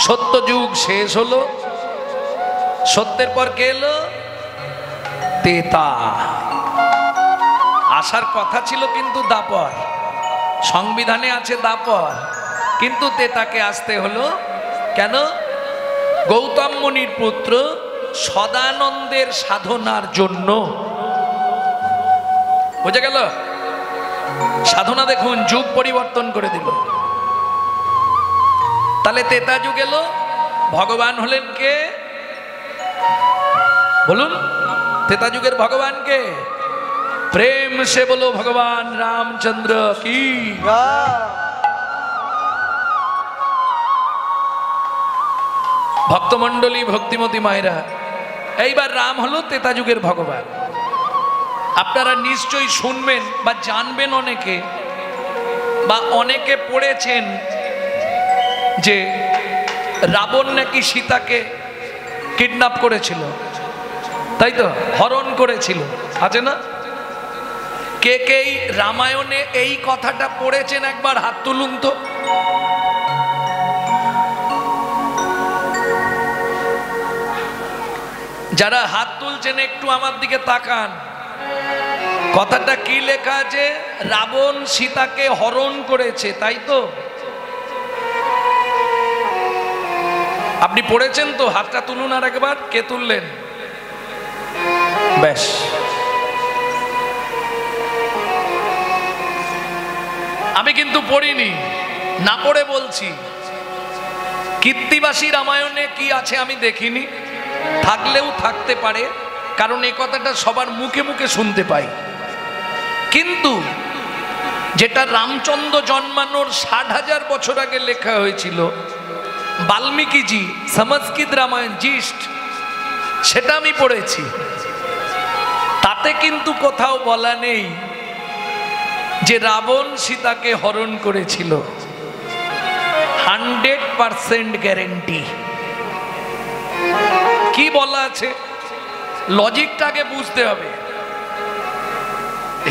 সত্য যুগ শেষ হলো। সত্যের পর কে এলো? তেতা। আসার কথা ছিল কিন্তু দাপর। সংবিধানে আছে দাপর। কিন্তু তেতাকে আসতে হলো কেন? গৌতম মুনির পুত্র সদানন্দের সাধনার জন্য। বোঝা গেল? সাধনা দেখুন, যুগ পরিবর্তন করে দিল। তাহলে তেতা যুগ এলো ভগবান হলেন কে? বলুন তেতা যুগের ভগবান কে? প্রেম সে বলো, ভগবান রামচন্দ্র কি? ভক্তমণ্ডলী, ভক্তিমতী মায়েরা, এইবার রাম হলো তেতা যুগের ভগবান। আপনারা নিশ্চয়ই শুনবেন বা জানবেন অনেকে, বা অনেকে পড়েছেন যে রাবণ নাকি সীতাকে কিডন্যাপ করেছিল। তাই তো? হরণ করেছিল। আছে না? কে কে রামায়ণে এই কথাটা পড়েছেন একবার হাত তুলুন তো। যারা হাত তুলছেন, একটু আমার দিকে তাকান। কথাটা কি লেখা আছে? রাবণ সীতাকে হরণ করেছে, তাই তো? আপনি পড়েছেন তো হাতটা তুলুন আর একবার, কে তুললেন? ব্যাস আমি কিন্তু পড়িনি, না পড়ে বলছি। কীর্তিবাসী রামায়ণে কি আছে আমি দেখিনি, থাকলেও থাকতে পারে, কারণ এই কথাটা সবার মুখে মুখে শুনতে পাই। কিন্তু যেটা রামচন্দ্র জন্মানোর ষাট হাজার বছর আগে লেখা হয়েছিল বাল্মীকিজি সংস্কৃত রামায়ণ জিস্ট সেটা আমি পড়েছি। তাতে কিন্তু কোথাও বলা নেই যে রাবণ সীতাকে হরণ করেছিল। Hundred percent guarantee. কি বলা আছে? লজিকটাকে বুঝতে হবে।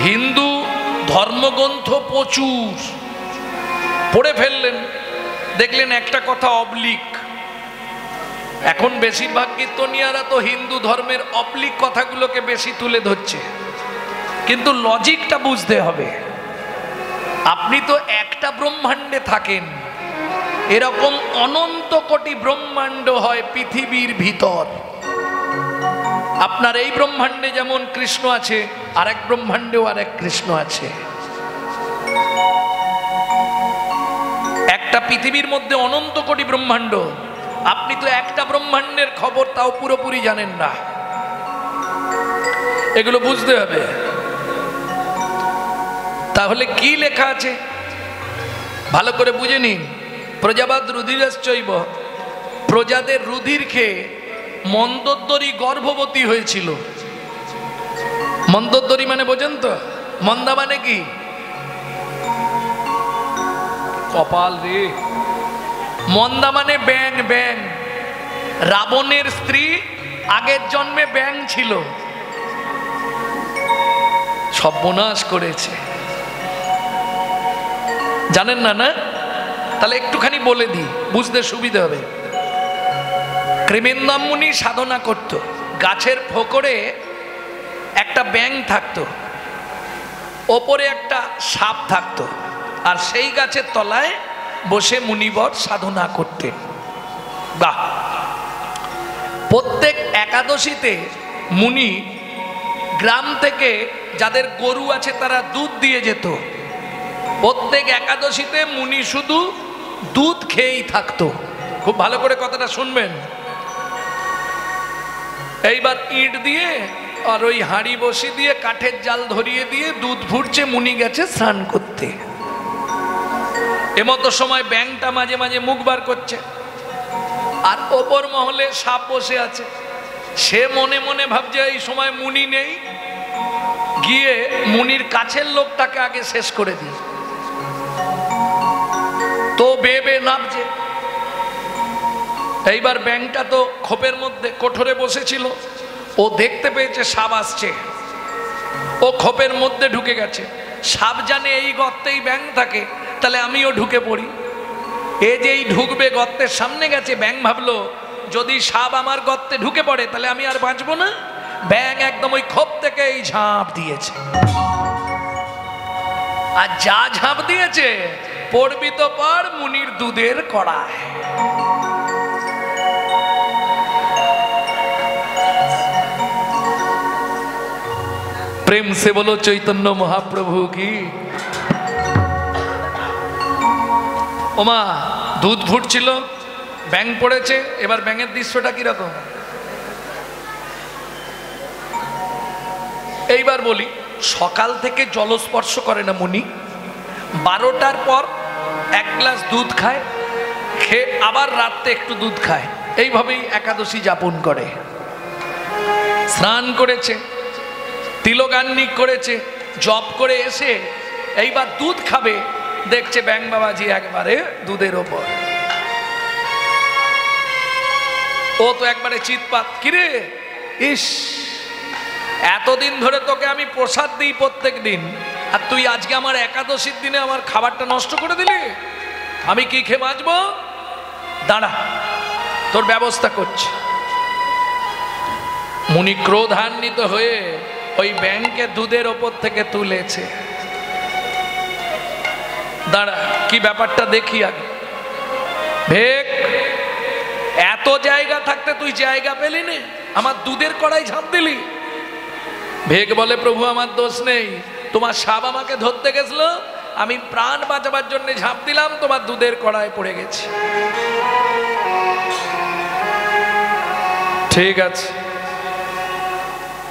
হিন্দু ধর্মগ্রন্থ প্রচুর। পড়ে ফেললেন। দেখলেন একটা কথা অবলিক। এখন বেশিরভাগ কীর্তনিয়ারা তো হিন্দু ধর্মের অবলিক কথাগুলোকে বেশি তুলে ধরছে। কিন্তু লজিকটা বুঝতে হবে। আপনি তো একটা ব্রহ্মাণ্ডে থাকেন। এরকম অনন্ত কোটি ব্রহ্মাণ্ড হয় পৃথিবীর ভিতর। আপনার এই ব্রহ্মাণ্ডে যেমন কৃষ্ণ আছে, আরেক ব্রহ্মাণ্ডেও আরেক কৃষ্ণ আছে। একটা পৃথিবীর মধ্যে অনন্ত কোটি ব্রহ্মাণ্ড। আপনি তো একটা ব্রহ্মাণ্ডের খবর তাও পুরোপুরি জানেন না। এগুলো বুঝতে হবে। তাহলে কি লেখা আছে? ভালো করে বুঝে নিন। প্রজাবাদ রুধিরাশ্চৈব প্রজাদের রুধির খেয়ে মন্দোদ্দরী গর্ভবতী হয়েছিল। মন্দোদ্দরী মানে বোঝেন তো? মন্দা মানে কি? কপাল রে। মন্দা মানে ব্যাং ব্যাং রাবণের স্ত্রী আগের জন্মে ব্যাং ছিল। সর্বনাশ করেছে। জানেন না না? তাহলে একটুখানি বলে দিই, বুঝতে সুবিধা হবে। কৃমেন্দামুনি সাধনা করত। গাছের ফোকরে একটা ব্যাং থাকতো। ওপরে একটা সাপ থাকতো। আর সেই গাছের তলায় বসে মুনিবর সাধনা করতেন। বাহ! প্রত্যেক একাদশীতে মুনি গ্রাম থেকে যাদের গরু আছে তারা দুধ দিয়ে যেত। প্রত্যেক একাদশীতে মুনি শুধু দুধ খেয়েই থাকতো। খুব ভালো করে কথাটা শুনবেন। এইবার ইট দিয়ে আর ওই হাঁড়ি বসি দিয়ে কাঠের জাল ধরিয়ে দিয়ে দুধ ভুরছে মুনি গেছে স্নান করতে। এমতো সময় ব্যাংটা মাঝে মাঝে মুখ বার করছে। আর ওপর মহলে সাপ বসে আছে। সে মনে মনে ভাবছে, এই সময় মুনি নেই। গিয়ে মুনির কাছের লোকটাকে আগে শেষ করে দিই। তো বেয়ে নামছে এইবার ব্যাংকটা তো খোপের মধ্যে কোঠরে বসেছিল। ও দেখতে পেয়েছে, সাপ আসছে। ও খোপের মধ্যে ঢুকে গেছে। সাপ জানে এই গর্তেই ব্যাং থাকে। তাহলে আমিও ঢুকে পড়ি। এ যেই ঢুকবে গর্তের সামনে গেছে, ব্যাং ভাবলো, যদি সাপ আমার গর্তে ঢুকে পড়ে তাহলে আমি আর বাঁচবো না? ব্যাং একদম ওই থেকে এই ঝাঁপ দিয়েছে। আর যা ঝাঁপ দিয়েছে, পড়বি তো পর মুনির দুধের কড়ায়। প্রেম সে বলো, চৈতন্য মহাপ্রভু কি ওমা, দুধ ফুটছিল ব্যাং পড়েছে, এবার ব্যাঙের দৃশ্যটা কীরকম? এইবার বলি, সকাল থেকে জলস্পর্শ করে না মুনি। বারোটার পর এক গ্লাস দুধ খায়, খেয়ে আবার রাত্রে একটু দুধ খায়। এইভাবেই একাদশী যাপন করে। স্নান করেছে তিলগান্নিক করেছে জব করে এসে এইবার দুধ খাবে। দেখছে ব্যাং বাবাজি একবারে দুধের ওপর। ও তো একবারে চিৎপাত, কিরে? ইস, এতদিন ধরে তোকে আমি প্রসাদ দিই প্রত্যেক দিন, আর তুই আজকে আমার একাদশীর দিনে আমার খাবারটা নষ্ট করে দিলি? আমি কি খেয়ে বাঁচবো? দাঁড়া, তোর ব্যবস্থা করছি। মুনি ক্রোধান্বিত হয়ে ওই ব্যাংকে দুধের ওপর থেকে তুলেছে। দাঁড়া, কি ব্যাপারটা দেখি আগে। ভেক, এত জায়গা থাকতে তুই জায়গা পেলি নে, আমার দুধের কড়াই ঝাঁপ দিলি। ভেগ বলে, প্রভু, আমার দোষ নেই। তোমার সাপ আমাকে ধরতে গেছিল, আমি প্রাণ বাঁচাবার জন্য ঝাঁপ দিলাম, তোমার দুধের কড়ায় পড়ে গেছি। ঠিক আছে।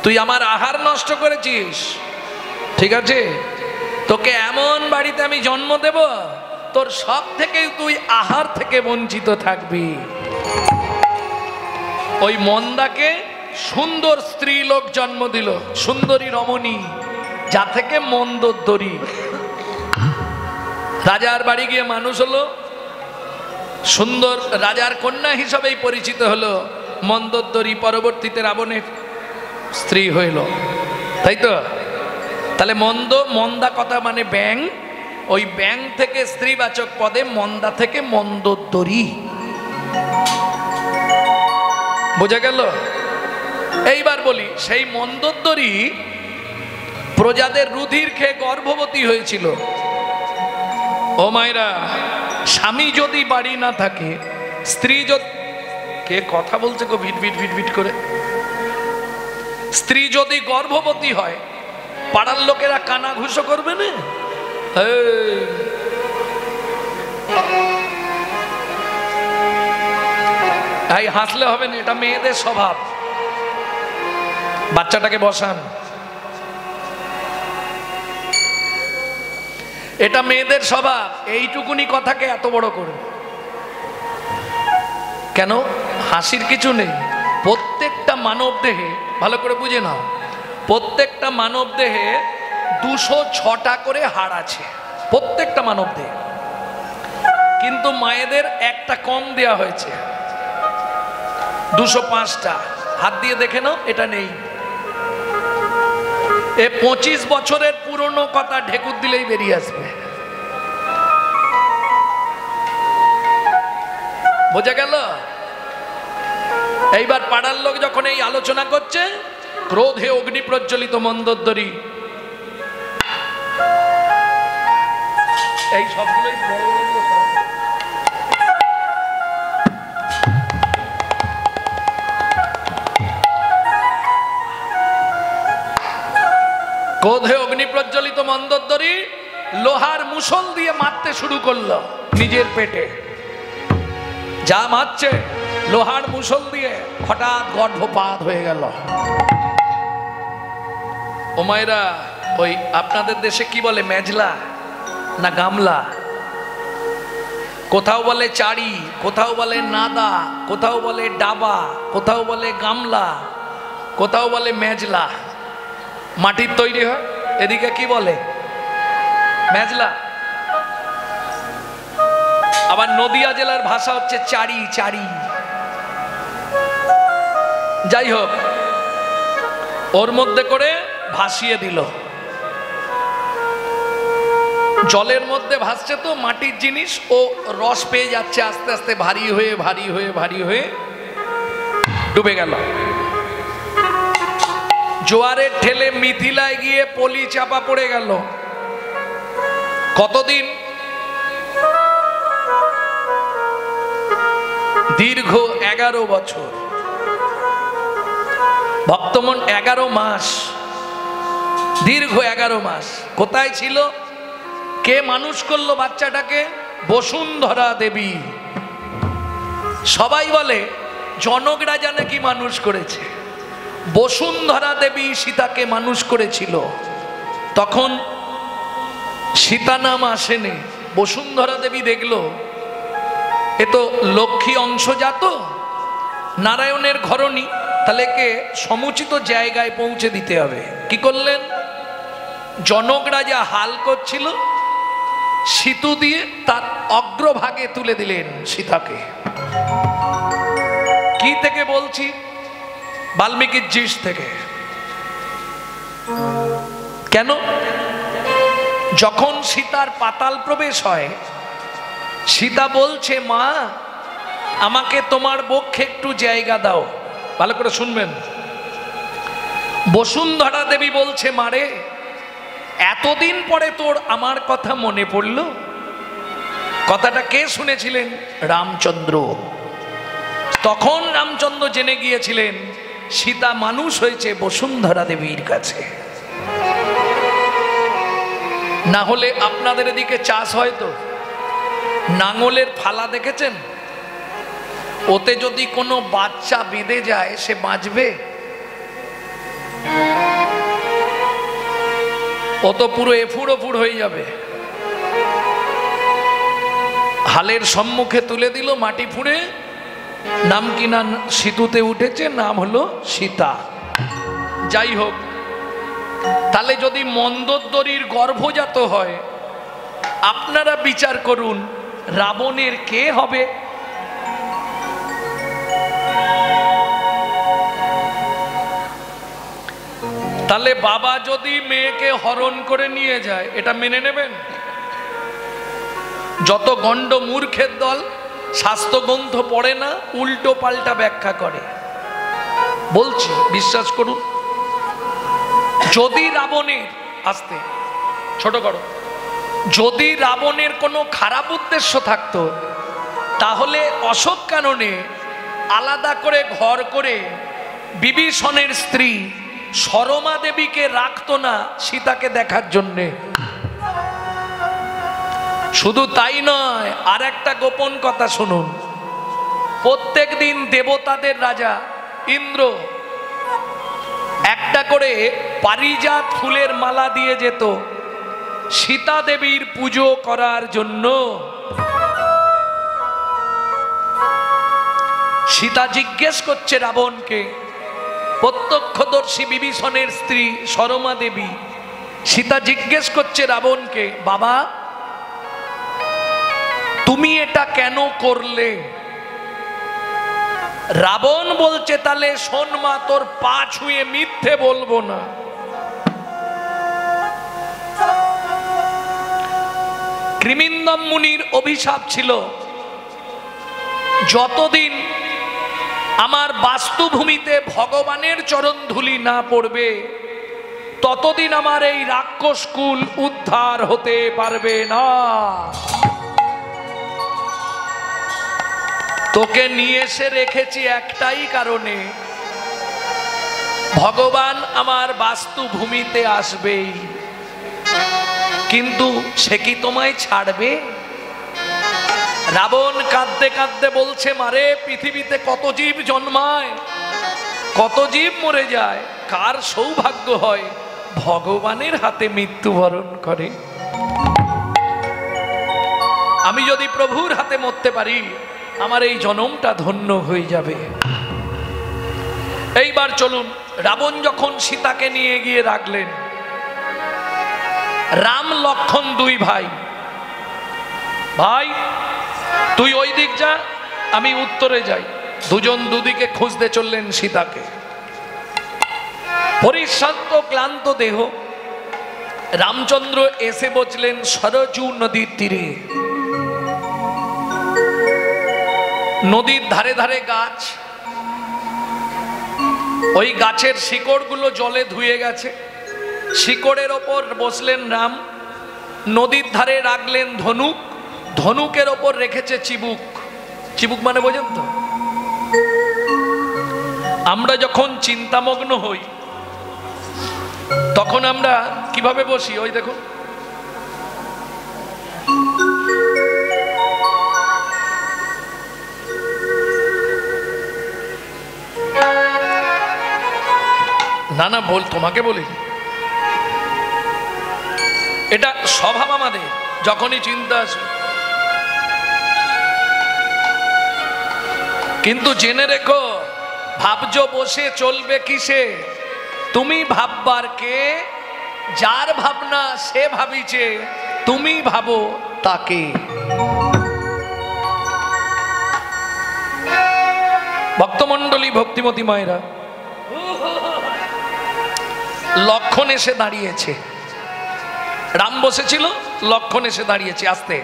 তুই আমার আহার নষ্ট করেছিস। ঠিক আছে? তোকে এমন বাড়িতে আমি জন্ম দেব, তোর সব থেকে তুই আহার থেকে বঞ্চিত থাকবি। ওই মন্দাকে সুন্দর স্ত্রী লোক জন্ম দিল, সুন্দরী রমণী, যা থেকে মন্দোদ্দরী রাজার বাড়ি গিয়ে মানুষ হলো, সুন্দর রাজার কন্যা হিসাবেই পরিচিত হলো মন্দোদ্দরী পরবর্তীতে রাবণের স্ত্রী হইল। তাই তো? তাহলে মন্দ, মন্দা কথা মানে ব্যাং। ওই ব্যাং থেকে স্ত্রীবাচক পদে, মন্দা থেকে মন্দোদ্দরী। বোঝা গেল? এইবার বলি, সেই মন্দোদ্দরী প্রজাদের রুধির খেয়ে গর্ভবতী হয়েছিল। ও মায়েরা, স্বামী যদি বাড়ি না থাকে, স্ত্রী যদি কে কথা বলছে গো ভিট ভিট ভিট ভিট করে? স্ত্রী যদি গর্ভবতী হয় পাড়ার লোকেরা কানা ঘুষো করবে না। এই। হাসলে হবে না, এটা মেয়েদের স্বভাব। বাচ্চাটাকে বসান। এটা মেয়েদের স্বভাব, এইটুকুনি কথাকে এত বড় করে। কেন? হাসির কিছু নেই। প্রত্যেকটা মানব দেহে ভালো করে বুঝে নাও। প্রত্যেকটা মানব দেহে দুশো ছটা করে হাড় আছে, প্রত্যেকটা মানব দেহে কিন্তু মায়েদের একটা কম দেয়া হয়েছে। দুশো পাঁচটা। হাত দিয়ে দেখে নাও, এটা নেই। এ পঁচিশ বছরের পুরনো কথা ঢেকুর দিলেই বেরিয়ে আসবে। বোঝা গেল? এইবার পাড়ার লোক যখন এই আলোচনা করছে ক্রোধে অগ্নি প্রজ্বলিত মন্দোদ্দরী। এই সবগুলোই। ক্রোধে অগ্নি প্রজ্বলিত মন্দোদ্দরী লোহার মুসল দিয়ে মারতে শুরু করল নিজের পেটে। যা মারছে লোহার মুসল দিয়ে হঠাৎ গর্ভপাত হয়ে গেল। ও মায়েরা ওই আপনাদের দেশে কি বলে মেজলা না গামলা? কোথাও বলে চারি কোথাও বলে নাদা, কোথাও বলে ডাবা, কোথাও বলে গামলা, কোথাও বলে মেজলা মাটির তৈরি হয়, এদিকে কি বলে? মেজলা আবার নদিয়া জেলার ভাষা হচ্ছে চারি চারি যাই হোক, ওর মধ্যে করে ভাসিয়ে দিল। জলের মধ্যে ভাসছে তো মাটির জিনিস, ও রস পেয়ে যাচ্ছে আস্তে আস্তে, ভারী হয়ে ভারী হয়ে ভারী হয়ে। ডুবে গেল। জোয়ারের ঠেলে মিথিলায় গিয়ে পলি চাপা পড়ে গেল। কতদিন? দীর্ঘ এগারো বছর। ভক্তমন, এগারো মাস। দীর্ঘ এগারো মাস। কোথায় ছিল? কে মানুষ করল বাচ্চাটাকে? বসুন্ধরা দেবী। সবাই বলে, জনক রাজা নাকি মানুষ করেছে? বসুন্ধরা দেবী সীতাকে মানুষ করেছিল। তখন সীতা নাম আসেনি। বসুন্ধরা দেবী দেখল, এ তো লক্ষ্মী অংশজাত, নারায়ণের ঘরণী। তাহলে কে সমুচিত জায়গায় পৌঁছে দিতে হবে। কি করলেন? জনক রাজা হাল করছিল, সিতু দিয়ে তার অগ্রভাগে তুলে দিলেন সীতাকে। কি থেকে বলছি? বাল্মীকির জিস থেকে। কেন? যখন সীতার পাতাল প্রবেশ হয়, সীতা বলছে, মা, আমাকে তোমার বক্ষে একটু জায়গা দাও। ভালো করে শুনবেন। বসুন্ধরা দেবী বলছে, মারে, এতদিন পরে তোর আমার কথা মনে পড়ল। কথাটা কে শুনেছিলেন? রামচন্দ্র। তখন রামচন্দ্র জেনে গিয়েছিলেন, সীতা মানুষ হয়েছে বসুন্ধরা দেবীর কাছে। না হলে আপনাদের এদিকে চাষ হয় তো? নাঙলের ফালা দেখেছেন? ওতে যদি কোনো বাচ্চা বেঁধে যায়, সে বাঁচবে? ও তো পুরো এফুড় ওফুড় হয়ে যাবে। হালের সম্মুখে তুলে দিল মাটি ফুঁড়ে। নাম কি না সিতুতে উঠেছে? নাম হলো সীতা। যাই হোক, তাহলে যদি মন্দোদরীর গর্ভজাত হয়, আপনারা বিচার করুন, রাবণের কে হবে? তাহলে বাবা যদি মেয়েকে হরণ করে নিয়ে যায়, এটা মেনে নেবেন? যত গণ্ড মূর্খের দল, স্বাস্থ্যগ্রন্থ পড়ে না, উল্টো পাল্টা ব্যাখ্যা করে। বলছি, বিশ্বাস করুন। যদি রাবণের, আসতে, ছোট করো। যদি রাবণের কোনো খারাপ উদ্দেশ্য থাকতো, তাহলে অশোক কাননে আলাদা করে ঘর করে বিভীষণের স্ত্রী সরমা দেবীকে রাখতো না সীতাকে দেখার জন্যে। শুধু তাই নয়, আর একটা গোপন কথা শুনুন। প্রত্যেক দিন দেবতাদের রাজা ইন্দ্র একটা করে পারিজাত ফুলের মালা দিয়ে যেত। সীতা দেবীর পুজো করার জন্য। সীতা জিজ্ঞেস করছে রাবণকে, প্রত্যক্ষদর্শী বিভীষণের স্ত্রী সরমা দেবী। সীতা জিজ্ঞেস করছে রাবণকে, বাবা, তুমি এটা কেন করলে? রাবণ বলছে, তাহলে শোন মা, তোর পা ছুঁয়ে মিথ্যে বলব না। কৃমিন্দম মুনির অভিশাপ ছিল, যতদিন আমার বাস্তুভূমিতে ভগবানের চরণ ধুলি না পড়বে, ততদিন আমার এই রাক্ষস কুল উদ্ধার হতে পারবে না। তোকে নিয়ে এসে রেখেছি একটাই কারণে, ভগবান আমার বাস্তুভূমিতে আসবেই, কিন্তু সে কি তোমায় ছাড়বে? রাবণ কাঁদতে কাঁদতে বলছে, মারে, পৃথিবীতে কত জীব জন্মায়? কত জীব মরে যায়? কার সৌভাগ্য হয়? ভগবানের হাতে মৃত্যুবরণ করে। আমি যদি প্রভুর হাতে মরতে পারি, আমার এই জনমটা ধন্য হয়ে যাবে। এইবার চলুন, রাবণ যখন সীতাকে নিয়ে গিয়ে রাখলেন, রাম লক্ষণ দুই ভাই। ভাই তুই ওই দিক যা, আমি উত্তরে যাই। দুজন দুদিকে খুঁজতে চললেন সীতাকে। পরিশ্রান্ত, ক্লান্ত দেহ। রামচন্দ্র এসে বসলেন সরজু নদীর তীরে। নদীর ধারে ধারে গাছ। ওই গাছের শিকড়গুলো জলে ধুয়ে গেছে। শিকড়ের ওপর বসলেন রাম। নদীর ধারে রাখলেন ধনুক। ধনুকের ওপর রেখেছে চিবুক। চিবুক মানে বোঝেন তো? আমরা যখন চিন্তামগ্ন হই, তখন আমরা কীভাবে বসি? ওই দেখুন। না না বল তোমাকে বলি। এটা স্বভাব আমাদের, যখনই চিন্তা আসে। কিন্তু জেনে রেখো ভাবজ বসে চলবে কিসে? তুমি ভাববার কে? যার ভাবনা সে ভাবিছে, তুমি ভাবো তাকে। ভক্তমণ্ডলী, ভক্তিমতী মায়েরা, লক্ষণ এসে দাঁড়িয়েছে। রাম বসেছিল, লক্ষণ এসে দাঁড়িয়েছে, আসতে।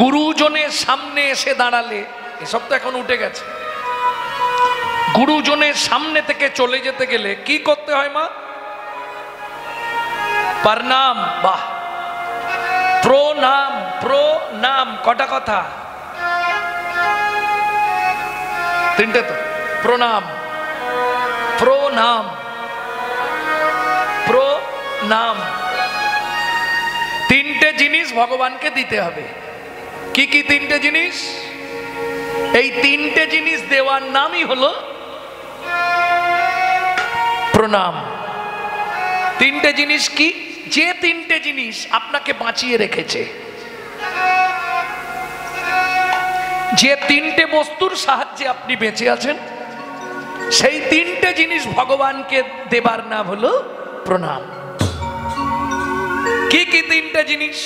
গুরুজনের সামনে এসে দাঁড়ালে। এসব তো এখন উঠে গেছে। গুরুজনের সামনে থেকে চলে যেতে গেলে কি করতে হয় মা? প্রণাম, বাহ। প্রণাম প্রণাম, কটা কথা? তিনটে তো। প্রণাম প্রণাম প্রণাম। তিনটে জিনিস ভগবানকে দিতে হবে। কি কি তিনটে জিনিস? এই তিনটে জিনিস দেওয়ার নামই হলো প্রণাম। তিনটে জিনিস কি? যে তিনটে জিনিস আপনাকে বাঁচিয়ে রেখেছে। যে তিনটে বস্তুর সাহায্যে আপনি বেঁচে আছেন, সেই তিনটে জিনিস ভগবানকে দেবার নাম হলো প্রণাম। কি কি তিনটে জিনিস?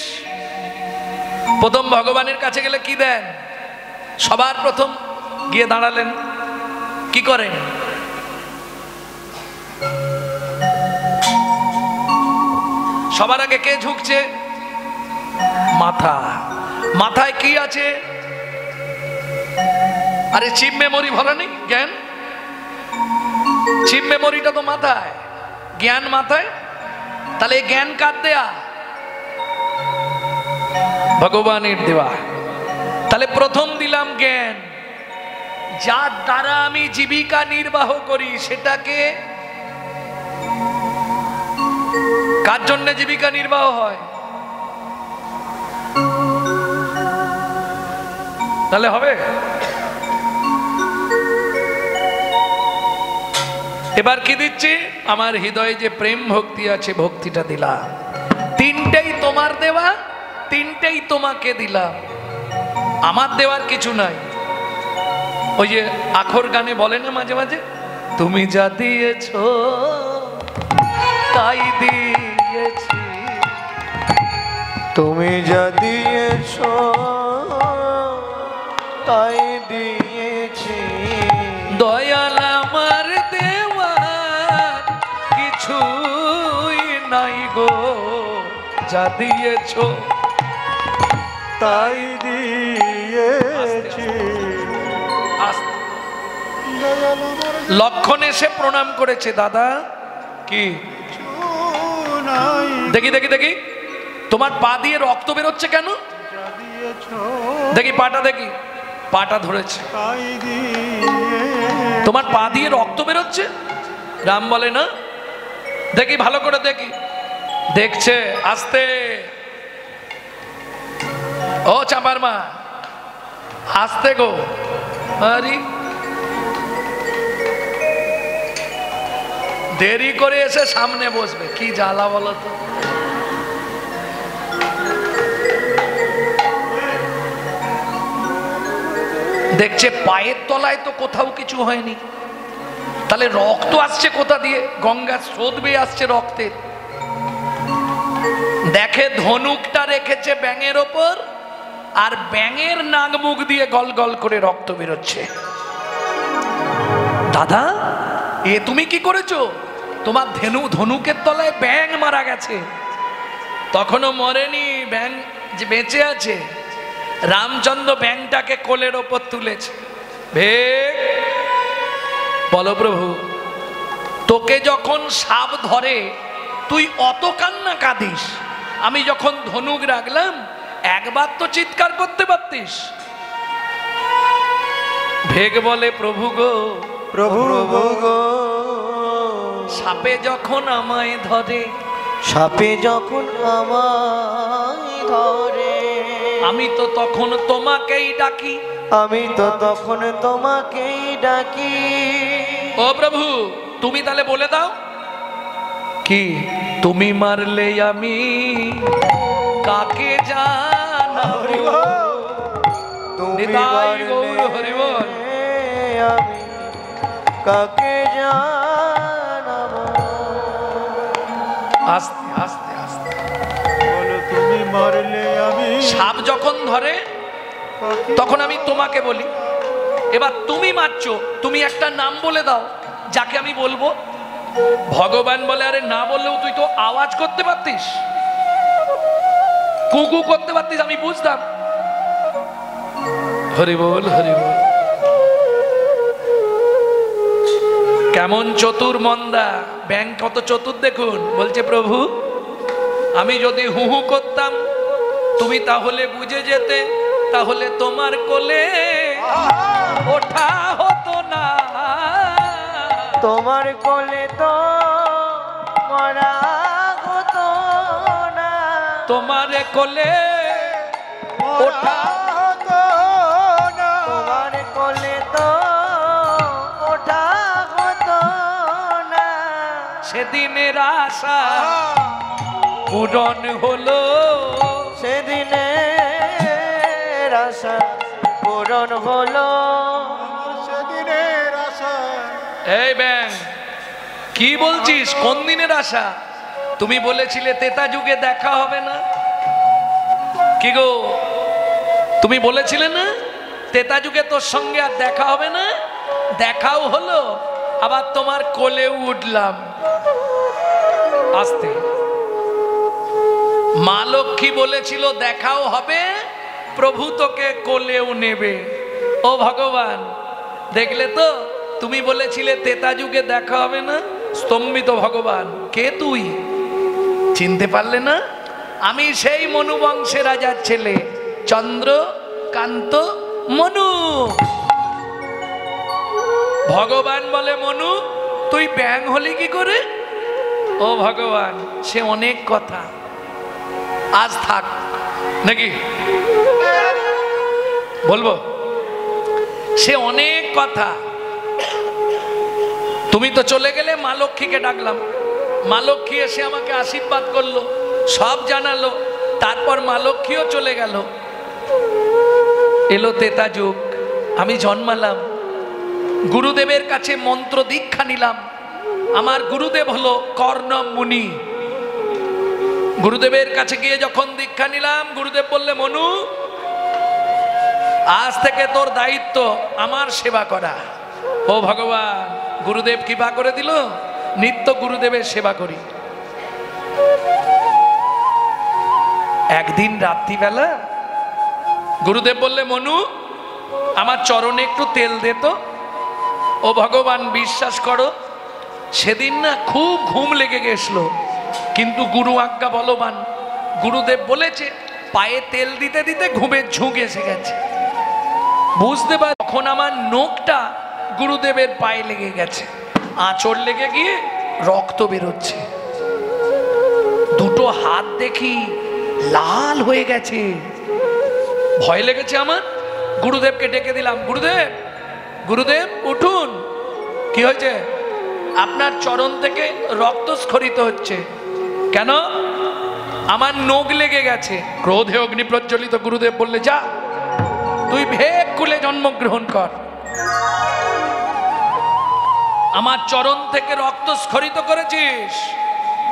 প্রথম ভগবানের কাছে গেলে কি দেন? সবার প্রথম গিয়ে দাঁড়ালেন। কি করেন? সবার আগে কে ঝুঁকছে? মাথা। মাথায় কি আছে? আরে, চিপ মেমোরি ভরা নেই? জ্ঞান? চিপ মেমোরিটা তো মাথায়। জ্ঞান মাথায়? তাহলে জ্ঞান কার দেয়া? ভগবানের দেওয়া। তাহলে প্রথম দিলাম জ্ঞান। যার দ্বারা আমি জীবিকা নির্বাহ করি, সেটাকে কার জন্য জীবিকা নির্বাহ হয়? তাহলে হবে? এবার কি দিচ্ছি? আমার হৃদয়ে যে প্রেম ভক্তি আছে, ভক্তিটা দিলাম। তিনটেই তোমার দেওয়া, তিনটেই তোমাকে দিলাম। আমার দেওয়ার কিছু নাই। ওই যে আখর গানে বলে না মাঝে মাঝে? তুমি যা দিয়েছ, তাই দিয়েছি। তুমি যা দিয়েছ, তাই দিয়েছি। দয়াল আমার দেওয়ার কিছুই নাই গো, যা দিয়েছ তাই দিয়েছি। লক্ষণ এসে প্রণাম করেছে, দাদা। কি? দেখি দেখি দেখি। তোমার পা দিয়ে রক্ত বেরোচ্ছে কেন? দেখি, পাটা দেখি। পাটা ধরেছে। তোমার পা দিয়ে রক্ত বেরোচ্ছে? রাম বলে, না। দেখি, ভালো করে দেখি। দেখছে, আস্তে। ও চাপার মা আস্তে গো। আরে, দেরি করে এসে সামনে বসবে, কি জ্বালা বলো তো? দেখছে পায়ের তলায় তো কোথাও কিছু হয়নি। তাহলে রক্ত আসছে কোথা দিয়ে? গঙ্গার স্রোত বেয়ে আসছে রক্তের। দেখে ধনুকটা রেখেছে ব্যাঙের ওপর। আর ব্যাঙের নাক মুখ দিয়ে গল গল করে রক্ত বেরোচ্ছে। দাদা, এ তুমি কি করেছ? তোমার ধেনু ধনুকের তলায় ব্যাং মারা গেছে। তখনও মরেনি ব্যাং যে বেঁচে আছে। রামচন্দ্র ব্যাংটাকে কোলের ওপর তুলেছে। ভে বলো প্রভু, তোকে যখন সাপ ধরে, তুই অত কান্না কাঁদিস। আমি যখন ধনুক রাখলাম একবার তো চিৎকার করতে পারতিস। ভেগ বলে প্রভু গো প্রভু গো। সাপে যখন আমায় ধরে সাপে যখন আমায় ধরে। আমি তো তখন তোমাকেই ডাকি। আমি তো তখন তোমাকেই ডাকি। ও প্রভু তুমি তাহলে বলে দাও। কি তুমি মারলে আমি কাকে কাকে জানাব? আস্তে আস্তে আস্তে। বলো তুমি মারলে আমি সাপ যখন ধরে তখন আমি তোমাকে বলি। এবার তুমি মারছো তুমি একটা নাম বলে দাও যাকে আমি বলব ভগবান বলে, আরে না বললেও তুই তো আওয়াজ করতে পারতিস। কুকু করতে পারতিস, আমি বুঝতাম। হরি বল হরি বল। কেমন চতুর মন্দা, ব্যাংক কত চতুর দেখুন, বলছে প্রভু। আমি যদি হু হু করতাম, তুমি তাহলে বুঝে যেতে, তাহলে তোমার কোলে ওঠা হতো। তোমার কোলে তো মরা হতো না। তোমার কোলে ওঠা হতো না। তোমার কোলে তো ওঠা হতো না। সেদিনের আশা পূরণ হলো। সেদিনে আশা পূরণ হলো। সেদিনের এই ব্যাং, কি বলছিস? কোন দিনের আশা? তুমি বলেছিলে তেতা যুগে দেখা হবে না। কি গো? তুমি বলেছিলে না? তেতা যুগে তোর সঙ্গে আর দেখা হবে না? দেখাও হলো, আবার তোমার কোলে উঠলাম। আসতে। মা লক্ষ্মী বলেছিল, দেখাও হবে, প্রভু তোকে কোলেও নেবে। ও ভগবান, দেখলে তো? তুমি বলেছিলে তেতা যুগে দেখা হবে না? স্তম্ভিত ভগবান, কে তুই? চিনতে পারলে না? আমি সেই মনু বংশের রাজার ছেলে, চন্দ্র, কান্ত, মনু। ভগবান বলে, মনু, তুই ব্যাং হলি কি করে? ও ভগবান, সে অনেক কথা। আজ থাক, নাকি? বলব? সে অনেক কথা। তুমি তো চলে গেলে মা লক্ষ্মীকে ডাকলাম। মা লক্ষ্মী এসে আমাকে আশীর্বাদ করল, সব জানালো, তারপর মা লক্ষ্মীও চলে গেল। এলো তেতা যুগ, আমি জন্মালাম। গুরুদেবের কাছে মন্ত্র দীক্ষা নিলাম। আমার গুরুদেব হলো কর্ণ মুনি। গুরুদেবের কাছে গিয়ে যখন দীক্ষা নিলাম, গুরুদেব বললে, মনু, আজ থেকে তোর দায়িত্ব আমার সেবা করা। ও ভগবান গুরুদেব কৃপা করে দিল, নিত্য গুরুদেবের সেবা করি। একদিন রাত্রিবেলা গুরুদেব বললে, মনু, আমার চরণে একটু তেল দে তো। ও ভগবান, বিশ্বাস করো, সেদিন না খুব ঘুম লেগে গেছিল। কিন্তু গুরু আজ্ঞা বলবান, গুরুদেব বলেছে, পায়ে তেল দিতে দিতে ঘুমের ঝুঁক এসে গেছে। বুঝতে পার, তখন আমার নোকটা গুরুদেবের পায়ে লেগে গেছে। আঁচড় লেগে গিয়ে রক্ত বেরোচ্ছে। দুটো হাত দেখি লাল হয়ে গেছে। ভয় লেগেছে আমার? গুরুদেবকে ডেকে দিলাম, গুরুদেব গুরুদেব, উঠুন। কি হয়েছে? আপনার চরণ থেকে রক্ত স্খরিত হচ্ছে। কেন? আমার নোগ লেগে গেছে। ক্রোধে অগ্নি প্রজ্বলিত গুরুদেব বললে, যা, তুই ভেগ কুলে জন্মগ্রহণ কর। আমার চরণ থেকে রক্ত স্খরিত করেছিস।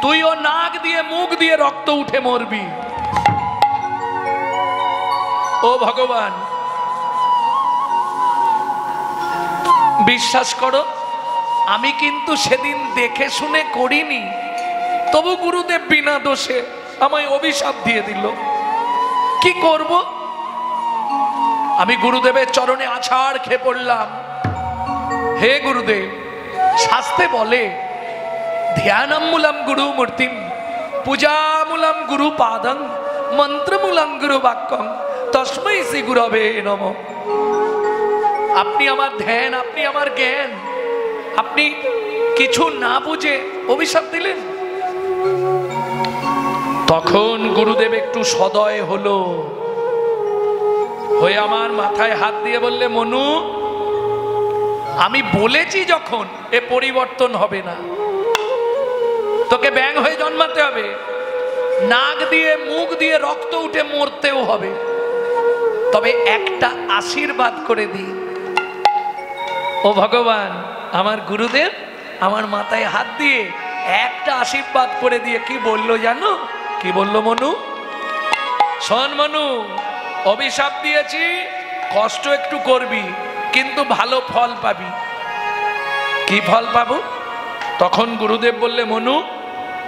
তুইও নাক দিয়ে মুখ দিয়ে রক্ত উঠে মরবি। ও ভগবান, বিশ্বাস করো, আমি কিন্তু সেদিন দেখে শুনে করিনি। তবু গুরুদেব বিনা দোষে আমায় অভিশাপ দিয়ে দিল। কি করব? আমি গুরুদেবের চরণে আছাড় খেয়ে পড়লাম। হে গুরুদেব শাস্তে বলে ধ্যানমূলম গুরু মূর্তিম, পূজামূলম গুরু পাদং, মন্ত্রমূলম গুরু বাক্যং, তস্মৈ শ্রী গুরবে নম। আপনি আমার ধ্যান, আপনি আমার জ্ঞান, আপনি কিছু না বুঝে অভিশাপ দিলেন? তখন গুরুদেব একটু সদয় হলো, হয়ে আমার মাথায় হাত দিয়ে বললে, মনু আমি বলেছি যখন, এ পরিবর্তন হবে না। তোকে ব্যাং হয়ে জন্মাতে হবে। নাক দিয়ে, মুখ দিয়ে রক্ত উঠে মরতেও হবে। তবে একটা আশীর্বাদ করে দিই। ও ভগবান, আমার গুরুদেব আমার মাথায় হাত দিয়ে একটা আশীর্বাদ করে দিয়ে কি বলল জানো? কি বলল মনু? শোন মনু, অভিশাপ দিয়েছি, কষ্ট একটু করবি। কিন্তু ভালো ফল পাবি। কি ফল পাবো? তখন গুরুদেব বললে মনু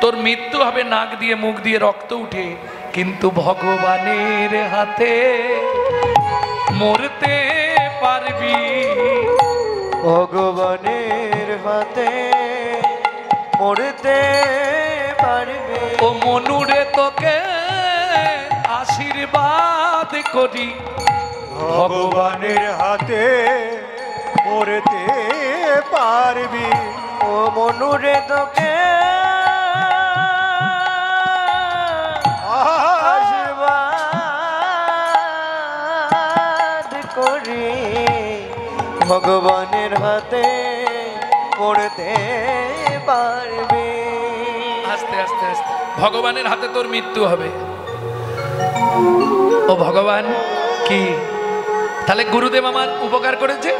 তোর মৃত্যু হবে নাক দিয়ে মুখ দিয়ে রক্ত উঠে। কিন্তু ভগবানের হাতে মরতে পারবি। ভগবানের হাতে মরতে পারবে। ও মনুরে তোকে আশীর্বাদ করি। ভগবানের হাতে মরতে পারবি। ও মনুরে তোকে। আশীর্বাদ করি। ভগবানের হাতে মরতে পারবে। আস্তে আস্তে আস্তে। ভগবানের হাতে তোর মৃত্যু হবে। ও ভগবান কি তাহলে গুরুদেব আমার উপকার করেছে?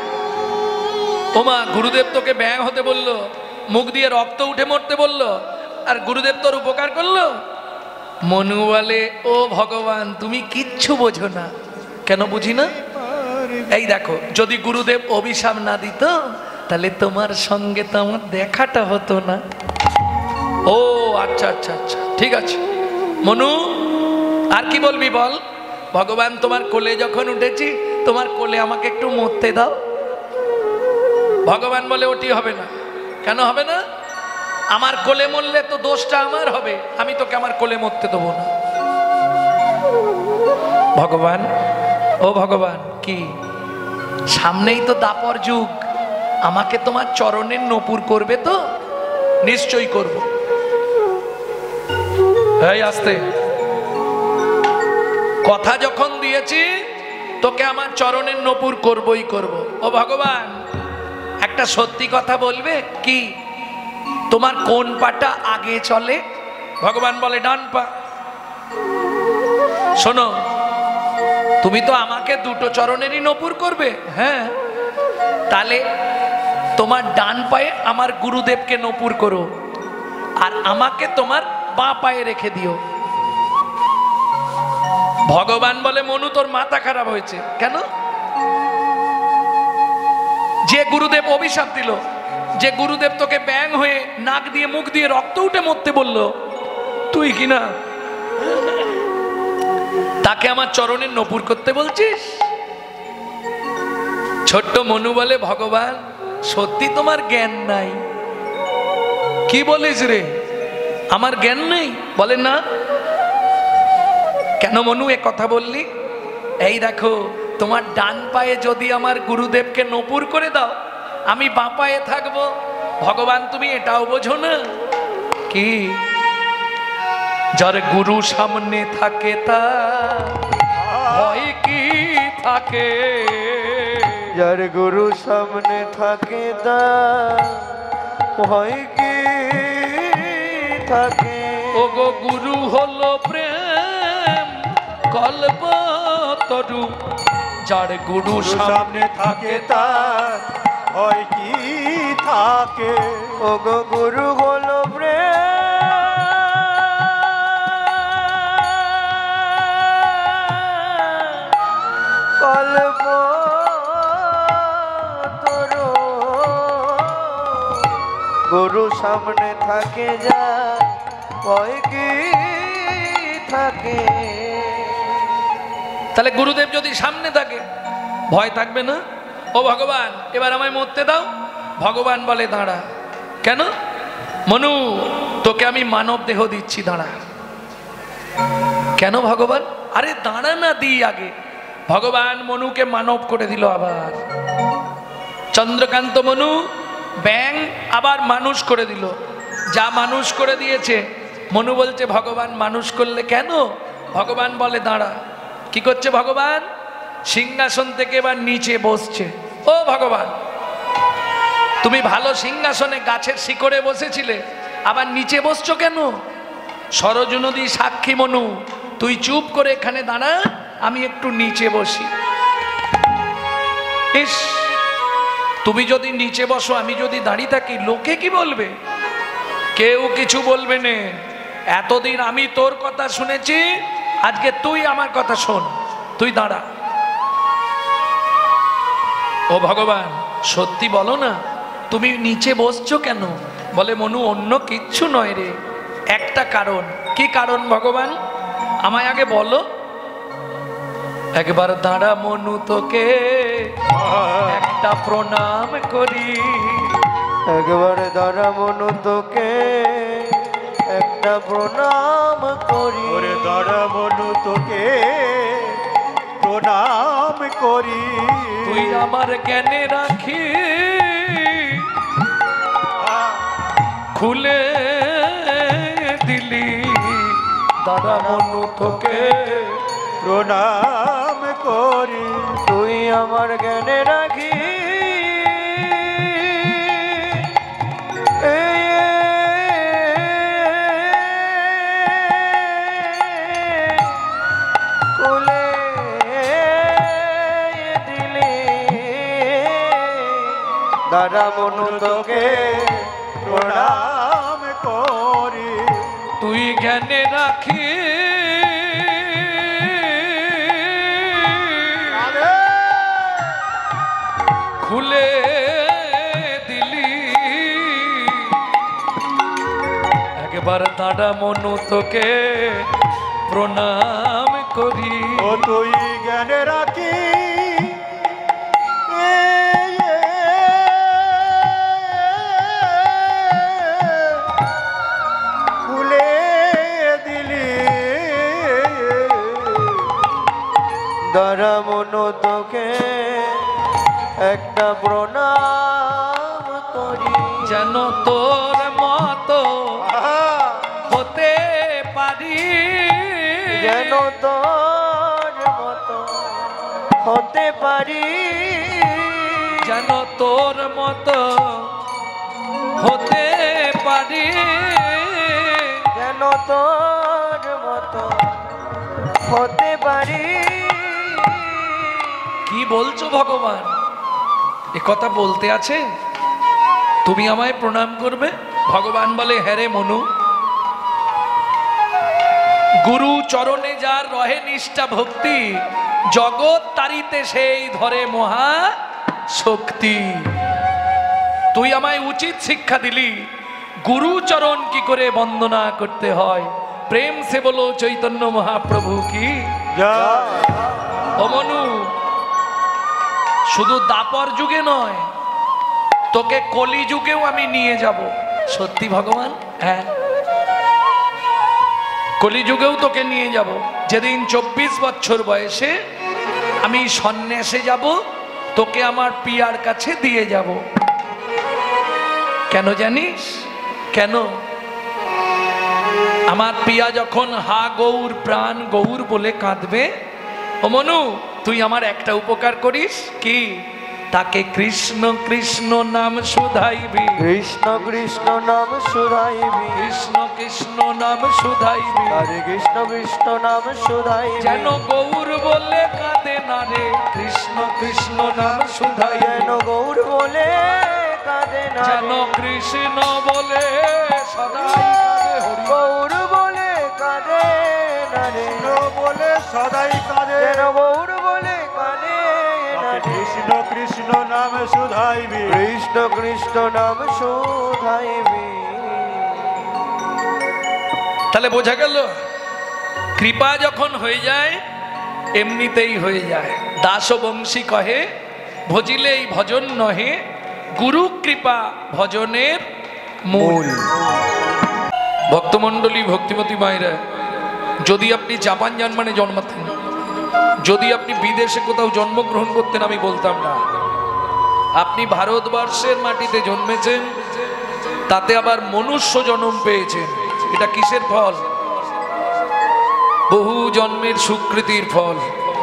ওমা, গুরুদেব তোকে ব্যাং হতে বলল, মুখ দিয়ে রক্ত উঠে মরতে বলল, আর গুরুদেব তোর উপকার করল? মনু বলে, ও ভগবান, তুমি কিচ্ছু বোঝো না। কেন বুঝি না? এই দেখো, যদি গুরুদেব অভিশাপ না দিত, তাহলে তোমার সঙ্গে তো আমার দেখাটা হতো না। ও আচ্ছা আচ্ছা আচ্ছা ঠিক আছে। মনু, আর কি বলবি বল? ভগবান তোমার কোলে যখন উঠেছি তোমার কোলে আমাকে একটু মরতে দাও। ভগবান বলে ওটি হবে না। কেন হবে না? আমার কোলে মরলে তো দোষটা আমার হবে। আমি তোকে আমার কোলে মরতে দেবো না। ভগবান, ও ভগবান, কি? সামনেই তো দাপর যুগ। আমাকে তোমার চরণের নপুর করবে তো? নিশ্চয়ই করব। এই আসতে। কথা যখন দিয়েছি তোকে আমার চরণের নপুর করবই করব। ও ভগবান, একটা সত্যি কথা বলবে? কি? তোমার কোন পাটা আগে চলে? ভগবান বলে, ডান পা। শোনো, তুমি তো আমাকে দুটো চরণেরই নপুর করবে হ্যাঁ? তাহলে তোমার ডান পায়ে আমার গুরুদেবকে নপুর করো, আর আমাকে তোমার বাঁ পায়ে রেখে দিও। ভগবান বলে, মনু, তোর মাথা খারাপ হয়েছে। কেন? যে গুরুদেব অভিশাপ দিল, যে গুরুদেব তোকে ব্যাং হয়ে নাক দিয়ে মুখ দিয়ে রক্ত উঠে মরতে বলল, তুই কি না? তাকে আমার চরণের নপুর করতে বলছিস? ছোট্ট মনু বলে, ভগবান, সত্যি তোমার জ্ঞান নাই। কি বলিস রে? আমার জ্ঞান নেই? বলে না কেন মনু এ কথা বললি? এই দেখো তোমার ডান পায়ে যদি আমার গুরুদেবকে নপুর করে দাও আমি বাঁ পায়ে থাকব। ভগবান তুমি এটাও বোঝো না। কি? যার গুরু সামনে থাকে তা ভয় কি থাকে? যার গুরু সামনে থাকে তা ভয় কি থাকে? ওগো গুরু হলো প্রেম। কল্প তরু যার গুরু সামনে থাকে তার হয় কি থাকে? ও গো গুরু হলো প্রেম কল্প তরু গুরু সামনে থাকে যা ভয় কি থাকে? তাহলে গুরুদেব যদি সামনে থাকে, ভয় থাকবে না? ও ভগবান, এবার আমায় মরতে দাও। ভগবান বলে, দাঁড়া। কেন? মনু, তোকে আমি মানব দেহ দিচ্ছি, দাঁড়া। কেন ভগবান? আরে দাঁড়া না দিই আগে। ভগবান মনুকে মানব করে দিল আবার। চন্দ্রকান্ত মনু, ব্যাং, আবার মানুষ করে দিল। যা মানুষ করে দিয়েছে। মনু বলছে, ভগবান মানুষ করলে কেন? ভগবান বলে, দাঁড়া। কি করছে ভগবান? সিংহাসন থেকে এবার নিচে বসছে। ও ভগবান, তুমি ভালো সিংহাসনে গাছের শিকড়ে বসেছিলে, আবার নিচে বসছো কেন? সরজ নদী সাক্ষী মনু, তুই চুপ করে এখানে দাঁড়া, আমি একটু নিচে বসি। ইস, তুমি যদি নিচে বসো, আমি যদি দাঁড়িয়ে থাকি, লোকে কি বলবে? কেউ কিছু বলবে না। এতদিন আমি তোর কথা শুনেছি আজকে তুই আমার কথা শোন। তুই দাঁড়া। ও ভগবান, সত্যি বলো না, তুমি নিচে বসছো কেন? বলে, মনু, অন্য কিচ্ছু নয় রে। একটা কারণ। কি কারণ ভগবান? আমায় আগে বলো। একবার দাঁড়া মনু তোকে। একটা প্রণাম করি। একবারে দাঁড়া মনু তোকে। একটা প্রণাম করি। ওরে দাঁড়া মনু তোকে প্রণাম করি। তুই আমার জ্ঞানে রাখি। খুলে দিলি। দাদা মনু তোকে প্রণাম করি। তুই আমার জ্ঞানে রাখি। দাদা মনু তোকে প্রণাম করি। তুই জ্ঞানে রাখি খুলে দিলি। একবার দাঁড়া মনু তোকে প্রণাম করি। ও তুই জ্ঞানে রাখি দাঁড়া মনু তোকে একটা প্রণাম করি। যেন তোর মতো হতে পারি। যেন তোর মতো হতে পারি। যেন তোর মতো হতে পারি। যেন তোর মতো হতে পারি। কি বলছো ভগবান? এ কথা বলতে আছে? তুমি আমায় প্রণাম করবে? ভগবান বলে হ্যারে মনু। গুরু চরণে যার রহে নিষ্ঠা ভক্তি জগৎ তারিতে সেই ধরে মহা শক্তি। তুই আমায় উচিত শিক্ষা দিলি। গুরু চরণ কি করে বন্দনা করতে হয়? প্রেম সে বলো চৈতন্য মহাপ্রভু কি? জয়। ও মনু শুধু দাপর যুগে নয়, তোকে কলি যুগেও আমি নিয়ে যাব। সত্যি ভগবান? হ্যাঁ। কলি যুগেও তোকে নিয়ে যাব। যেদিন চব্বিশ বছর বয়সে আমি সন্ন্যাসে যাব, তোকে আমার পিয়ার কাছে দিয়ে যাব। কেন জানিস? কেন? আমার পিয়া যখন হা গৌর প্রাণ গৌর বলে কাঁদবে, ও মনু তুই আমার একটা উপকার করিস? কি? তাকে কৃষ্ণ কৃষ্ণ নাম শুধাইবি। কৃষ্ণ কৃষ্ণ নাম সুধাইবি কৃষ্ণ কৃষ্ণ নাম শুধাইবি। হরে কৃষ্ণ কৃষ্ণ নাম সুধাইবি যেন গৌর বলে কাঁদে না রে। কৃষ্ণ কৃষ্ণ নাম শুধাইবি। যেন গৌর বলে কাঁদে না যেন কৃষ্ণ বলে সদাই হরি। গৌর বলে কাঁদে না রে। বলে সদাই কাঁদে। যেন গৌর কৃষ্ণ কৃষ্ণ নাম সুধাইবি কৃষ্ণ কৃষ্ণ নাম শোধাইবে। তাহলে বোঝা গেল কৃপা যখন হয়ে যায় এমনিতেই হয়ে যায়। দাস বংশী কহে ভজিলে এই ভজন নহে গুরু কৃপা ভজনের মূল। ভক্তমণ্ডলী ভক্তিমতী মায়েরা যদি আপনি জাপান জার্মানে জন্মাতেন যদি আপনি বিদেশে কোথাও জন্মগ্রহণ করতেন, আমি বলতাম না। আপনি ভারতবর্ষের মাটিতে জন্মেছেন, তাতে আবার মনুষ্য জন্ম পেয়েছেন। এটা কিসের ফল? বহু জন্মের সুকৃতির ফল।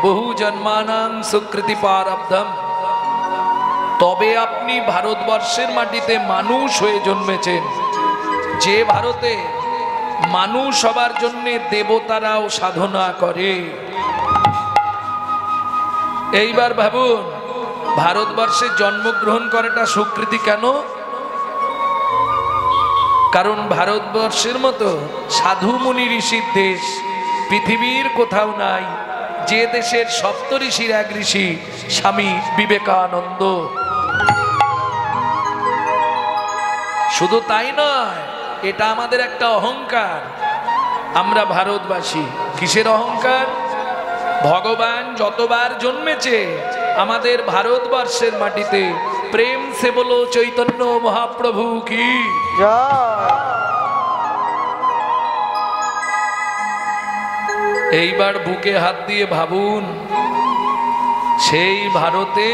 বহু জন্মানাং সুকৃতি পারাব্ধম। তবে আপনি ভারতবর্ষের মাটিতে মানুষ হয়ে জন্মেছেন। যে ভারতে মানুষ হবার জন্যে দেবতারাও সাধনা করে। এইবার ভাবুন, ভারতবর্ষে জন্মগ্রহণ করাটা স্বীকৃতি কেন? কারণ ভারতবর্ষের মতো সাধু মুনি ঋষির দেশ পৃথিবীর কোথাও নাই, যে দেশের সপ্ত ঋষির এক ঋষি, স্বামী বিবেকানন্দ। শুধু তাই নয়, এটা আমাদের একটা অহংকার। আমরা ভারতবাসী, কিসের অহংকার? ভগবান যতবার জন্মেছে আমাদের ভারতবর্ষের মাটিতে, প্রেম সে বলো চৈতন্য মহাপ্রভু কি? এইবার বুকে হাত দিয়ে ভাবুন, সেই ভারতে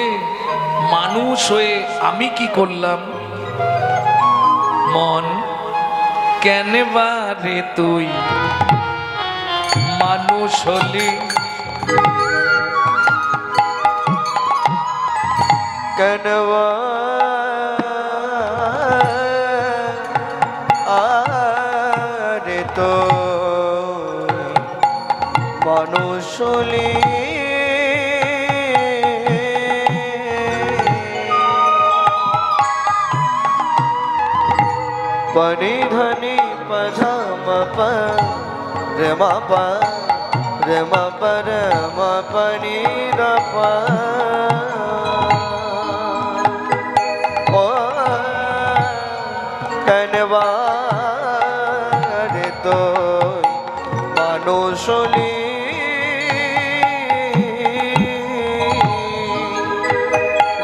মানুষ হয়ে আমি কি করলাম? মন কেন বারে তুই? মানুষ হলি কনবা আরে তো মানুষলি পনি ধনি পধম প প রম পনি র প ও কনবার তো মানুষলি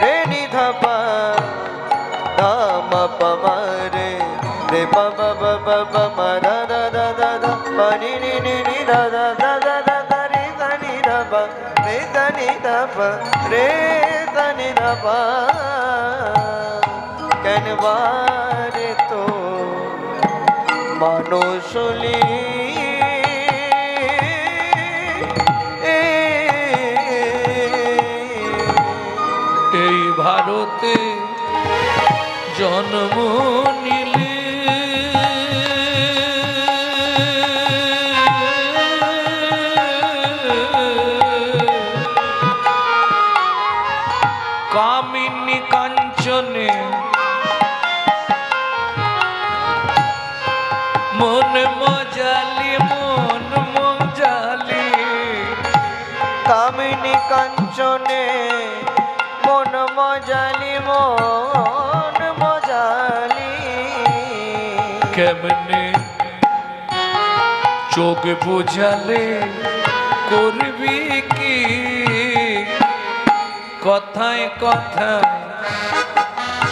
রে নিধপ ধাম পমরে রে পম পম পম রা রা রা রা রা পনি নি নি নি রা রা পা কনবারে তো মানুষলি এই ভারতে জন্ম মন মজালি কেমনে চোখ বুঝালে করবি কি? কথায় কথায়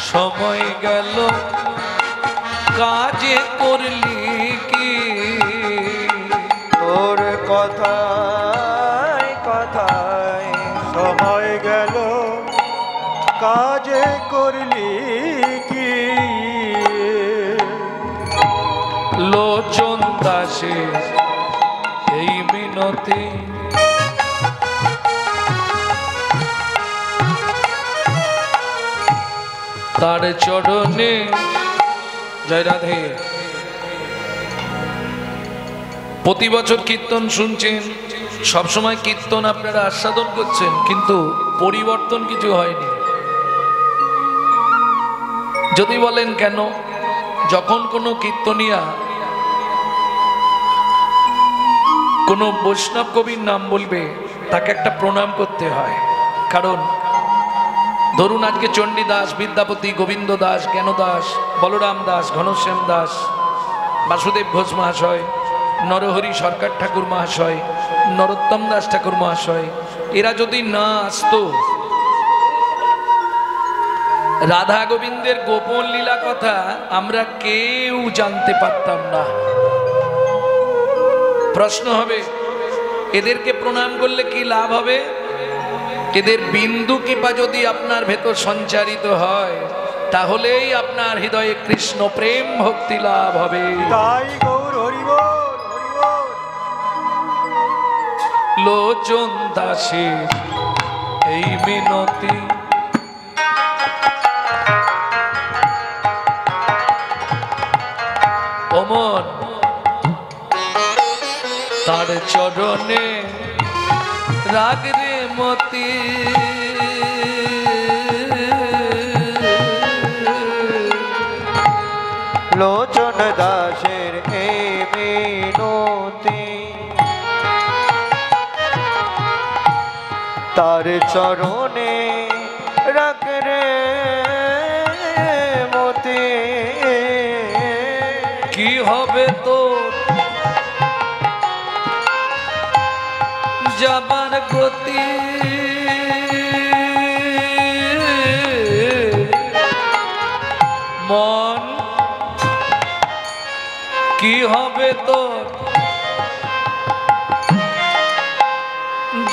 সময় গেল কাজে করলি কি? তোর কথায় এই মিনতি। তার চরণে, জয় রাধে। প্রতি বছর কীর্তন শুনছেন, সবসময় কীর্তন আপনারা আস্বাদন করছেন, কিন্তু পরিবর্তন কিছু হয়নি। যদি বলেন কেন, যখন কোনো কীর্তনিয়া কোনো বৈষ্ণব কবির নাম বলবে, তাকে একটা প্রণাম করতে হয়। কারণ, ধরুন আজকে চণ্ডী দাস, বিদ্যাপতি, গোবিন্দ দাস, জ্ঞান দাস, বলরাম দাস, ঘনশ্যাম দাস, বাসুদেব ঘোষ মহাশয়, নরহরি সরকার ঠাকুর মহাশয়, নরোত্তম দাস ঠাকুর মহাশয়, এরা যদি না আসতো, রাধা গোবিন্দের গোপন লীলা কথা আমরা কেউ জানতে পারতাম না। প্রশ্ন হবে এদেরকে প্রণাম করলে কি লাভ হবে? এদের বিন্দু কৃপা যদি আপনার ভেতর সঞ্চারিত হয় তাহলেই আপনার হৃদয়ে কৃষ্ণ প্রেম ভক্তি লাভ হবে। তাই গৌর হরিবল লোচন দাসের এই মিনতি চরণে রাগরে মতি। লোচন দাসের এ মিনতি তার চরণে যাবার গতি। মন কি হবে তোর?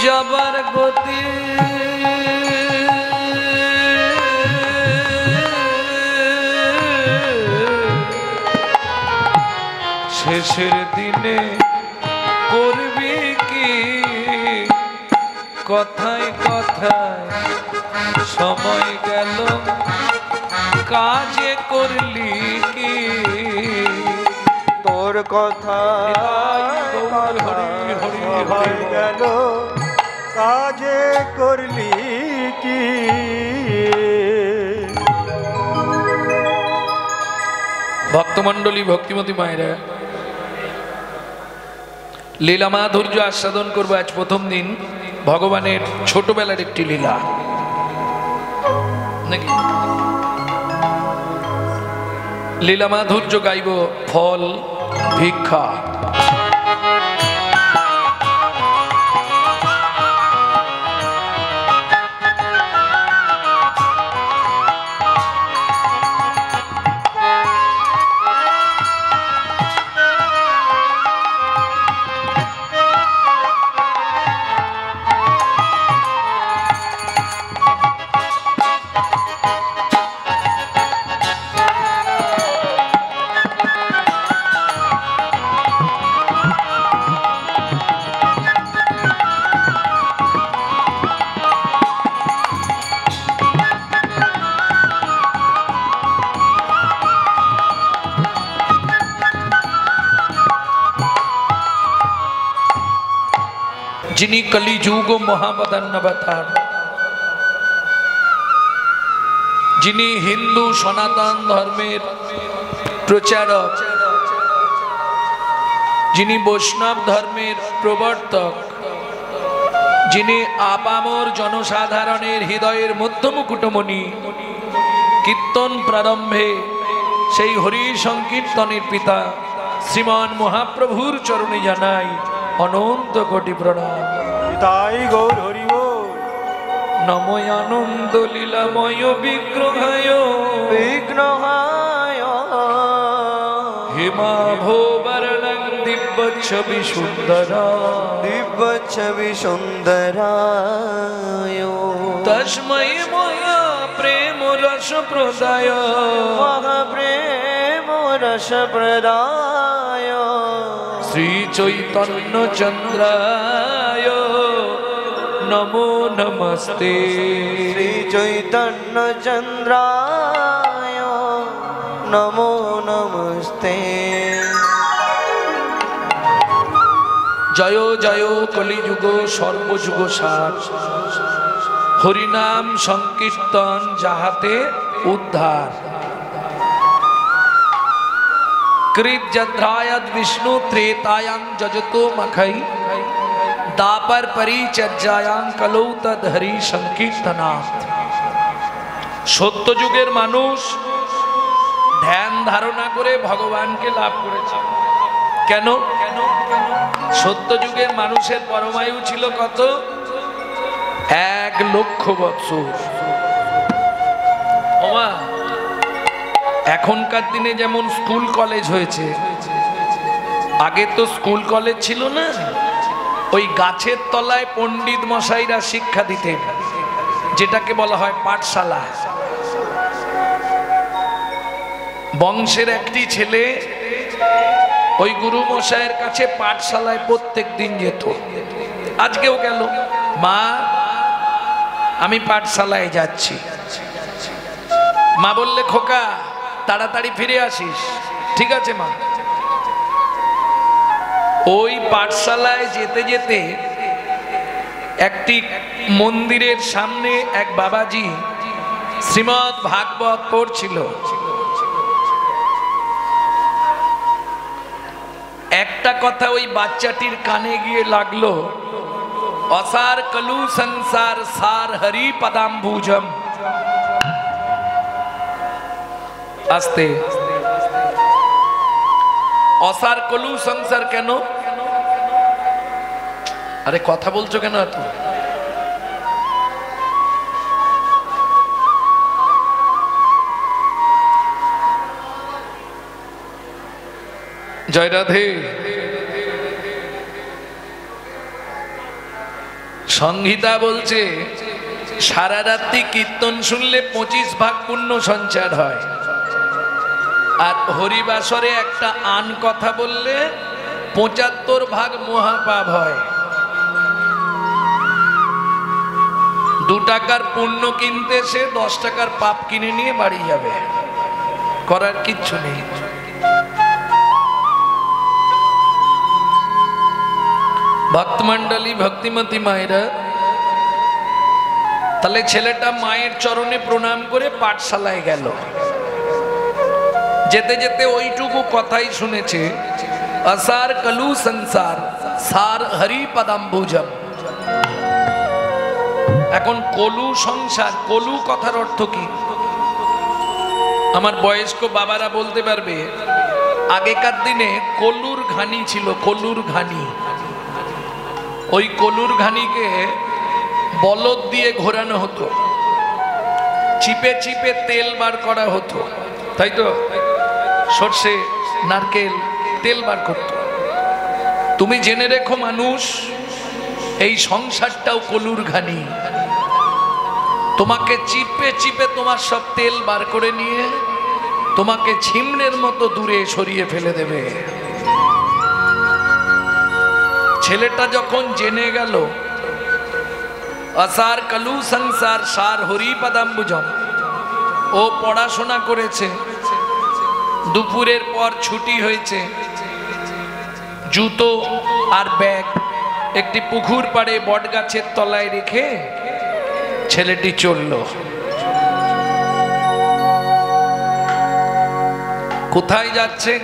যাবার গতি। শেষের দিনে কথায় কথায় সময় গেল। কাজে করলি কি? তোর কথা গেল। কাজে করলি কি? ভক্তমণ্ডলী ভক্তিমতী মায়েরা লীলা মাধুর্য আস্বাদন করব আজ প্রথম দিন। ভগবানের ছোটবেলার একটি লীলা। নাকি? লীলা মাধুর্য গাইব ফল ভিক্ষা। কলিযুগ মহাবদান্নবতার যিনি হিন্দু সনাতন ধর্মের প্রচারক। যিনি বৈষ্ণব ধর্মের প্রবর্তক। যিনি আপামর জনসাধারণের হৃদয়ের মধ্যমুকুটমণি। কীর্তন প্রারম্ভে সেই হরি সংকীর্তনের পিতা শ্রীমান মহাপ্রভুর চরণে জানাই অনন্ত কোটি প্রণাম। তাই গৌর হরিবল নময় আনন্দ লীলাময় বিগ্রহায়। বিঘ্নহায় হিমা ভোবরণং দিব্য ছবি সুন্দরা দিব্য ছবি সুন্দরায়। তস্মৈ ময়া প্রেম রস প্রদায় মহাপ্রেম রস প্রদায় শ্রী চৈতন্য চন্দ্রায়। নমো নমস্তে শ্রী চৈতন্য চন্দ্রায় নমো নমস্তে জয় জয় কলিযুগ সর্বযুগ সার হরিনাম সংকীর্তন যাহাতে উদ্ধার কৃতযদ্রায়দ বিষ্ণু ত্রেতায়াং যজতো মখৈ দাপর পরিচর্যায়াং কলৌ তদ হরি সংকীর্তনাথ সত্য যুগের মানুষ ধ্যান ধারণা করে ভগবানকে লাভ করেছে কেন সত্য যুগের মানুষের পরমায়ু ছিল কত এক লক্ষ বৎসর। ওমা, এখনকার দিনে যেমন স্কুল কলেজ হয়েছে, আগে তো স্কুল কলেজ ছিল না? ওই গাছের তলায় পণ্ডিত মশাইরা শিক্ষা দিতেন, যেটাকে বলা হয় পাঠশালা। বংশের একটি ছেলে ওই গুরু মশাইয়ের কাছে পাঠশালায় প্রত্যেক দিন যেত। আজকেও গেল। মা, আমি পাঠশালায় যাচ্ছি। মা বললে, খোকা, তাড়াতাড়ি ফিরে আসিস। ঠিক আছে, মা। ওই পাঠশালায় যেতে যেতে একটি মন্দিরের সামনে এক বাবাজি শ্রীমৎ ভাগবত পড়ছিল। একটা কথা ওই বাচ্চাটির কানে গিয়ে লাগল, অসার কলু সংসার সার হরি পদাম্বুজম। আস্তে অসার কলু সংসার কেন? আরে কথা বলছো কেন এত? জয় রাধে। সংহিতা বলছে, সারা রাত্রি কীর্তন শুনলে পঁচিশ ভাগ পুণ্য সঞ্চার হয়। আর হরিবাসরে একটা আন কথা বললে পঁচাত্তর ভাগ মহাপাপ হয়। দু টাকার পুণ্য কিনতে সে দশ টাকার পাপ কিনে নিয়ে বাড়ি যাবে। করার কিচ্ছু নেই। ভক্তমণ্ডলী, ভক্তিমতী মায়েরা, তাহলে ছেলেটা মায়ের চরণে প্রণাম করে পাঠশালায় গেল। যেতে যেতে ওইটুকু কথাই শুনেছে অসার কলু সংসার, সার হরি পদাম্বুজম এখন কলু সংসার, কলু কথার অর্থ কি? আমার বয়স্ক বাবারা বলতে পারবে, আগেকার দিনে কলুর ঘানি ছিল, কলুর ঘানি। ওই কলুর ঘানিকে বলদ দিয়ে ঘোরানো হতো। চিপে চিপে তেল বার করা হতো। তাই তো? সর্ষে, নারকেল, তেল বার করত তুমি জেনে রেখো মানুষ, এই সংসারটাও কলুর ঘানি। তোমাকে চিপে চিপে তোমার সব তেল বার করে নিয়ে তোমাকে ছিমড়ের মতো দূরে সরিয়ে ফেলে দেবে। ছেলেটা যখন জেনে গেল, আসার কালু সংসার সার হরি পদাম্বুজম। ও পড়াশোনা করেছে। দুপুরের পর ছুটি হয়েছে। জুতো আর ব্যাগ একটি পুকুর পাড়ে বটগাছের তলায় রেখে ছেলেটি চলল। কোথায় যাচ্ছে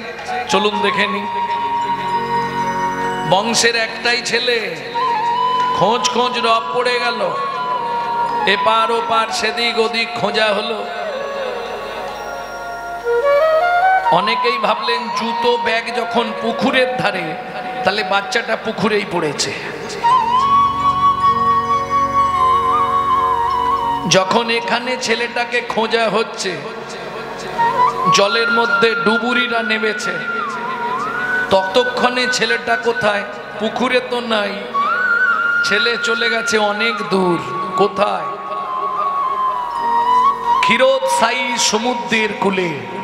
চলুন দেখে নি বংশের একটাই ছেলে। খোঁজ খোঁজ রব পড়ে গেল। এপার ওপার সেদিক ওদিক খোঁজা হলো। অনেকেই ভাবলেন, জুতো, ব্যাগ যখন পুকুরের ধারে, তাহলে বাচ্চাটা পুকুরেই পড়েছে। যখন এখানে ছেলেটাকে খোঁজা হচ্ছে, জলের মধ্যে ডুবুরিরা নেমেছে। ততক্ষণে ছেলেটা কোথায়? পুকুরে তো নাই। ছেলে চলে গেছে অনেক দূর। কোথায়? ক্ষীরোদ সাই সমুদ্রের কুলে।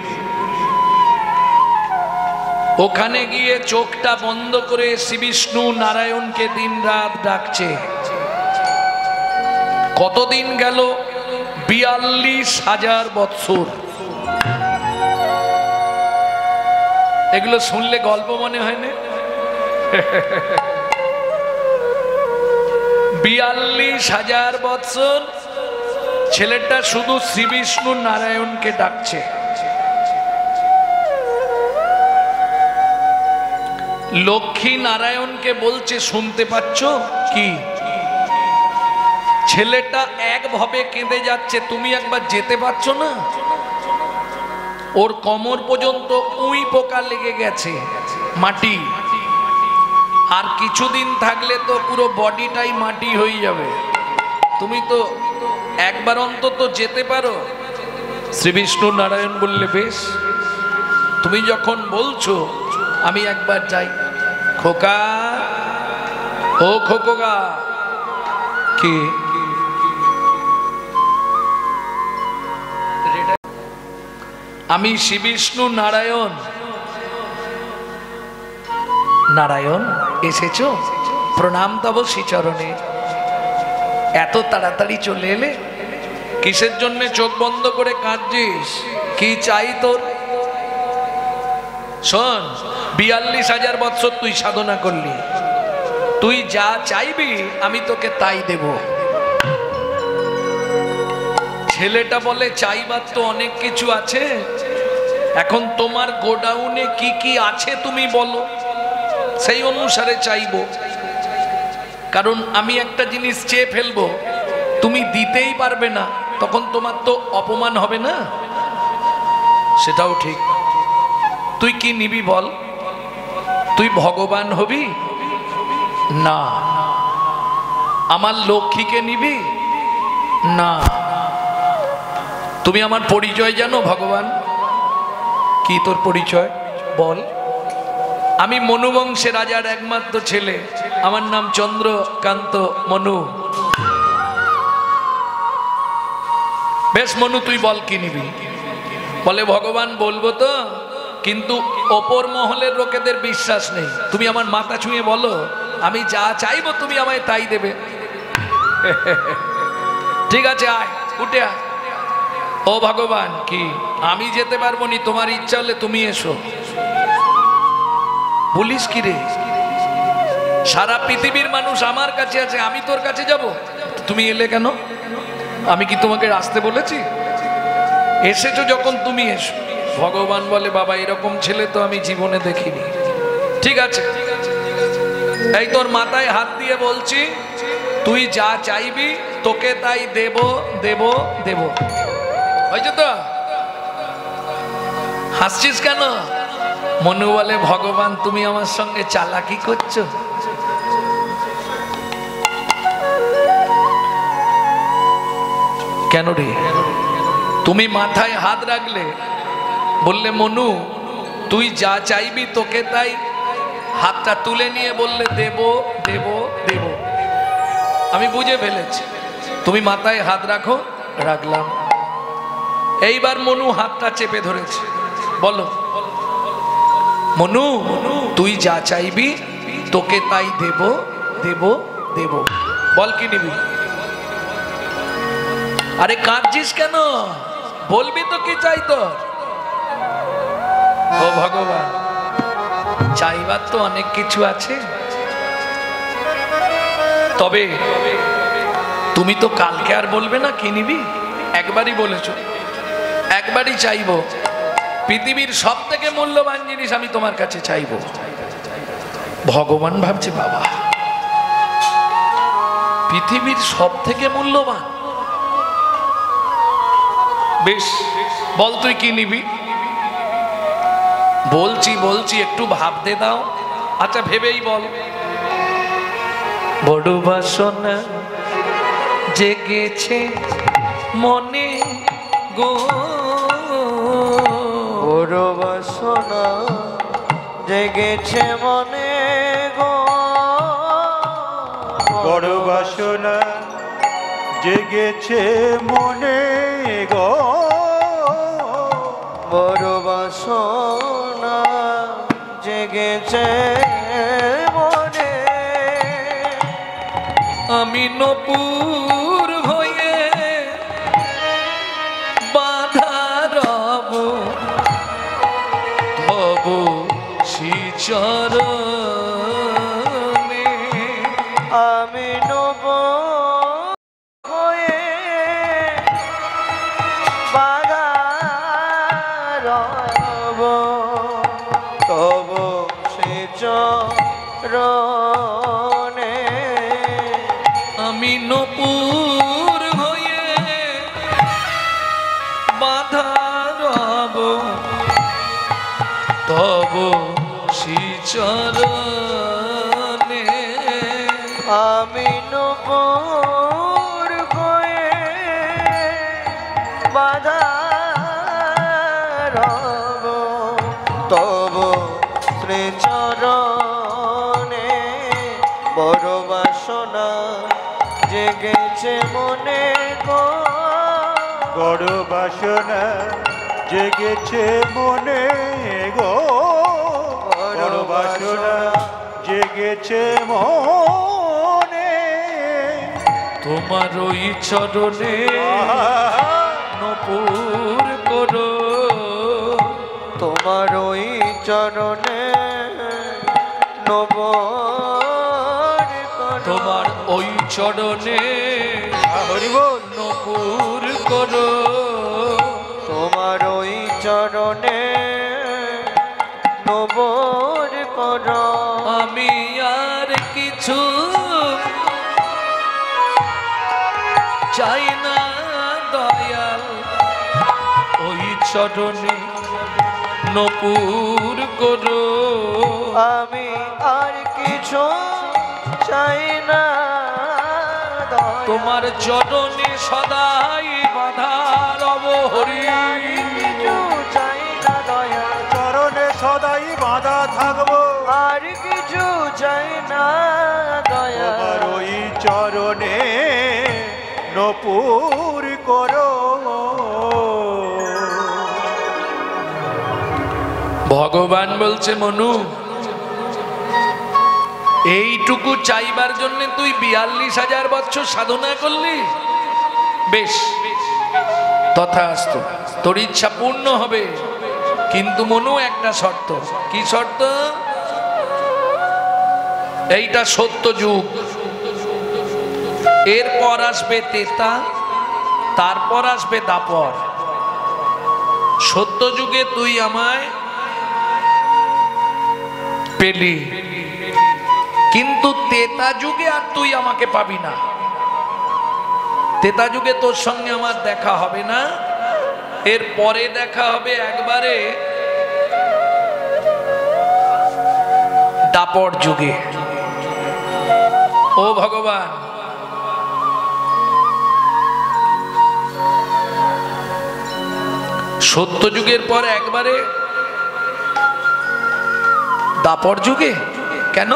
ওখানে গিয়ে চোখটা বন্ধ করে শ্রী বিষ্ণু নারায়ণকে দিন রাত ডাকছে। কতদিন গেল? বিয়াল্লিশ হাজার বৎসর। এগুলো শুনলে গল্প মনে হয় না? বিয়াল্লিশ হাজার বৎসর ছেলেটা শুধু শ্রী বিষ্ণু নারায়ণকে ডাকছে। লক্ষ্মী নারায়ণকে বলছে, শুনতে পাচ্ছ? কি? ছেলেটা একভাবে কেঁদে যাচ্ছে, তুমি একবার যেতে পারছ না? ওর কোমর পর্যন্ত উই পোকা লেগে গেছে, মাটি। আর কিছুদিন থাকলে তো পুরো বডিটাই মাটি হয়ে যাবে। তুমি তো একবার অন্তত যেতে পারো? শ্রী বিষ্ণু নারায়ণ বললে, বেশ। তুমি যখন বলছো, আমি একবার যাই। খোকা, ও খোকা কি? আমি শ্রী বিষ্ণু নারায়ণ। নারায়ণ, এসেছ? প্রণাম তব শ্রীচরণে এত তাড়াতাড়ি চলে এলে? কিসের জন্য চোখ বন্ধ করে কাঁদছিস? কি চাই তোর? শোন বিয়াল্লিশ হাজার বৎসর তুই সাধনা করলি। তুই যা চাইবি, আমি তোকে তাই দেব। ছেলেটা বলে, চাইবার তো অনেক কিছু আছে। এখন তোমার গোডাউনে কি কি আছে তুমি বলো। সেই অনুসারে চাইব। কারণ আমি একটা জিনিস চেয়ে ফেলব, তুমি দিতেই পারবে না, তখন তোমার তো অপমান হবে না? সেটাও ঠিক। তুই কি নিবি বল? তুই ভগবান হবি? না। আমার লক্ষ্মীকে নিবি? না। তুমি আমার পরিচয় জানো ভগবান? কি তোর পরিচয়? বল। আমি মনুবংশে রাজার একমাত্র ছেলে। আমার নাম চন্দ্রকান্ত মনু। বেশ মনু, তুই বল কি নিবি? বলে, ভগবান, বলব তো? কিন্তু ওপর মহলের লোকেদের বিশ্বাস নেই। তুমি আমার মাথা ছুঁয়ে বলো, আমি যা চাইব তুমি আমায় তাই দেবে। ঠিক আছে, আয়, উঠে আয়। ও ভগবান, কি? আমি যেতে পারব নি, তোমার ইচ্ছা হলে তুমি এসো। বলিস কি রে? সারা পৃথিবীর মানুষ আমার কাছে আছে, আমি তোর কাছে যাব? তুমি এলে কেন? আমি কি তোমাকে আসতে বলেছি? এসেছ যখন তুমি এসো। ভগবান বলে, বাবা, এরকম ছেলে তো আমি জীবনে দেখিনি। ঠিক আছে? এই তোর মাথায় হাত দিয়ে বলছি, তুই যা চাইবি, তোকে তাই দেব দেব দেব। হয়েছে তো? হাসছিস কেন? মনু বলে, ভগবান, তুমি আমার সঙ্গে চালাকি করছ? কেন রে? তুমি মাথায় হাত রাখলে বললে, মনু, তুই যা চাইবি তোকে তাই। হাতটা তুলে নিয়ে বললে, দেব দেব দেব। আমি বুঝে ফেলেছি। তুমি মাথায় হাত রাখো, রাখলাম। এইবার মনু হাতটা চেপে ধরেছে। বলো, মনু, তুই যা চাইবি তোকে তাই দেব দেব দেব। বল কি নিবি? আরে কাঁদছিস কেন? বলবি তো কি চাই তোর? ও ভগবান, চাইবার তো অনেক কিছু আছে। তবে তুমি তো কালকে আর বলবে না কি নিবি? একবারই বলেছ। একবারই চাইব। পৃথিবীর সব থেকে মূল্যবান জিনিস আমি তোমার কাছে চাইব। ভগবান ভাবছে, বাবা, পৃথিবীর সব থেকে মূল্যবান। বেশ, বল তুই কি নিবি? বলছি বলছি একটু ভাবতে দাও। আচ্ছা ভেবেই বল। বড় বাসনা জেগেছে মনে গো। বড় বাসনা জেগেছে মনে গো। বড় বাসনা জেগেছে মনে গো। বড় বাসনা জেগেছে মনে। আমি নপুর হয়ে বাধা রব হব শ্রীচরণে। জেগেছে মনে গো। বড় বাসনা জেগেছে মনে গো। বড় বাসনা জেগেছে মনে। তোমার ওই চরণে নপুর করো। তোমার ওই চরণে নব ওই চরণে নপুর করো। তোমার ওই চরণে নবর কর। আমি আর কিছু চাই না দয়াল। ওই চরণে নপুর করো। আমি আর কিছু চাই না। তোমার চরণে সদাই বাধার অবহরি। কিছু চাই না দয়া। চরণে সদাই বাঁধা থাকব। আর কিছু চাই না দয়া। তোমার ওই চরণে নপুর করো। ভগবান বলছে মনু এইটুকু চাইবার জন্য তুই বিয়াল্লিশ হাজার বছর সাধনা করলি? বেশ। তথাস্ত, তোর ইচ্ছা পূর্ণ হবে। কিন্তু মনু একটা শর্ত। কি শর্ত? এইটা সত্য যুগ। এরপর আসবে তেতা, তারপর আসবে দাপর। সত্য যুগে তুই আমায় পেলি। কিন্তু তেতা যুগে আর তুই আমাকে পাবি না। তেতা যুগে তোর সঙ্গে আমার দেখা হবে না। এর পরে দেখা হবে একবারে দাপর যুগে। ও ভগবান, সত্য যুগের পর একবারে দাপর যুগে? কেন?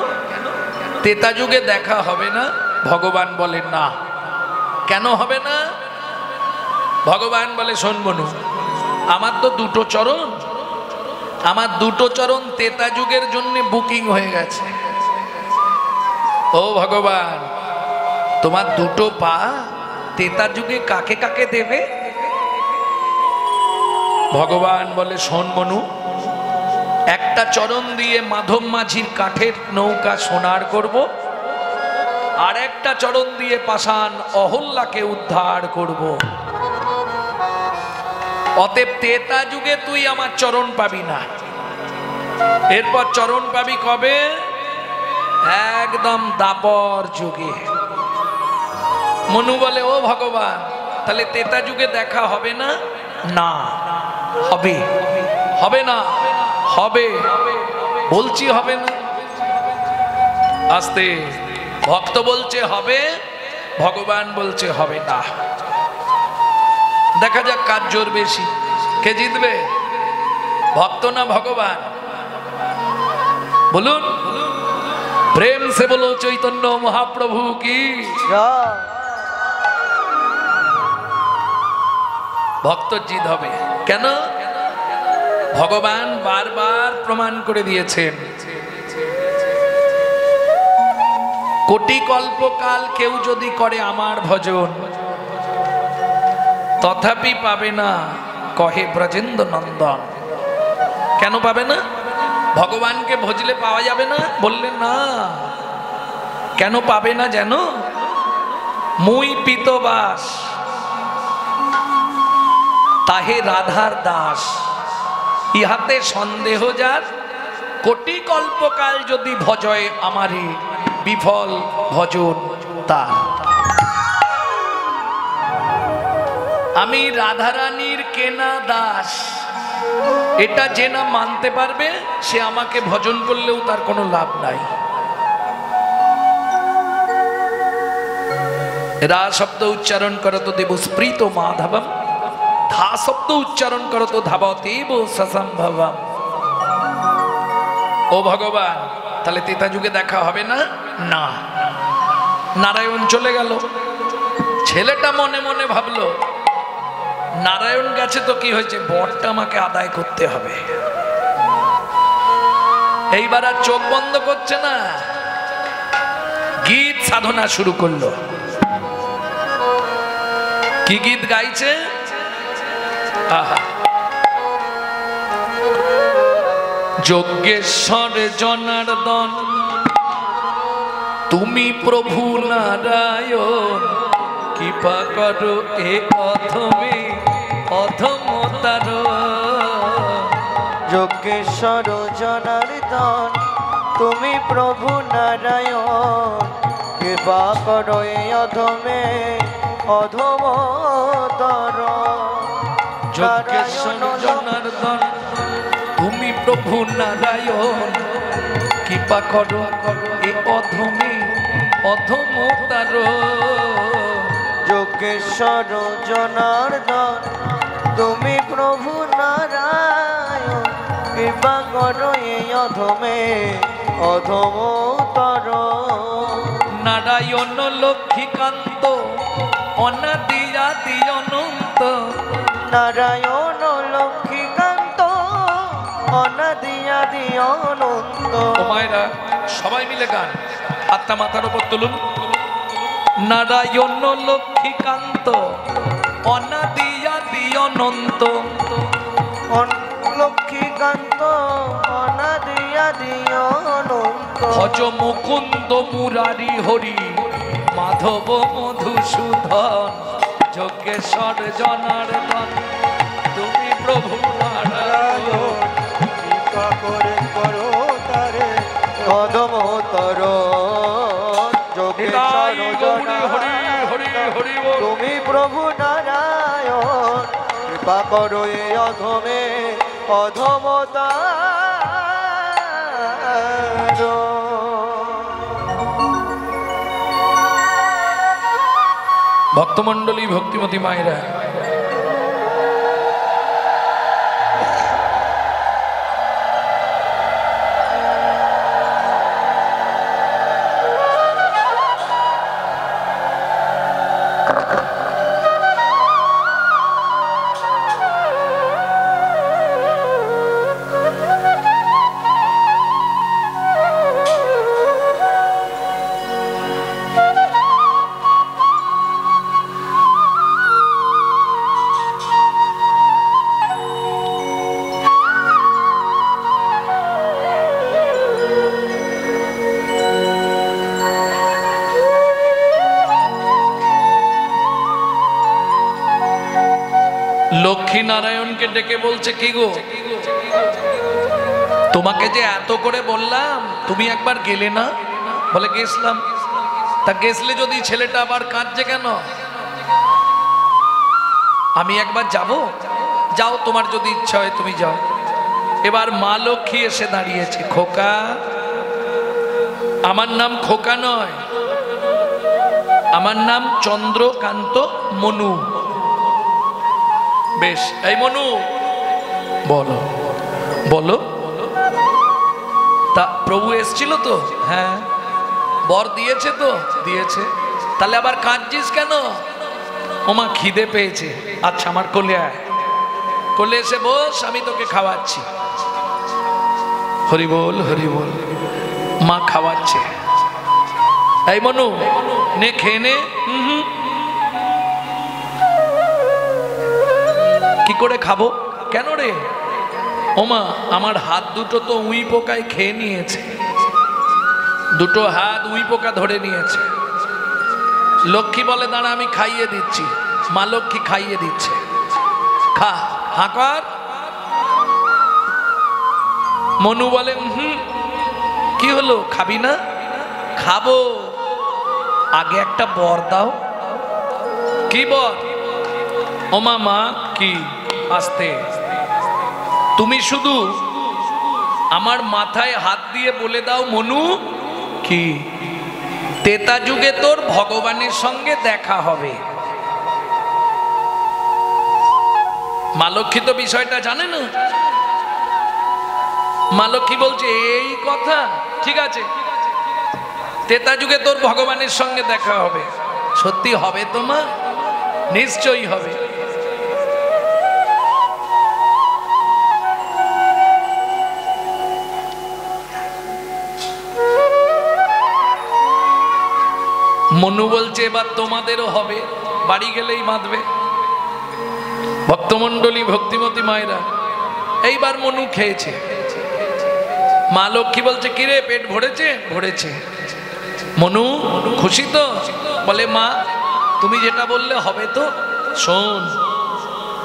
তেতা যুগে দেখা হবে না? ভগবান বলেন না। কেন হবে না? ভগবান বলে, শোন বনু আমার তো দুটো চরণ। আমার দুটো চরণ তেতা যুগের জন্য বুকিং হয়ে গেছে। ও ভগবান, তোমার দুটো পা তেতা যুগে কাকে কাকে দেবে? ভগবান বলে, শোন মনু একটা চরণ দিয়ে মাধব মাঝির কাঠের নৌকা সোনার করব, আর একটা চরণ দিয়ে পাষাণ অহল্যাকে উদ্ধার করব। অতএব তেতা যুগে তুই আমার চরণ পাবি না। এরপর চরণ পাবি কবে? একদম দাপর যুগে। মনু বলে, ও ভগবান, তাহলে তেতা যুগে দেখা হবে না? না, হবে। হবে না? হবে, বলছি হবে না। আস্তে, ভক্ত বলছে হবে, ভগবান বলছে হবে না। দেখা যাক কার জোর বেশি। কে জিতবে? ভক্ত না ভগবান? বলুন। প্রেম সে বলো চৈতন্য মহাপ্রভু কি? ভক্ত জিত হবে। কেন? ভগবান বারবার প্রমাণ করে দিয়েছেন কোটি কল্পকাল কেউ যদি করে আমার ভজন, তথাপি পাবে না, কহে ব্রজেন্দ্র নন্দন কেন পাবে না? ভগবানকে ভজলে পাওয়া যাবে না? বললেন না। কেন পাবে না যেন? মুই পিতবাস, তাহে রাধার দাস। ইহাতে সন্দেহ যার, কোটি কল্পকাল যদি ভজয় আমারে, বিফল ভজন তার। আমি রাধারানীর কেনা দাস, এটা যে না মানতে পারবে, সে আমাকে ভজন করলেও তার কোনো লাভ নাই। রা শব্দ উচ্চারণ করতো দেব স্প্রীত মাধবম। ধা শব্দ উচ্চারণ করতো ধাবতেব সসম্ভবম ও ভগবান তাহলে তেতা যুগে দেখা হবে না না নারায়ণ চলে গেল ছেলেটা মনে মনে ভাবলো নারায়ণ গেছে তো কি হয়েছে বরটা আমাকে আদায় করতে হবে এইবার আর চোখ বন্ধ করছে না। গীত সাধনা শুরু করল কি গীত গাইছে যজ্ঞেশ্বর জনার্দন, তুমি প্রভু নারায়ণ, কৃপা করো এ অধমে অধমতার যোগেশ্বর জনার্দন, তুমি প্রভু নারায়ণ, কৃপা করো এই অধমে, অধমতর। যজ্ঞেশ্বর জনার্দন তুমি প্রভু নারায়ণ কৃপা করো এ অধমে অধমতার যোগেশ্বর জনার্দন তুমি প্রভু নারায়ণ কৃপা করো এই অধমে অধমতর নারায়ণ লক্ষ্মীকান্ত অনাদিয়াদি অনন্ত নারায়ণ লক্ষ্মীকান্ত অনাদিয়াদি অনন্ত ও মায়েরা সবাই মিলে গান। আত্মা মাথার উপর তুলুন। নারায়ণ লক্ষ্মীকান্ত অনাদিয়াদি অনন্ত অন- লক্ষ্মীকান্ত অনাদিয়াদি অনন্ত ভজ মুকুন্দ মুরারি হরি মাধব মধুসূদন। যজ্ঞেশ্বর জনার্দন তুমি প্রভু কৃপা করে করো তারে। যোগেশ্বর জনার্দন হরি বল। তুমি প্রভু নারায়ণ। কৃপা করো এ অধমে। অধমতা ভক্তমণ্ডলী ভক্তিমতী মায়েরা নারায়ণকে ডেকে বলছে, কি গো? তোমাকে যে এত করে বললাম, তুমি একবার গেলে না? বলে গেছিলাম তা গেছলে যদি ছেলেটা আবার কাঁদছে কেন? আমি একবার যাব? যাও, তোমার যদি ইচ্ছা হয় তুমি যাও। এবার মা লক্ষ্মী এসে দাঁড়িয়েছে, খোকা। আমার নাম খোকা নয়, আমার নাম চন্দ্রকান্ত মনু। বেশ এই মনু। বলো বলো। তা প্রভু এসছিল তো? হ্যাঁ। বর দিয়েছে তো? দিয়েছে। তাহলে আবার কাঁদছিস কেন? ওমা খিদে পেয়েছে। আচ্ছা আমার কোলে আয়। কোলে এসে বস আমি তোকে খাওয়াচ্ছি। হরি বল হরি বল। মা খাওয়াচ্ছে। এই মনু নে খেয়ে নে। হুম। করে খাব? কেন রে? ওমা, আমার হাত দুটো তো উই পোকায় খেয়ে নিয়েছে। দুটো হাত উই পোকা ধরে নিয়েছে। লক্ষ্মী বলে, দাঁড়া, আমি খাইয়ে দিচ্ছি। মা লক্ষ্মী খাইয়ে দিচ্ছে। খা হাঁকর মনু বলে হুম কি হলো, খাবি না? খাব। আগে একটা বর দাও। কি বর? ওমা, মা, কি? আস্তে। তুমি শুধু আমার মাথায় হাত দিয়ে বলে দাও, মনু, কি? তেতা যুগে তোর ভগবানের সঙ্গে দেখা হবে। মা লক্ষ্মী তো বিষয়টা জানে না। মা লক্ষ্মী বলছে, এই কথা, ঠিক আছে। তেতা যুগে তোর ভগবানের সঙ্গে দেখা হবে। সত্যি হবে তো মা? নিশ্চয়ই হবে। মনু বলছে, এবার তোমাদেরও হবে। বাড়ি গেলেই বাঁধবে। ভক্তমণ্ডলী, ভক্তিমতী মায়েরা, এইবার মনু খেয়েছে। মা লক্ষ্মী বলছে, কিরে, পেট ভরেছে? ভরেছে। মনু খুশি তো? বলে, মা, তুমি যেটা বললে হবে তো? শোন,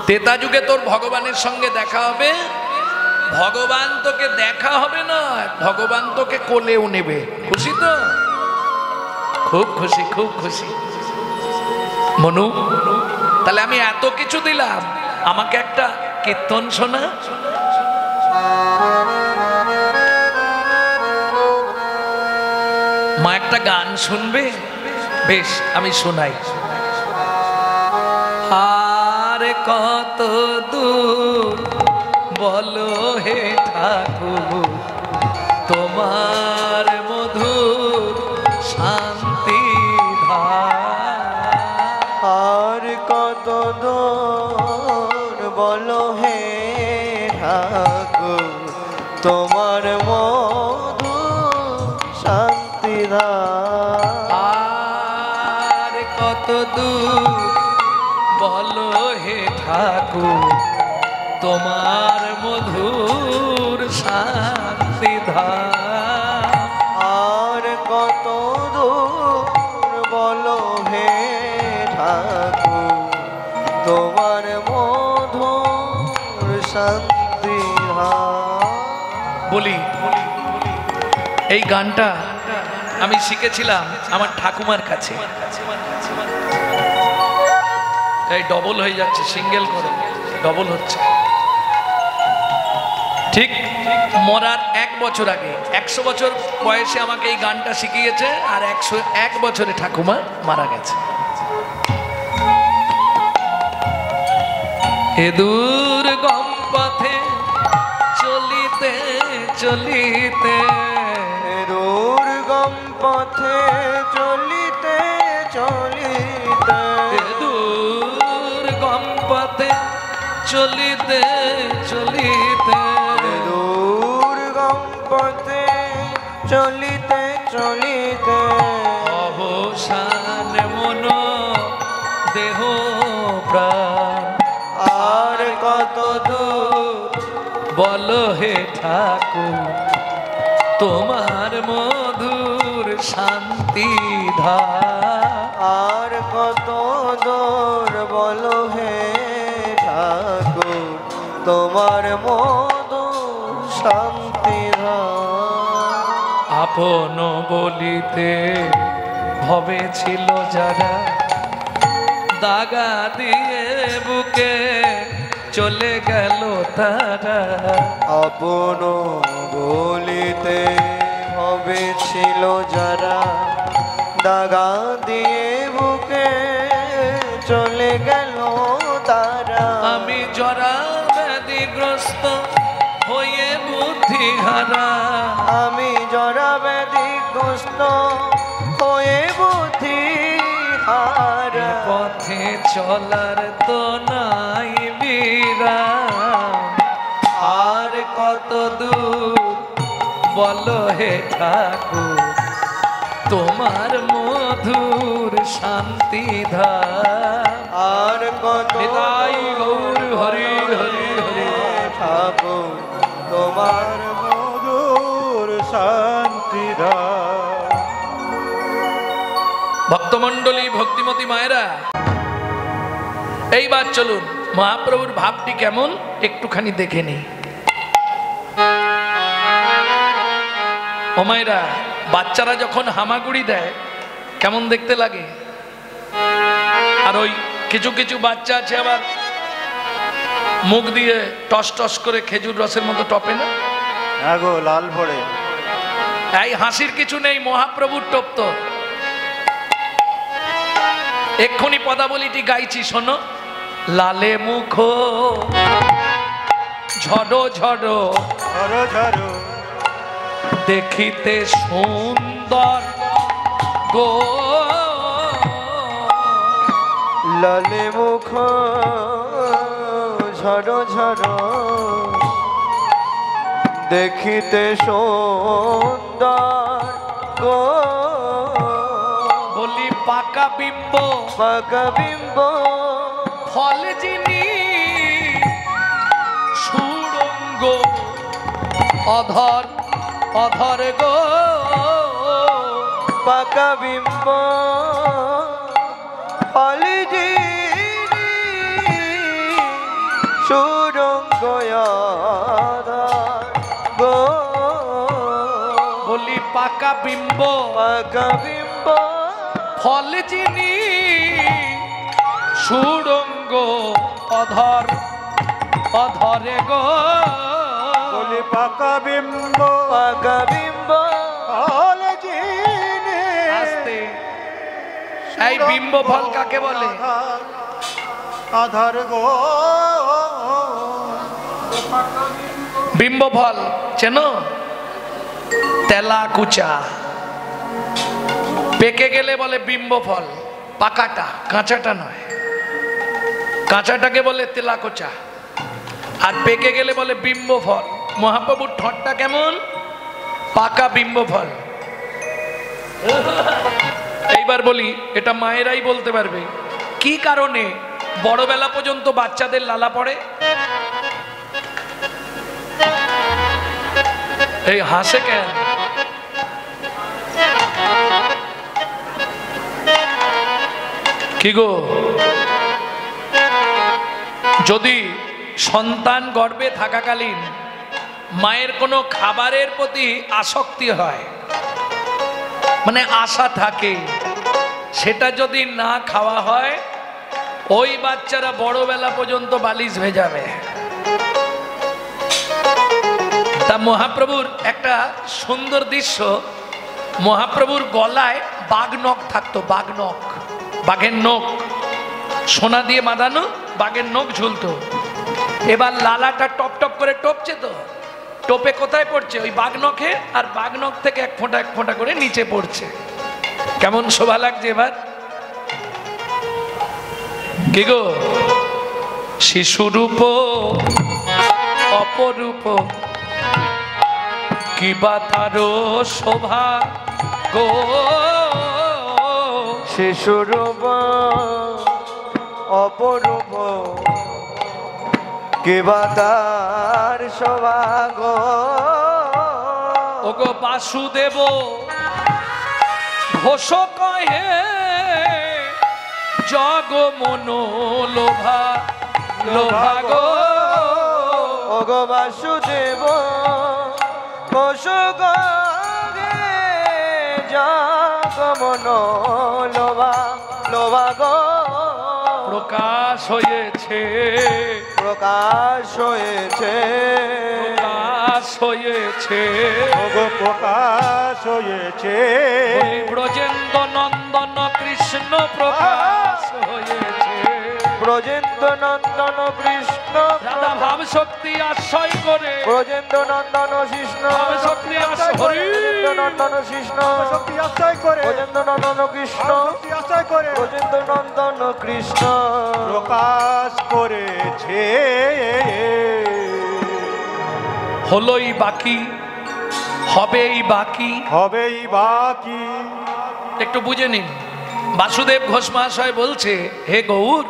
তেতা যুগে তোর ভগবানের সঙ্গে দেখা হবে। ভগবান তোকে দেখা হবে না, ভগবান তোকে কোলেও নেবে। খুশি তো? খুব খুশি খুব খুশি। মনু, তাহলে আমি এত কিছু দিলাম, আমাকে একটা কীর্তন শোনা। মা একটা গান শুনবে? বেশ, আমি শোনাই। আর কত দূর বলো হে ঠাকুর, তোমার ঠাকুর তোমার মধু শান্তি আর কত দূর বলো হে ঠাকুর তোমার মধুর শান্তি আর কত দূর বলো হে ঠাকুর তোমার মধুর শান্তি বলি, এই গানটা আমি শিখেছিলাম আমার ঠাকুমার কাছে। এই ডবল হয়ে যাচ্ছে সিঙ্গেল করে ডবল হচ্ছে। ঠিক মরার এক বছর আগে, একশো বছর বয়সে আমাকে এই গানটা শিখিয়েছে আর একশো এক বছরে ঠাকুমা মারা গেছে। এ দূর চলিতে দুর্গম পথে চলিতে চলিতে। এ দূর গম পথে চলিতে চলিতে। দুর্গম পথে চলিতে চলিতে। অবসান মন দেহ প্রাণ। বল হে ঠাকুর তোমার মধুর শান্তি আর কত দূর বলো হে ঠাকুর তোমার মধু শান্তি আপন বলিতে ভবে ছিল যারা দাগা দিয়ে বুকে চলে গেল তারা। আপন বলিতে হবে ছিল যারা। দাগা দিয়ে বুকে চলে গেল তারা। আমি জরা ব্যাধিগ্রস্ত হয়ে বুদ্ধি হারা আমি জরা ব্যাধিগ্রস্ত হয়ে বুদ্ধি হারা পথে চলার তো নাই বিরাম। আর কত দূর? বলো হে ঠাকুর তোমার মধুর শান্তি আর কত গৌর হরি হরি হরি। ঠাকুর তোমার মধুর শান্তি ভক্তমণ্ডলী ভক্তিমতী মায়েরা এইবার চলুন মহাপ্রভুর ভাবটি কেমন? একটুখানি দেখে নিই। ও মায়েরা বাচ্চারা যখন হামাগুড়ি দেয় কেমন দেখতে লাগে? আর ওই কিছু কিছু বাচ্চা আছে আবার মুখ দিয়ে টস টস করে খেজুর রসের মতো টপে না? হ্যাঁ গো লাল ভরে এই হাসির কিছু নেই মহাপ্রভুর টপ তো। এক্ষুনি পদাবলিটি গাইছি শোনো। লালে মুখ ঝড়ো ঝড়ো ঝরো ঝরো। দেখিতে সুন্দর গো। লালে মুখ ঝড়ো ঝড়ো দেখিতে সুন্দর গো। পাকা বিম্ব। পাকবিম্ব ফল যিনি সুরঙ্গ অধর অধর গো। পাকবিম্ব ফলিজি সুরঙ্গ গো। বলি পাকা বিম্ব। পাকবিম্ব ফল যিনি সুরঙ্গ অধর অধরে গো। বলি পাকা বিম্ব পাকবিম্ব ফল জিনে আস্তে। এই বিম্ব ফল কাকে বলে? আধার গো। বিম্ব ফল চেনো? তেলা কুচা পেকে গেলে বলে বিম্ব ফল, পাকাটা, কাঁচাটা নয়। কাঁচাটাকে বলে তেলা কোচা আর পেকে গেলে বলে বিম্ব ফল। মহাপ্রভুর ঠটটা কেমন? পাকা বিম্ব ফল। এইবার বলি, এটা মায়েরাই বলতে পারবে। কি কারণে বড়বেলা পর্যন্ত বাচ্চাদের লালা পড়ে? এই হাসে কেন? কি গো? যদি সন্তান গর্ভে থাকাকালীন মায়ের কোনো খাবারের প্রতি আসক্তি হয় মানে আশা থাকে, সেটা যদি না খাওয়া হয়, ওই বাচ্চারা বড়বেলা পর্যন্ত বালিশ ভেজাবে। তা মহাপ্রভুর একটা সুন্দর দৃশ্য, মহাপ্রভুর গলায় বাঘ নখ থাকতো বাঘ নখ বাঘের নখ। সোনা দিয়ে বাঁধানো বাঘের নখ ঝুলতো। এবার লালাটা টপ টপ করে টপছে তো। টোপে কোথায় পড়ছে? ওই বাঘ নখে আর বাঘ নখ থেকে এক ফোঁটা এক ফোঁটা করে নিচে পড়ছে। কেমন শোভা লাগছে এবার? কি গো? শিশুরূপ, অপরূপ। কিবা তারও শোভা গো? শিশুরূপ অপরূপ। কিবা তার সভাগ ওগো বাসুদেব ঘোষ কহে জগ মন লোভা লোভা গো। বাসুদেব কৌশগ জগমন লোবা লোবা গো। প্রকাশ হয়েছে। প্রকাশ হয়েছে। প্রকাশ হয়েছে। ওগো প্রকাশ হয়েছে। ব্রজেন্দ্র নন্দন কৃষ্ণ প্রকাশ হয়েছে। ব্রজেন্দ্র নন্দন কৃষ্ণ রাধা ভাব শক্তি আশ্রয় করে। ব্রজেন্দ্র নন্দন কৃষ্ণ শক্তি আশ্রয় নন্দন কৃষ্ণ শক্তি আশ্রয় করে। ব্রজেন্দ্র নন্দন কৃষ্ণ শক্তি আশ্রয় করে। ব্রজেন্দ্র নন্দন কৃষ্ণ প্রকাশ করেছে। হলোই বাকি হবেই বাকি। হবেই বাকি। একটু বুঝে নিন। বাসুদেব ঘোষ মহাশয় বলছে হে গৌর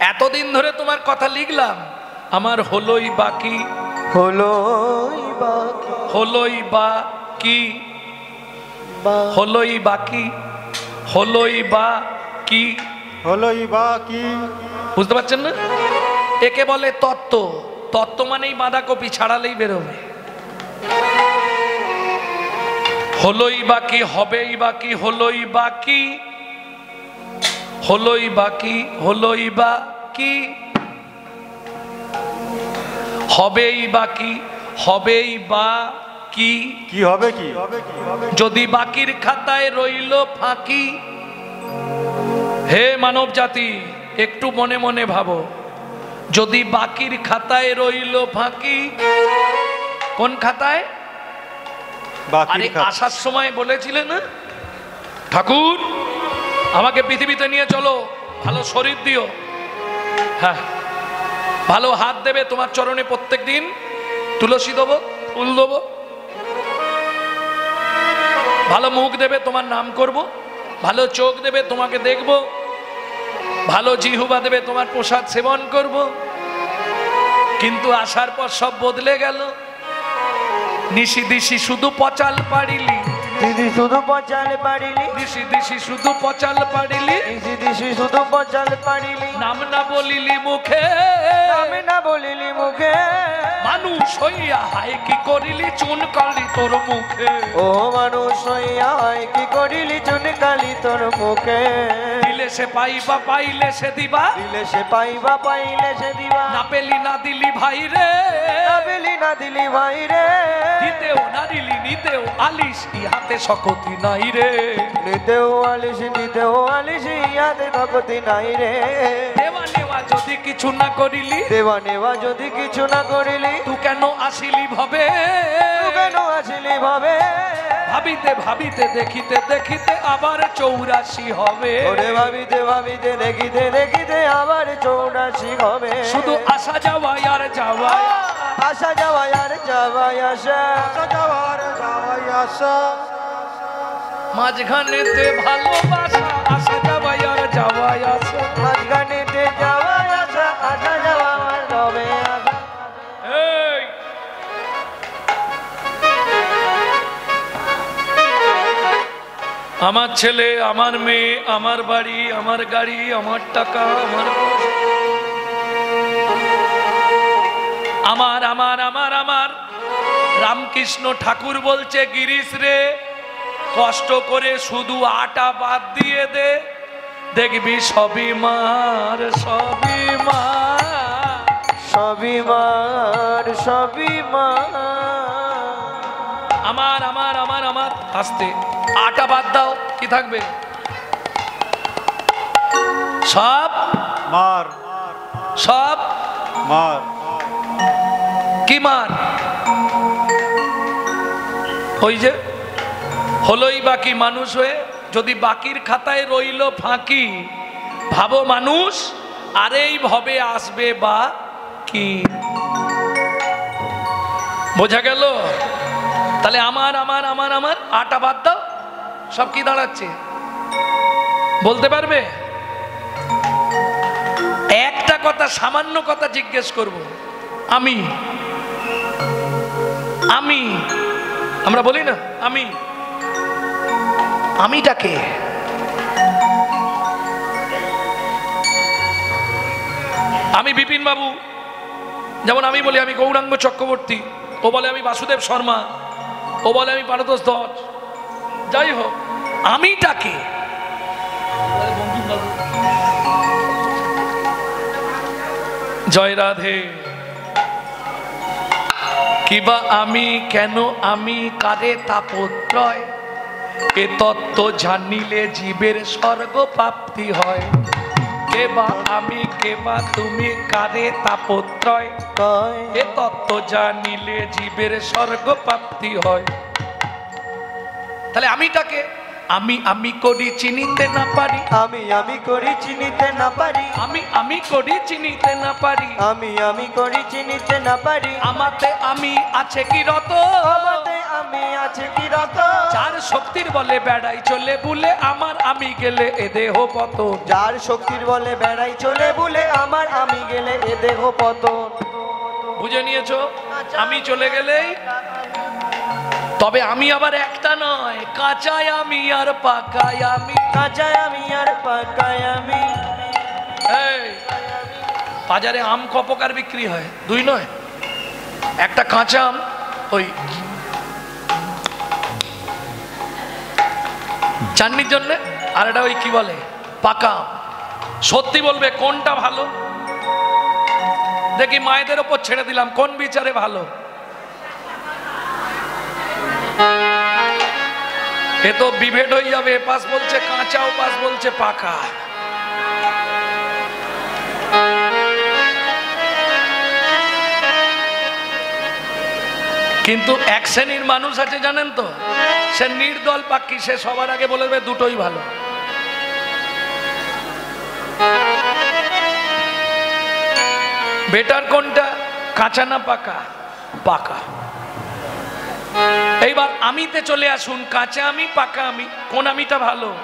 এতদিন ধরে তোমার কথা লিখলাম আমার হলোই বাকি হলো বাকি হলোই বা কি? হলোই বাকি হলোই বা কি? হলোই বাকি বুঝতে পারছেন না? একে বলে তত্ত্ব। তত্ত্ব মানেই বাঁধাকপি ছাড়ালেই বেরোবে। হলোই বাকি হবেই বাকি হলোই বাকি হলোই বাকি হলোই বা কি? হবেই বা কি? হবেই বা কি? কি হবে কি? কি যদি বাকির খাতায় রইল ফাঁকি। হে মানব জাতি একটু মনে মনে ভাবো। যদি বাকির খাতায় রইল ফাঁকি কোন খাতায়? আরে আসার সময় বলেছিলেন না? ঠাকুর আমাকে পৃথিবীতে নিয়ে চলো। ভালো শরীর দিও। হ্যাঁ। ভালো হাত দেবে তোমার চরণে প্রত্যেক দিন তুলসী দেবো, ফুল দেবো। ভালো মুখ দেবে তোমার নাম করব। ভালো চোখ দেবে তোমাকে দেখব। ভালো জিহুবা দেবে তোমার প্রসাদ সেবন করব। কিন্তু আসার পর সব বদলে গেল। নিশি দিশি শুধু পচাল পারিলি দিদি শুধু পচাল পারিলি দিশি দিশি শুধু পচাল পারিলি দিদি দিদি শুধু পচাল পারিলি নাম না বলিলি মুখে। আমি না বলিলি মুখে। মানুষ হইয়া হাই কি করিলি চুন কালি তোর মুখে? ও মানুষ হইয়া হয় কি করিলি চুন কালি তোর মুখে? দিলে সে পাইবা পাইলে সে দিবা। দিলে সে পাইবা পাইলে সে দিবা। না পেলি না দিলি ভাই রে। না পেলি না দিলি ভাই রে। দিতেও না দিলি নিতেও আলিস ইহাতে সকতি নাই রে। নিতেও আলিস নিতেও আলিস ইয়াতে ভগতি নাই রে। দেওয়া নেওয়া যদি কিছু না করিলি দেওয়া নেওয়া যদি কিছু না করিলি তু কেন আসিলি ভবে? তু কেন আসিলি ভাবে? ভাবিতে ভাবিতে দেখিতে দেখিতে আবার চৌরাশি হবে। ওরে ভাবিতে ভাবিতে দেখিতে দেখিতে আবার চৌরাশি হবে। শুধু আসা যাওয়া আর যাওয়া আসা যাওয়া আর যাওয়াই আসা। আসা যাওয়ার যাওয়াই আসা। মাঝখানেতে ভালোবাসা আসা যাওয়া আর যাওয়া আসা। মাঝখানেতে যাওয়াই আসা আসা যাওয়া আর রবে আমার ছেলে আমার মেয়ে আমার বাড়ি আমার গাড়ি আমার টাকা আমার আমার আমার আমার আমার। রামকৃষ্ণ ঠাকুর বলছে গিরিশ রে কষ্ট করে শুধু আটা বাদ দিয়ে দে। দেখবি সবই মার সবই মার সবই মার সবই মার। আমার আমার আমার আমার আস্তে। আটা বাদ দাও কি থাকবে? সব? মার। সব? মার। কি মার? ওই যে হলোই বাকি মানুষ হয়ে যদি বাকির খাতায় রইল ফাঁকি, ভাবো মানুষ, আরেই ভবে আসবে বা কি? বোঝা গেল? তাহলে আমার আমার আমার আমার, আটা বাদ দাও, সব কি দাঁড়াচ্ছে? বলতে পারবে? একটা কথা, সামান্য কথা জিজ্ঞেস করব। আমি। আমি। আমরা বলি না, আমি। আমিটাকে। আমি বিপিন বাবু যেমন আমি বলি, আমি গৌরাঙ্গ চক্রবর্তী। ও বলে, আমি বাসুদেব শর্মা। ও বলে, আমি পারতোষ দত্ত। যাই হোক, আমিটাকে। জয় রাধে। কিবা আমি, কেন আমি, কারে তাপত্রয় এ তত্ত্ব জানিলে জীবের স্বর্গ প্রাপ্তি হয়। কেবা আমি কেবা তুমি কারে তাপত্রয়? এ তত্ত্ব জানিলে জীবের স্বর্গ প্রাপ্তি হয়। তাহলে আমিটাকে আমি আমি করি চিনিতে না পারি। আমি আমি করি চিনিতে না পারি। আমি আমি করি চিনিতে না পারি। আমি আমি করি চিনিতে না পারি। আমাতে আমি আছে কি রত? আমাতে আমি আছে কি রত? চার শক্তির বলে বেড়াই চলে বুলে আমার আমি গেলে এ দেহ পত। যার শক্তির বলে বেড়াই চলে বলে আমার আমি গেলে এ দেহ পতন বুঝে নিয়েছো? আমি চলে গেলেই তবে আমি আবার একটা নয় কাঁচায় আমি আর পাকায় আমি। কাঁচায় আমি আর পাকায় আমি। বাজারে আম ক প্রকার বিক্রি হয় দুই নয়। একটা কাঁচা আম ওই চাটনির জন্য আর এটা ওই কি বলে পাকা আম। সত্যি বলবে কোনটা ভালো? দেখি মায়েদের ওপর ছেড়ে দিলাম কোন বিচারে ভালো? এ তো বিভেদ হয়ে যাবে পাশ বলছে কাঁচা, ও পাশ বলছে পাকা। কিন্তু এক শ্রেণির মানুষ আছে, জানেন তো? সে নির্দল পাখি সে সবার আগে বলে দেবে দুটোই ভালো। বেটার কোনটা? কাঁচা না পাকা? পাকা। এইবার আমিতে চলে আসুন, কাঁচা আমি, পাকা আমি, কোন আমিটা ভালো?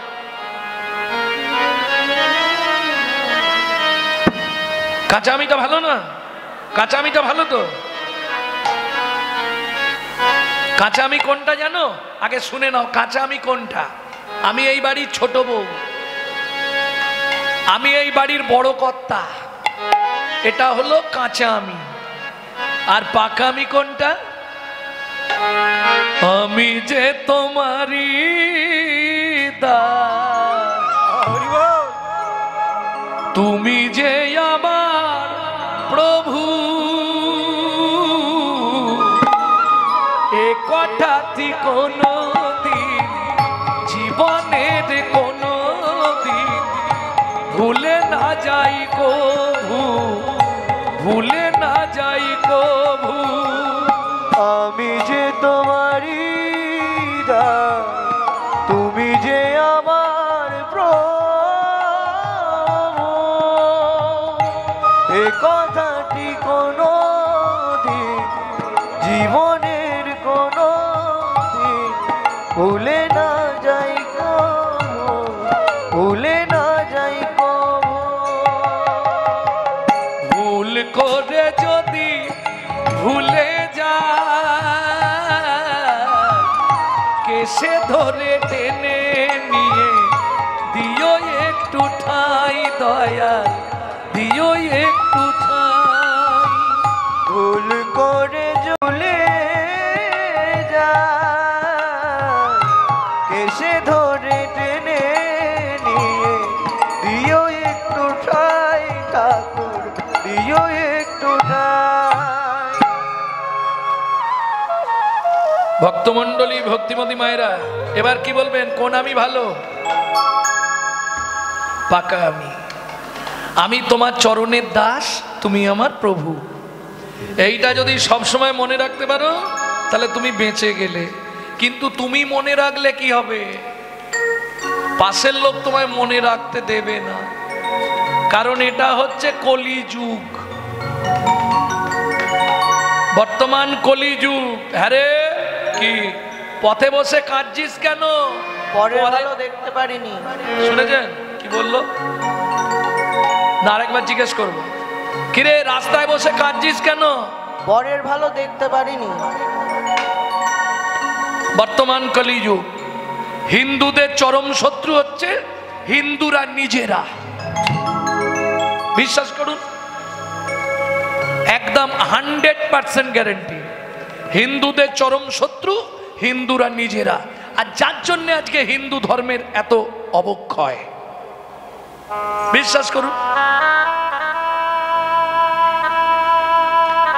কাঁচা আমিটা ভালো না? কাঁচা আমিটা ভালো তো? কাঁচা আমি কোনটা জানো? আগে শুনে নাও, কাঁচা আমি কোনটা? আমি এই বাড়ির ছোট বউ। আমি এই বাড়ির বড় কর্তা। এটা হলো কাঁচা আমি। আর পাকা আমি কোনটা? আমি যে তোমারি তুমি যে আমার প্রভু। এ কথাটি কোনো ভুলে না যাই। ভুল করে যদি ভুলে যা কেসে ধরে টেনে নিয়ে দিও একটু ঠাই দয়া ভক্তমণ্ডলী, ভক্তিমতী মায়েরা, এবার কি বলবেন? কোন আমি ভালো? পাকা আমি। আমি তোমার চরণের দাস, তুমি আমার প্রভু। এইটা যদি সবসময় মনে রাখতে পারো, তাহলে তুমি বেঁচে গেলে। কিন্তু তুমি মনে রাখলে কি হবে? পাশের লোক তোমায় মনে রাখতে দেবে না। কারণ এটা হচ্ছে কলিযুগ। বর্তমান কলিযুগ। হ্যাঁ কি? পথে বসে কাঁদছিস কেন? পরে পরে- ভালো দেখতে পারিনি। শুনেছেন? কি বলল? না আরেকবার জিজ্ঞেস করব। কিরে রাস্তায় বসে কাঁদছিস কেন? পরের ভালো দেখতে পারিনি। বর্তমান কলিযুগ। হিন্দুদের চরম শত্রু হচ্ছে হিন্দুরা নিজেরা। বিশ্বাস করুন একদম হান্ড্রেড পার্সেন্ট গ্যারেন্টি হিন্দুদের চরম শত্রু, হিন্দুরা নিজেরা। আর যার জন্য আজকে হিন্দু ধর্মের এত অবক্ষয়? বিশ্বাস করুন।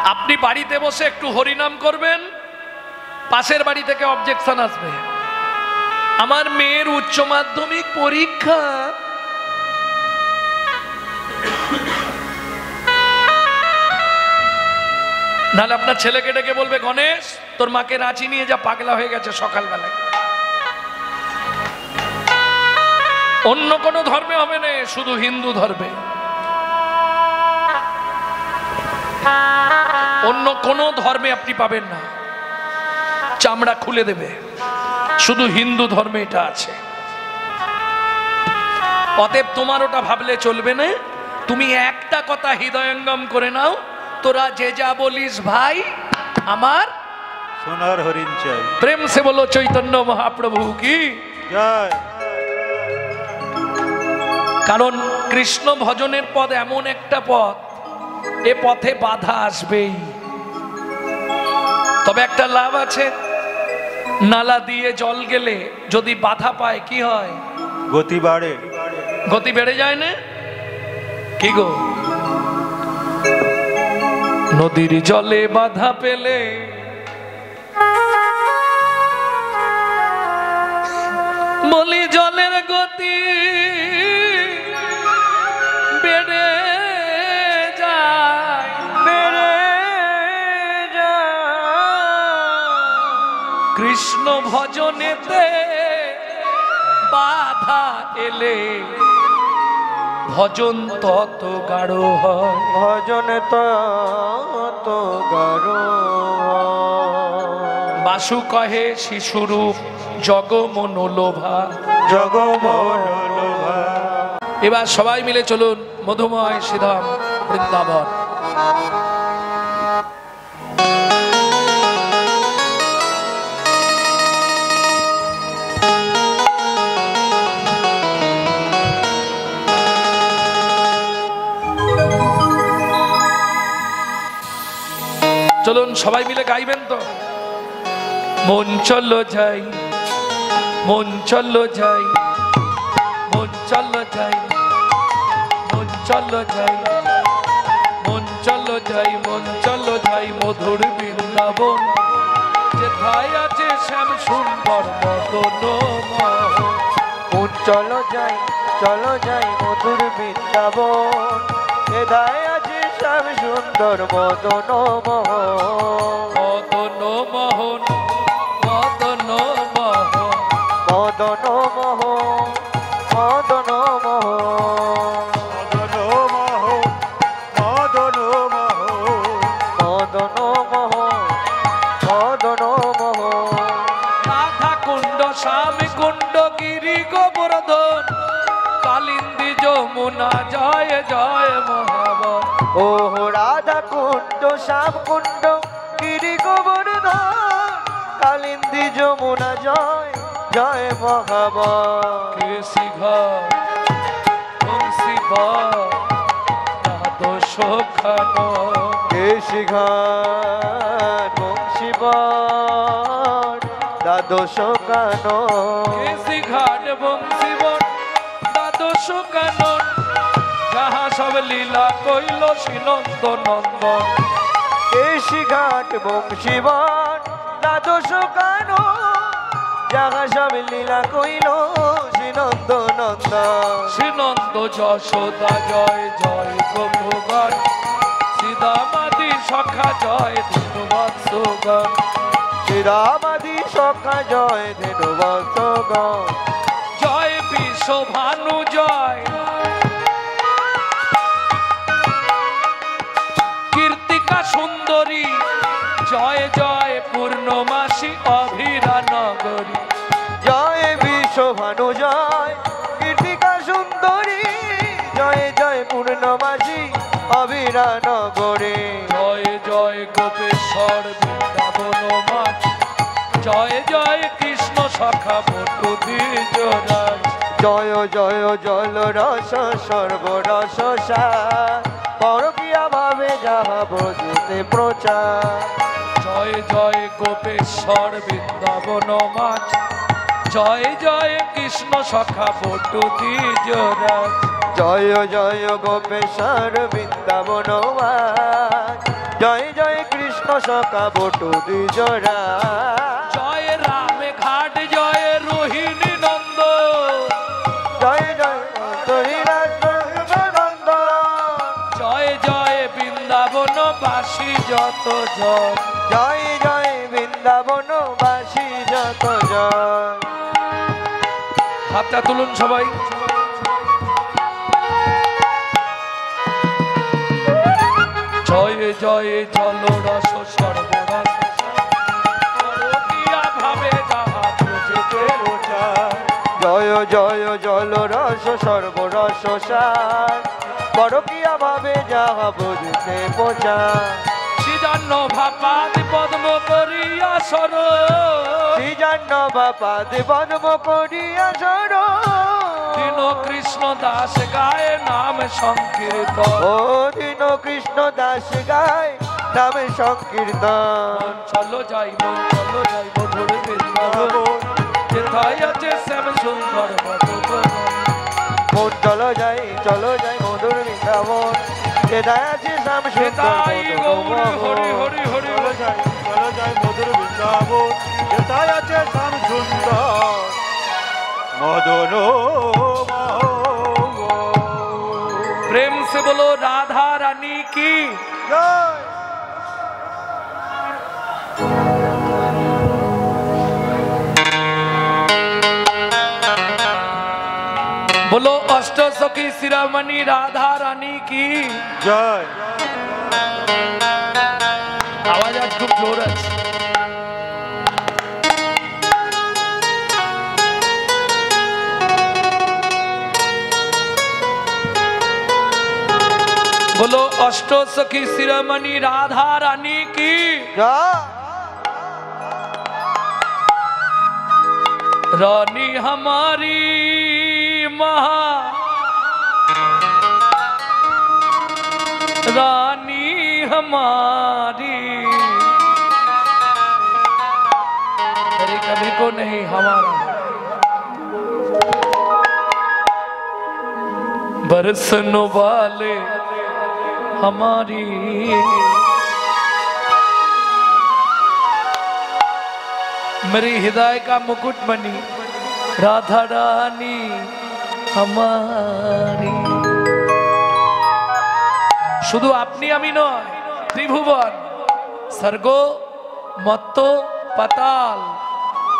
আপনি বাড়িতে বসে একটু হরিনাম করবেন, পাশের বাড়ি থেকে অবজেকশন আসবে। আমার মেয়ের উচ্চ মাধ্যমিক পরীক্ষা। নাহলে আপনার ছেলেকে ডেকে বলবে, গণেশ, তোর মাকে রাঁচি নিয়ে যা, পাগলা হয়ে গেছে সকালবেলায়। অন্য কোনো ধর্মে হবে না, শুধু হিন্দু ধর্মে। অন্য কোনো ধর্মে আপনি পাবেন না। চামড়া খুলে দেবে। শুধু হিন্দু ধর্মে এটা আছে। অতএব তোমার ওটা ভাবলে চলবে না। তুমি একটা কথা হৃদয়ঙ্গম করে নাও তোরা যে যা বলিস ভাই আমার সোনার হরিণ চাই। প্রেম সে বলো চৈতন্য মহাপ্রভু কি? কারণ কৃষ্ণ ভজনের পদ এমন একটা পথ এ পথে বাধা আসবেই। তবে একটা লাভ আছে নালা দিয়ে জল গেলে যদি বাধা পায় কি হয়? গতি বাড়ে। গতি বেড়ে যায় না? কি গো? নদীর জলে বাধা পেলে বলি জলের গতি বেড়ে যায় বেড়ে কৃষ্ণ ভজনেতে বাধা এলে ভজন তত গাঢ় হয়। ভজন তত বাসু কহে শিশুরূপ জগমনোলোভা। জগমনোলোভা। এবার সবাই মিলে চলুন মধুময় শ্রীধাম বৃন্দাবন। চলুন সবাই মিলে গাইবেন তো। মন চলো যাই, মন চলো যাই, মন চলো যাই, মন চলো যাই, মন চলো যাই, মন চলো যাই, মধুর বৃন্দাবন। যেথায় আছে শ্যাম সুন্দর মদন। মন চলো যাই চলো যাই, মধুর বৃন্দাবন। এদায় শ্যাম সুন্দর মদন মদন মোহন মদন মদন মোহন মদন জয় জয় মা। ও রাধা কুণ্ড শ্যাম কুণ্ড গিরি গোবর্ধন কালিন্দি যমুনা জয় জয় মহাব সখানো। কেশিঘাট দাদশ দ্বাদশ কানন কেশিঘাট বংশীবর দ্বাদশ কানন সব লীলা কইল শ্রীনন্দ নন্দন কেশি ঘাট বংশীবন দ্বাদশ কানো যাহা সব লীলা কইল শ্রীনন্দ নন্দন শ্রীনন্দ যশোদা জয় জয় গোপগণ সীতামাদি সখা জয় ধনুবৎসগণ শ্রীরামাদি সখা জয় ধেনু বৎসগণ জয় বিশ্ব ভানু জয়। জয় জয় পূর্ণমাসী অভিরা নগরী। জয় বিশ্বভানু জয় কীর্তিকা সুন্দরী। জয় জয় পূর্ণমাসী অভিরা নগরী। জয় জয় গোপেশ্বর বৃন্দাবন মাঠ জয় জয় কৃষ্ণ সখা বটু দ্বিজরাজ। জয় জয় জল রস সর্বরস সা। পরকিয়া ভাবে যাহা ব্রজতে প্রচার। জয় জয় গোপেশ্বর বৃন্দাবন মাছ। জয় জয় কৃষ্ণ সখা বটু দ্বিজরাজ জয় জয় গোপেশ্বর বৃন্দাবন জয় জয় কৃষ্ণ সখা বটু দ্বিজরা যত জন জয় জয় বৃন্দাবন বাসী যত জয় হাতটা তুলুন সবাই। জয় জয় জল রস, সর্বরস। জয় জয় জল রস, সর্বরস সার। পরকিয়া ভাবে যাহা বুঝতে পোচা শ্রীজন্য ভাপাদি পদ্ম করিয়া সর। শ্রীজান্ন বাপা দেবনম করিয়া সর। দিন কৃষ্ণ দাস গায়ে নাম সংকীর্ত। ও দিন কৃষ্ণ দাস গায় নামে সংকীর্তন চলো যাই চলো যাই মধুর বৃন্দাবন। যেথায় আছে শ্যাম সুন্দর মন চলো যাই চলো যাই মধুর বৃন্দাবন। সে দয়াছি শ্যাম সুতাই গৌর হরি হরি হরি চলো মধুর বৃন্দাবন। সে দয়াছে শ্যাম সুন্দর? মদন প্রেম সে বলো রাধা রানী কি? জয়। अष्ट सखी शिरोमणि राधा रानी की। जय। आवाज़ आज खूब ज़ोर बोलो अष्ट सखी शिरोमणि राधा रानी की। रानी हमारी महा रानी हमारी। अरे कभी को नहीं, हमारा। बरसन वाले हमारी। मेरी हृदय का मुकुट बनी, राधा रानी हमारी। শুধু আপনি আমি নয় ত্রিভুবন স্বর্গ মত্ত পাতাল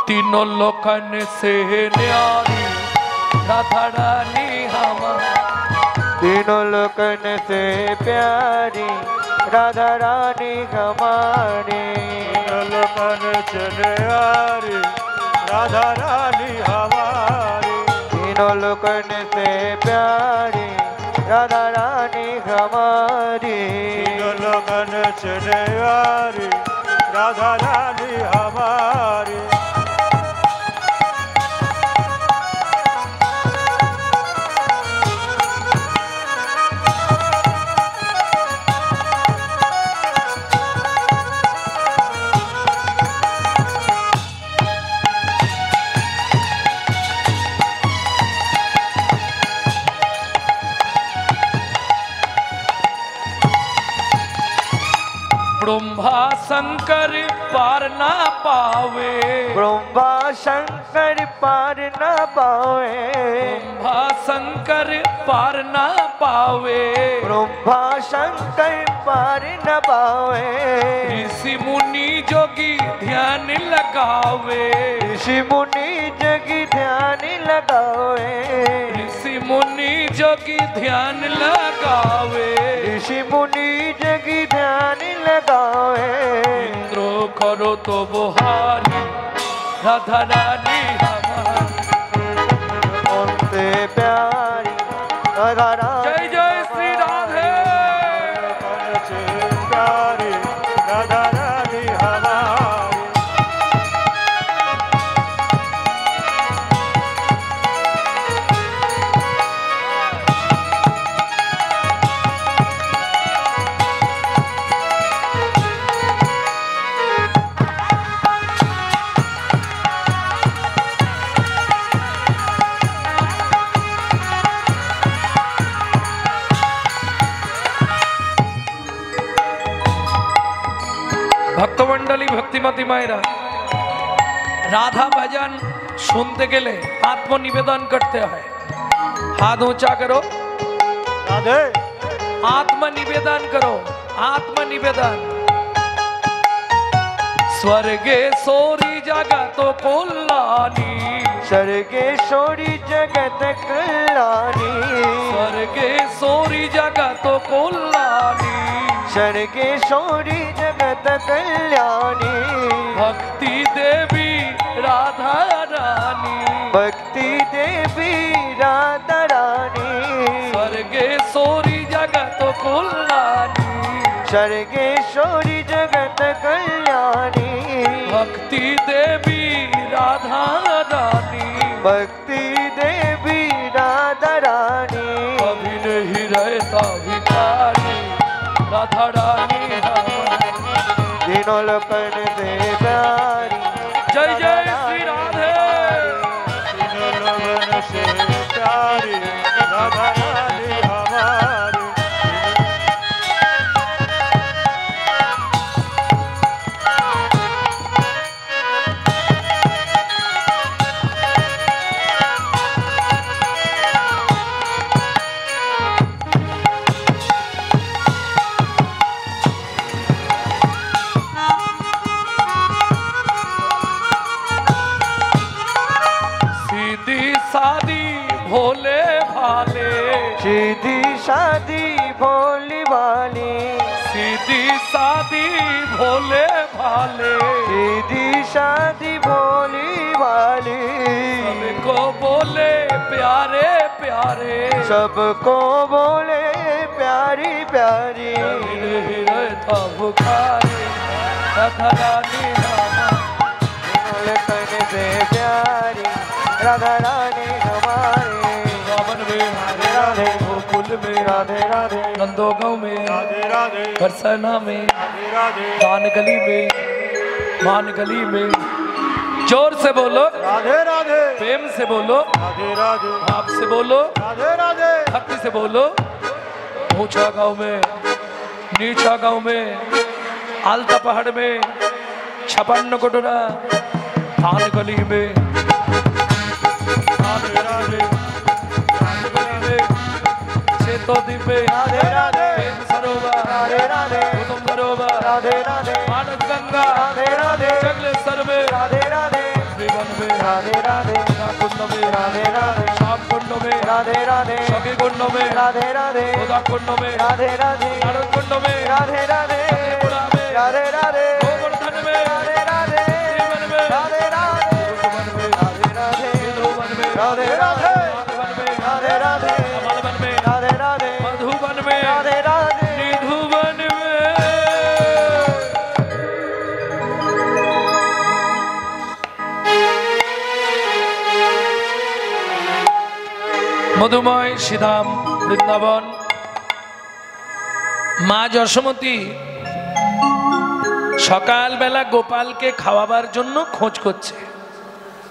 তিন লোকন সে ন্যারি রাধা রানী আমার तीनों लोकन से प्यारी राधा रानी हमारी लोकन चले आरे राधा रानी हमारी तीनों लोकन से प्यारी राधा रानी हमारी लोकन चले आरे राधा रानी हमारी ब्रह्मा शंकर पार ना पावे। ब्रह्मा शंकर पार ना पावे। ब्रह्मा शंकर पार ना पावे। ब्रह्मा शंकर पार ना पावे। ऋषि मुनि जोगी ध्यान लगावे। ऋषि मुनि जगी ध्यान लगावे। ऋषि मुनि जोगी ध्यान लगावे। ऋषि मुनि जगी ध्यान लगावे। इंद्रो करो तो बुहारी राधा रानी हमारी। प्यारी राधा ভক্তিমতী মায়েরা রাধা ভজন শুনতে গেলে আত্মনিবেদন করতে হয় হাত ऊंचा करो राधे आत्मनिवेदन करो आत्मनिवेदन स्वर्गे सोरी जगत कल्याणी सर्गेश्वरी जगत कल्याणी स्वर्गे सोरी जगत कल्याणी सर्गेश्वरी जगत कल्याणी। भक्ति देवी राधा रानी। भक्ति देवी राधा रानी। स्वर्गे सोरी जगत कल्याणी सर्गेश्वरी जगत कल्याणी। भक्ति देवी राधा रानी। भक्ति राधा रानी दीनों लोकन दे प्यार। वाली। सीधी सादी भोले भाले। सीधी शादी भोली वाली। सबको बोले प्यारे प्यारे। सबको बोले प्यारी प्यारी। बुखारे राधा रानी से प्यारी राधा रानी हमारी। राधे राधे गोकुल में राधे राधे। नंदो गाँव में राधे राधे। बरसाना में राधे राधे। कान गली में मान गली में। ज़ोर से बोलो। राधे राधे। प्रेम से बोलो। राधे राधे। आप से बोलो। राधे राधे। भक्ति से बोलो। ऊँचा गाँव में नीचा गाँव में आलता पहाड़ में छपन्न कोटरा थान गली में। गली में चेतो द्वीप राधे राधे सरोवर राधे राधे गौतम सरोवर राधे राधे मानस गंगा राधे राधे जगलेश्वर में राधे राधे श्रीवन में राधे राधे कुंड में राधे राधे श्याम कुंड में राधे राधे सखी कुंड में राधे राधे गोदा कुंड में राधे राधे नारद कुंड में राधे राधे राधे राधे মধুময় শ্রীধাম বৃন্দাবন। মা যশোমতী সকালবেলা গোপালকে খাওয়াবার জন্য খোঁজ করছে।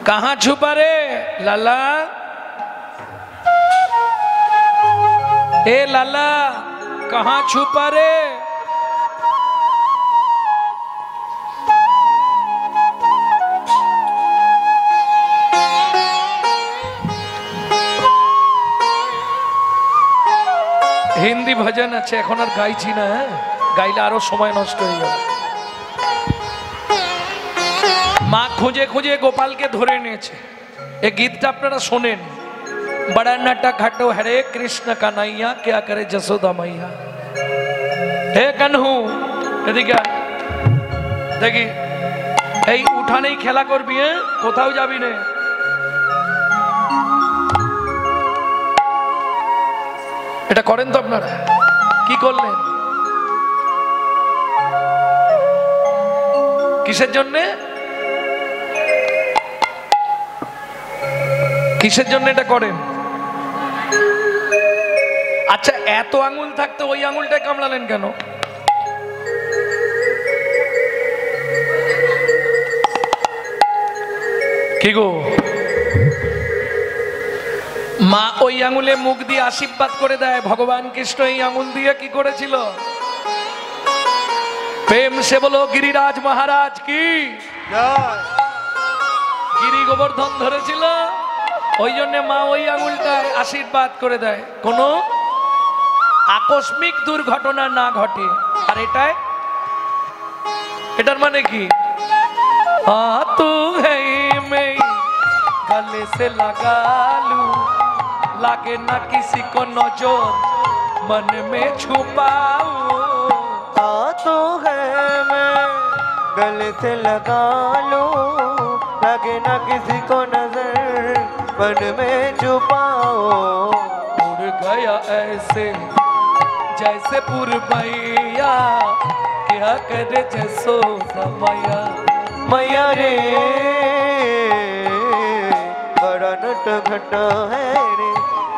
কাহা ছুপারে, লালা? এ লালা, কাহা ছুপারে? রে তিনটি ভজন আছে, এখন আর গাইছি না হ্যাঁ? গাইলে আরও সময় নষ্ট হয়ে যাবে। মা খুঁজে খুঁজে গোপালকে ধরে নিয়েছে। এ গীতটা আপনারা শোনেন। বড়ানাটা ঘাটো, হরে কৃষ্ণ কানাইয়া কে করে যশোদা মাইয়া। হে কানহু, এদিকে দেখি, এই উঠানেই খেলা করবি হ্যাঁ? কোথাও যাবি না। এটা করেন তো আপনারা। কি করলেন? কিসের জন্যে? কিসের জন্য এটা করেন? আচ্ছা এত আঙুল থাকতে ওই আঙুলটাই কামড়ালেন কেন? কি গো? মা ওই আঙুলে মুখ দিয়ে আশীর্বাদ করে দেয় ভগবান কৃষ্ণ এই আঙুল দিয়ে কি করেছিল প্রেম সে বলো গিরিরাজ মহারাজ কি জয় গিরি গোবর্ধন ধরেছিল ওই জন্য মা ওই আঙুলটায় আশীর্বাদ করে দেয় কোনো আকস্মিক দুর্ঘটনা না ঘটে আর এটায় এটার মানে কি আ তু है मैं गले से लगा लूं लागे ना किसी को नज़र मन में छुपाऊं। आ तो है मैं गले से लगा लो। लगे ना किसी को नज़र मन में छुपाओ उड़ गया ऐसे जैसे पुरबैया। क्या करे जैसो समया मैया रे बड़ा नट घट है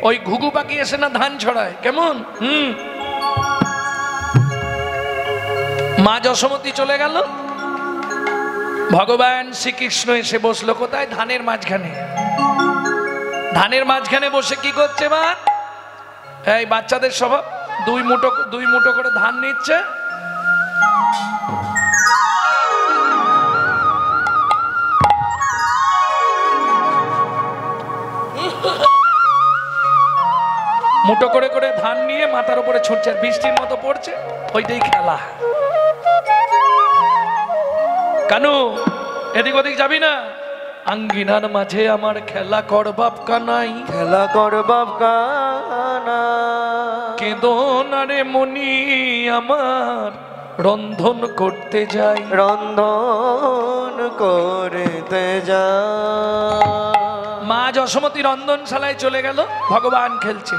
ওই ঘুঘু পাখি এসে না ধান ছড়ায়, কেমন? হুম। মা যশোমতী চলে গেল। ভগবান শ্রীকৃষ্ণ এসে বসল, কোথায় ধানের মাঝখানে? ধানের মাঝখানে বসে কি করছে মা? এই বাচ্চাদের সব দুই মুঠো দুই মুঠো করে ধান নিচ্ছে। মুঠো করে করে ধান নিয়ে মাথার উপরে ছুটছে আর বৃষ্টির মতো পড়ছে ওইটাই খেলা। কানু এদিক ওদিক যাবি না? আঙ্গিনার মাঝে আমার খেলা কর বাপ কানাই খেলা কর বাপ কানা কেদন আরে মনি আমার রন্ধন করতে যাই। রন্ধন করতে যা। মা যশোমতী রন্ধনশালায় চলে গেল ভগবান খেলছে।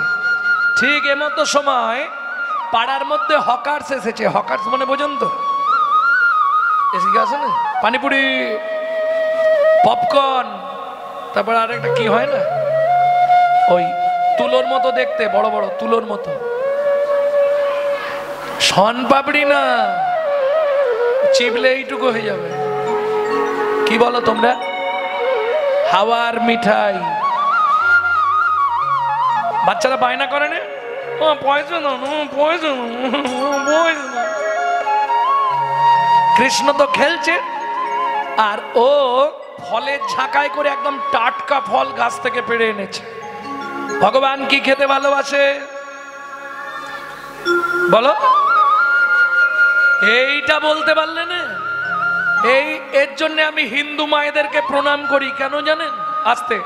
ঠিক এমতো সময় পাড়ার মধ্যে হকার্স এসেছে। হকার্স মানে বোঝেন তো? এসে কি আছে না? পানিপুরি পপকর্ন তারপর আর একটা কি হয় না? ওই তুলোর মতো দেখতে, বড় বড় তুলোর মতো। শন পাপড়ি না। চিবলে এইটুকু হয়ে যাবে। কি বলো তোমরা? হাওয়ার মিঠাই। বাচ্চারা বায়না করে না? পয়সা কৃষ্ণ তো খেলছে, আর ও ফলের ঝাঁকায় করে একদম টাটকা ফল গাছ থেকে পেড়ে এনেছে। ভগবান কি খেতে ভালোবাসে? বলো। এইটা বলতে পারলে না। এই, এর জন্য আমি হিন্দু মায়েদেরকে প্রণাম করি, কেন জানেন? আস্তে।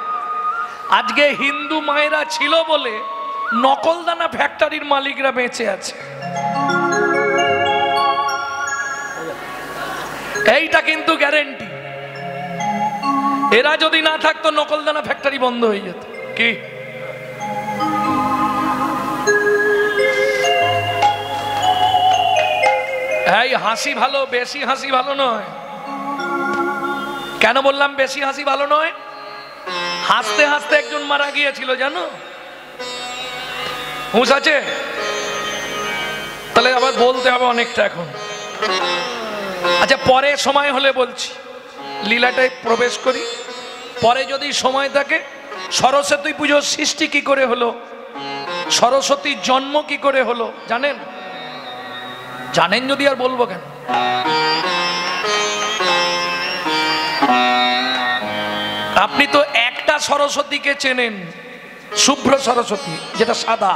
আজকে হিন্দু মায়েরা ছিল বলে নকলদানা ফ্যাক্টরির মালিকরা বেঁচে আছে। এইটা কিন্তু গ্যারেন্টি। এরা যদি না থাকতো নকলদানা ফ্যাক্টরি বন্ধ হয়ে যেত। কি? এই হাসি ভালো, বেশি হাসি ভালো নয়। কেন বললাম বেশি হাসি ভালো নয়? হাসতে হাসতে একজন মারা গিয়েছিল, জানো? হুঁশ আছে? তাহলে আবার বলতে হবে অনেকটা এখন। আচ্ছা পরে সময় হলে বলছি। লীলাটায় প্রবেশ করি। পরে যদি সময় থাকে, সরস্বতী পুজোর সৃষ্টি কি করে হলো? সরস্বতীর জন্ম কি করে হলো? জানেন? জানেন যদি আর বলব কেন? আপনি তো সরস্বতীকে চেনেন, শুভ্র সরস্বতী, যেটা সাদা।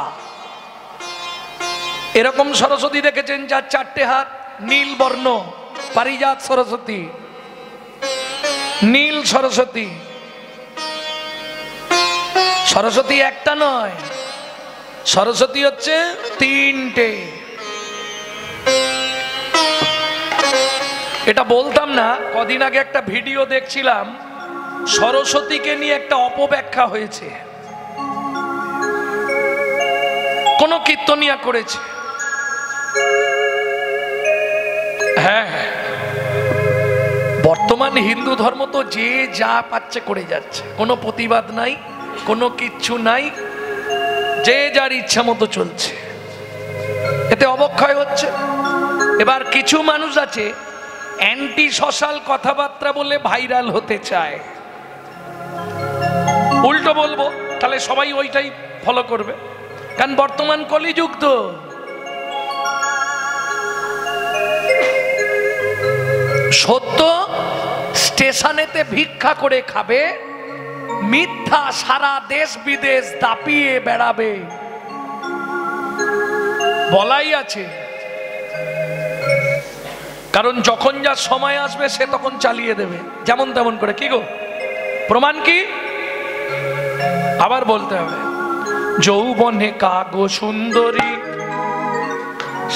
এরকম সরস্বতী দেখেছেন যার চারটে হাত নীল বর্ণ, পারিজাত সরস্বতী। নীল সরস্বতী। সরস্বতী একটা নয়, সরস্বতী হচ্ছে তিনটে। এটা বলতাম না, কদিন আগে একটা ভিডিও দেখছিলাম সরস্বতীকে নিয়ে একটা অপব্যাখ্যা হয়েছে। কোন কীর্তনিয়া করেছে। হ্যাঁ হ্যাঁ। বর্তমান হিন্দু ধর্ম তো যে যা পাচ্ছে করে যাচ্ছে। কোনো প্রতিবাদ নাই, কোনো কিচ্ছু নাই। যে যার ইচ্ছা মতো চলছে। এতে অবক্ষয় হচ্ছে। এবার কিছু মানুষ আছে অ্যান্টি সোশ্যাল কথাবার্তা বলে ভাইরাল হতে চায়। উল্টো বলব, তাহলে সবাই ওইটাই ফলো করবে। কারণ বর্তমান কলিযুগ তো। সত্য, স্টেশনেতে ভিক্ষা করে খাবে, মিথ্যা সারা দেশ বিদেশ দাপিয়ে বেড়াবে। বলাই আছে। কারণ যখন যা সময় আসবে সে তখন চালিয়ে দেবে। যেমন তেমন করে। কি গো? প্রমাণ কি? আবার বলতে হবে, যৌবনে কাগো সুন্দরী,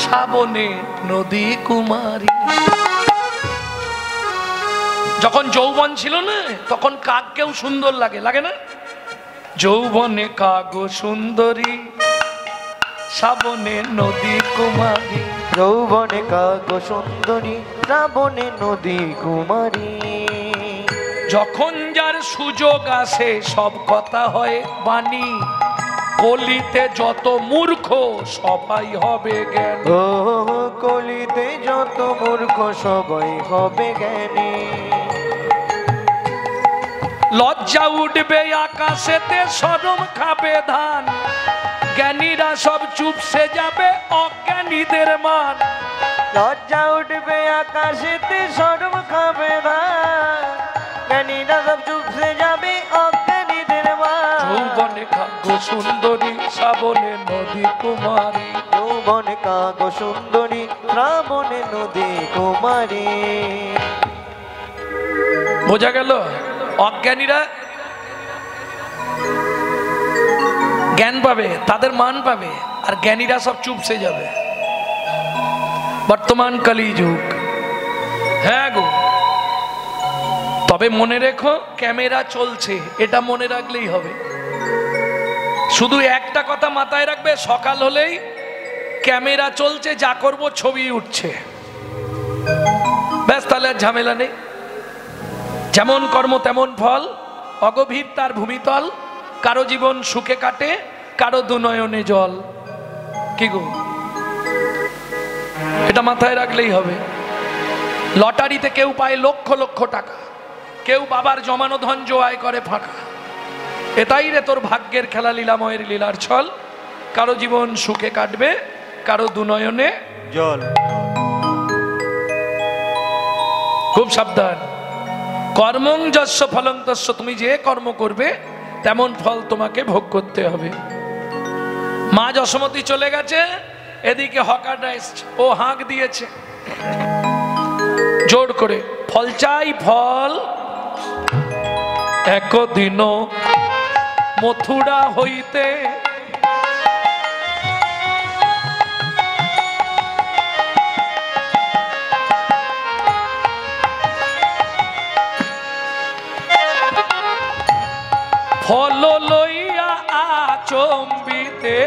শ্রাবণে নদী কুমারী। যখন যৌবন ছিল না, তখন কাককেও সুন্দর লাগে লাগে না? যৌবনে কাগো সুন্দরী, শ্রাবণে নদী কুমারী। যৌবনে কাগো সুন্দরী, শ্রাবণে নদী কুমারী। যখন যার সুযোগ আসে সব কথা হয় বাণী। কলিতে যত মূর্খ সবাই হবে জ্ঞান। ও কলিতে যত মূর্খ সবাই হবে জ্ঞানী। লজ্জা উঠবে আকাশেতে সরম খাবে ধান। জ্ঞানীরা সব চুপসে যাবে অজ্ঞানীদের মান। লজ্জা উঠবে আকাশেতে সরব খাবে ধান। জ্ঞানীরা সব চুপসে যাবে অজ্ঞানীদের মান যৌবনে খাগ্য সুন্দরী শ্রাবণে নদী কুমারী। যৌবন কাগ সুন্দরী শ্রাবণে নদী কুমারী। বোঝা গেল? অজ্ঞানীরা জ্ঞান পাবে তাদের মান পাবে আর জ্ঞানীরা সব চুপসে যাবে। বর্তমান কালী যুগ হ্যাঁ গো তবে মনে রেখো, ক্যামেরা চলছে, এটা মনে রাখলেই হবে। শুধু একটা কথা মাথায় রাখবে, সকাল হলেই ক্যামেরা চলছে, যা করব ছবি উঠছে। ব্যাস, তাহলে আর ঝামেলা নেই। যেমন কর্ম, তেমন ফল। অগভীর তার ভূমিতল। কারও জীবন সুখে কাটে, কারও দুনয়নে জল। কি গো? এটা মাথায় রাখলেই হবে। লটারিতে কেউ পায় লক্ষ লক্ষ টাকা। কেউ বাবার জমানো ধন জোয়াই করে ফাঁকা। এটাই রে তোর ভাগ্যের খেলা লীলাময়ের লীলার ছল। কারও জীবন সুখে কাটবে কারও দুনয়নে জল। খুব সাবধান। কর্মং যস্য ফলং তস্য তুমি যে কর্ম করবে তেমন ফল তোমাকে ভোগ করতে হবে। মা যশোমতী চলে গেছে এদিকে হকাররা এসছে ও হাঁক দিয়েছে। জোর করে ফল চাই ফল। একদিন মথুরা হইতে ফল লইয়া আচম্বিতে।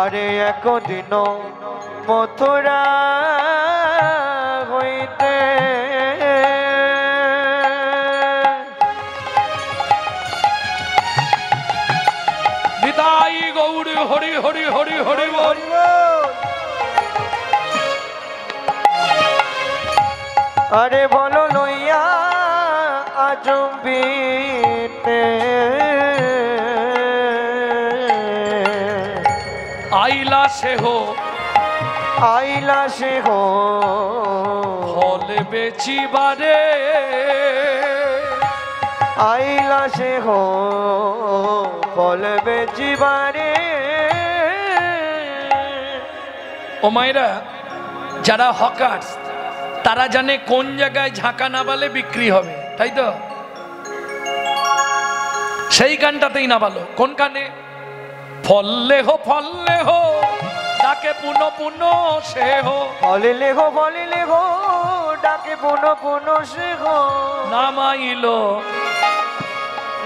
আরে একদিন মথুরা হইতে হরি হরি হরি হরি বল। আরে বলো লইয়া আজম্বিতে আইলা সেহ আইলা সে হো। ফল বেচিবারে। আইলা সে হো ফল বেচিবারে ও মায়েরা, যারা হকার্স, তারা জানে কোন জায়গায় ঝাঁকা না বালে বিক্রি হবে, তাই তো? সেই গানটাতেই না ভালো কোন কানে ফললে হো ফললে হো। ডাকে পুন পুন সে হো। ফলে লেখো ফলে লেখো ডাকে পুনো পুনো সে হো। নামাইলো।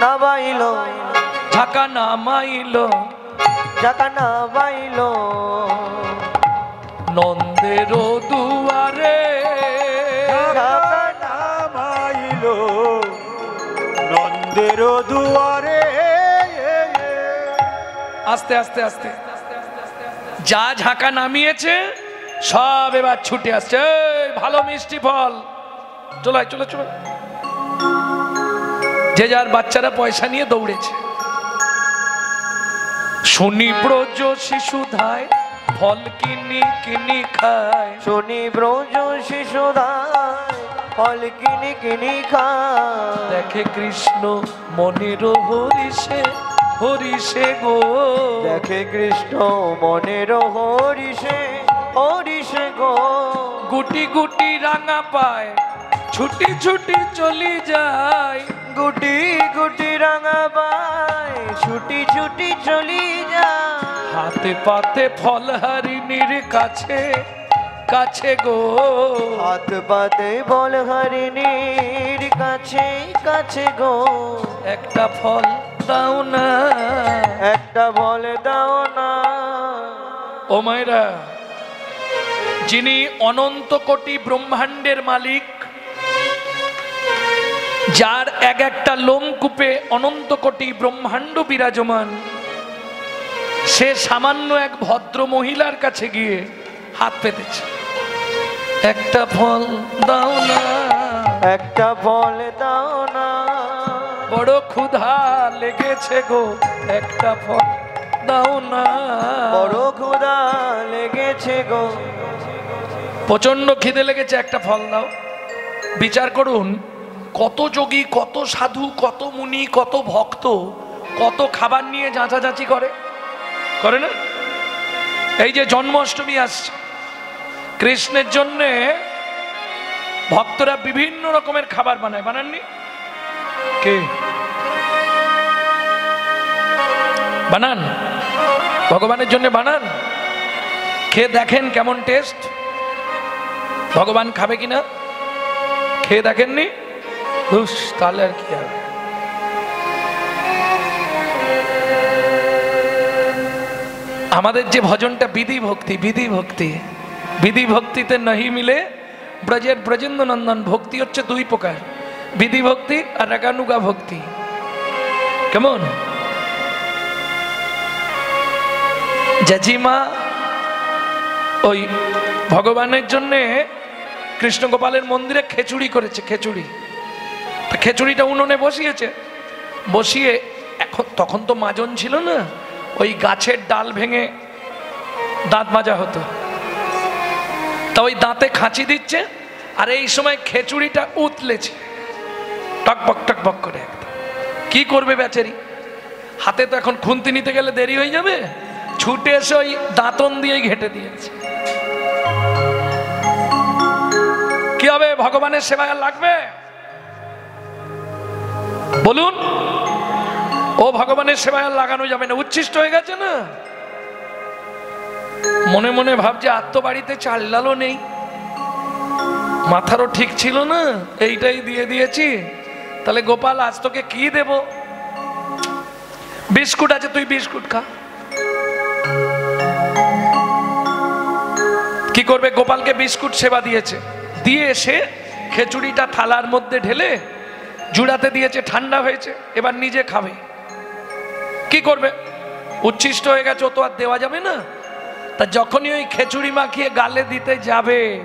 না বাইলো ঝাঁকা নামাইলো। যাকা না নন্দের দুয়ারে। ঢাকা নামাইল। নন্দের দুয়ারে। আস্তে আস্তে আস্তে। যা ঝাঁকা নামিয়েছে সব এবার ছুটে আসছে। ভালো মিষ্টি ফল। চলে আয়, চলে চলে যে যার বাচ্চারা পয়সা নিয়ে দৌড়েছে। শুনি ব্রজ শিশু ধায় ফল কিনি কিনি খায়। শনি ব্রজ শিশুদায় ফল কিনি কিনি খায়। দেখে কৃষ্ণ মনের হরিষে হরিষে গো। দেখে কৃষ্ণ মনের হরিষে হরিষে গো। গুটি গুটি রাঙা পায় ছুটি ছুটি চলি যায়। গুটি গুটি রাঙা পায় ছুটি ছুটি চলি যা হাতে পাতে ফল হারিণীর কাছে কাছে গো। হাত পাতে বল হরিণীর কাছে কাছে গো। একটা ফল দাও না একটা বল দাও না। ও মায়েরা যিনি অনন্ত কোটি ব্রহ্মাণ্ডের মালিক যার এক একটা লোমকূপে অনন্ত কোটি ব্রহ্মাণ্ড বিরাজমান সে সামান্য এক ভদ্র মহিলার কাছে গিয়ে হাত পেতেছে। একটা ফল দাও না। একটা বল দাও না। বড় ক্ষুধা লেগেছে গো একটা ফল দাও না। বড় ক্ষুধা লেগেছে গো। প্রচণ্ড খিদে লেগেছে একটা ফল দাও। বিচার করুন কত যোগী কত সাধু কত মুনি কত ভক্ত কত খাবার নিয়ে যাচাযাচি করে? করে না? এই যে জন্মাষ্টমী আসছে কৃষ্ণের জন্যে ভক্তরা বিভিন্ন রকমের খাবার বানায় বানাননি? কে বানান ভগবানের জন্য বানান। খেয়ে দেখেন কেমন টেস্ট ভগবান খাবে কিনা? খেয়ে দেখেননি? ধুস তাহলে আর কি আমাদের যে ভজনটা বিধি ভক্তি বিধি ভক্তি। বিধি ভক্তিতে নাহি মিলে ব্রজের ব্রজেন্দ্র নন্দন ভক্তি হচ্ছে দুই প্রকার। বিধি ভক্তি আর রাগানুগা ভক্তি। কেমন? জেঠিমা ওই ভগবানের জন্যে কৃষ্ণ গোপালের মন্দিরে খেচুড়ি করেছে, খেচুড়ি। খেচুড়িটা উনুনে বসিয়েছে। বসিয়ে এখন তখন তো মাজন ছিল না, ওই গাছের ডাল ভেঙে দাঁত মাজা হতো। তা ওই দাঁতে খাঁচি দিচ্ছে আর এই সময় খেচুড়িটা উতলেছে। টকবক টকবক করে একদম। কি করবে বেচারি? হাতে তো এখন খুন্তি নিতে গেলে দেরি হয়ে যাবে? ছুটে এসে ওই দাঁতন দিয়েই ঘেটে দিয়েছে। কি হবে, ভগবানের সেবায় লাগবে? বলুন, ও ভগবানের সেবায় লাগানো যাবে না, উচ্ছিষ্ট হয়ে গেছে না? মনে মনে ভাবছে তো বাড়িতে চাল ডালও নেই। মাথারও ঠিক ছিল না, এইটাই দিয়ে দিয়েছি। তাহলে গোপাল, আজ তোকে কি দেব? বিস্কুট আছে, তুই বিস্কুট খা। কি করবে? গোপালকে বিস্কুট সেবা দিয়েছে। দিয়ে এসে খেচুড়িটা থালার মধ্যে ঢেলে জুড়াতে দিয়েছে, ঠান্ডা হয়েছে, এবার নিজে খাবে। কি করবে? উচ্ছিষ্ট হয়ে গেছে, ও তো আর দেওয়া যাবে না। তা যখনই ওই খেচুড়ি মাখিয়ে গালে দিতে যাবে,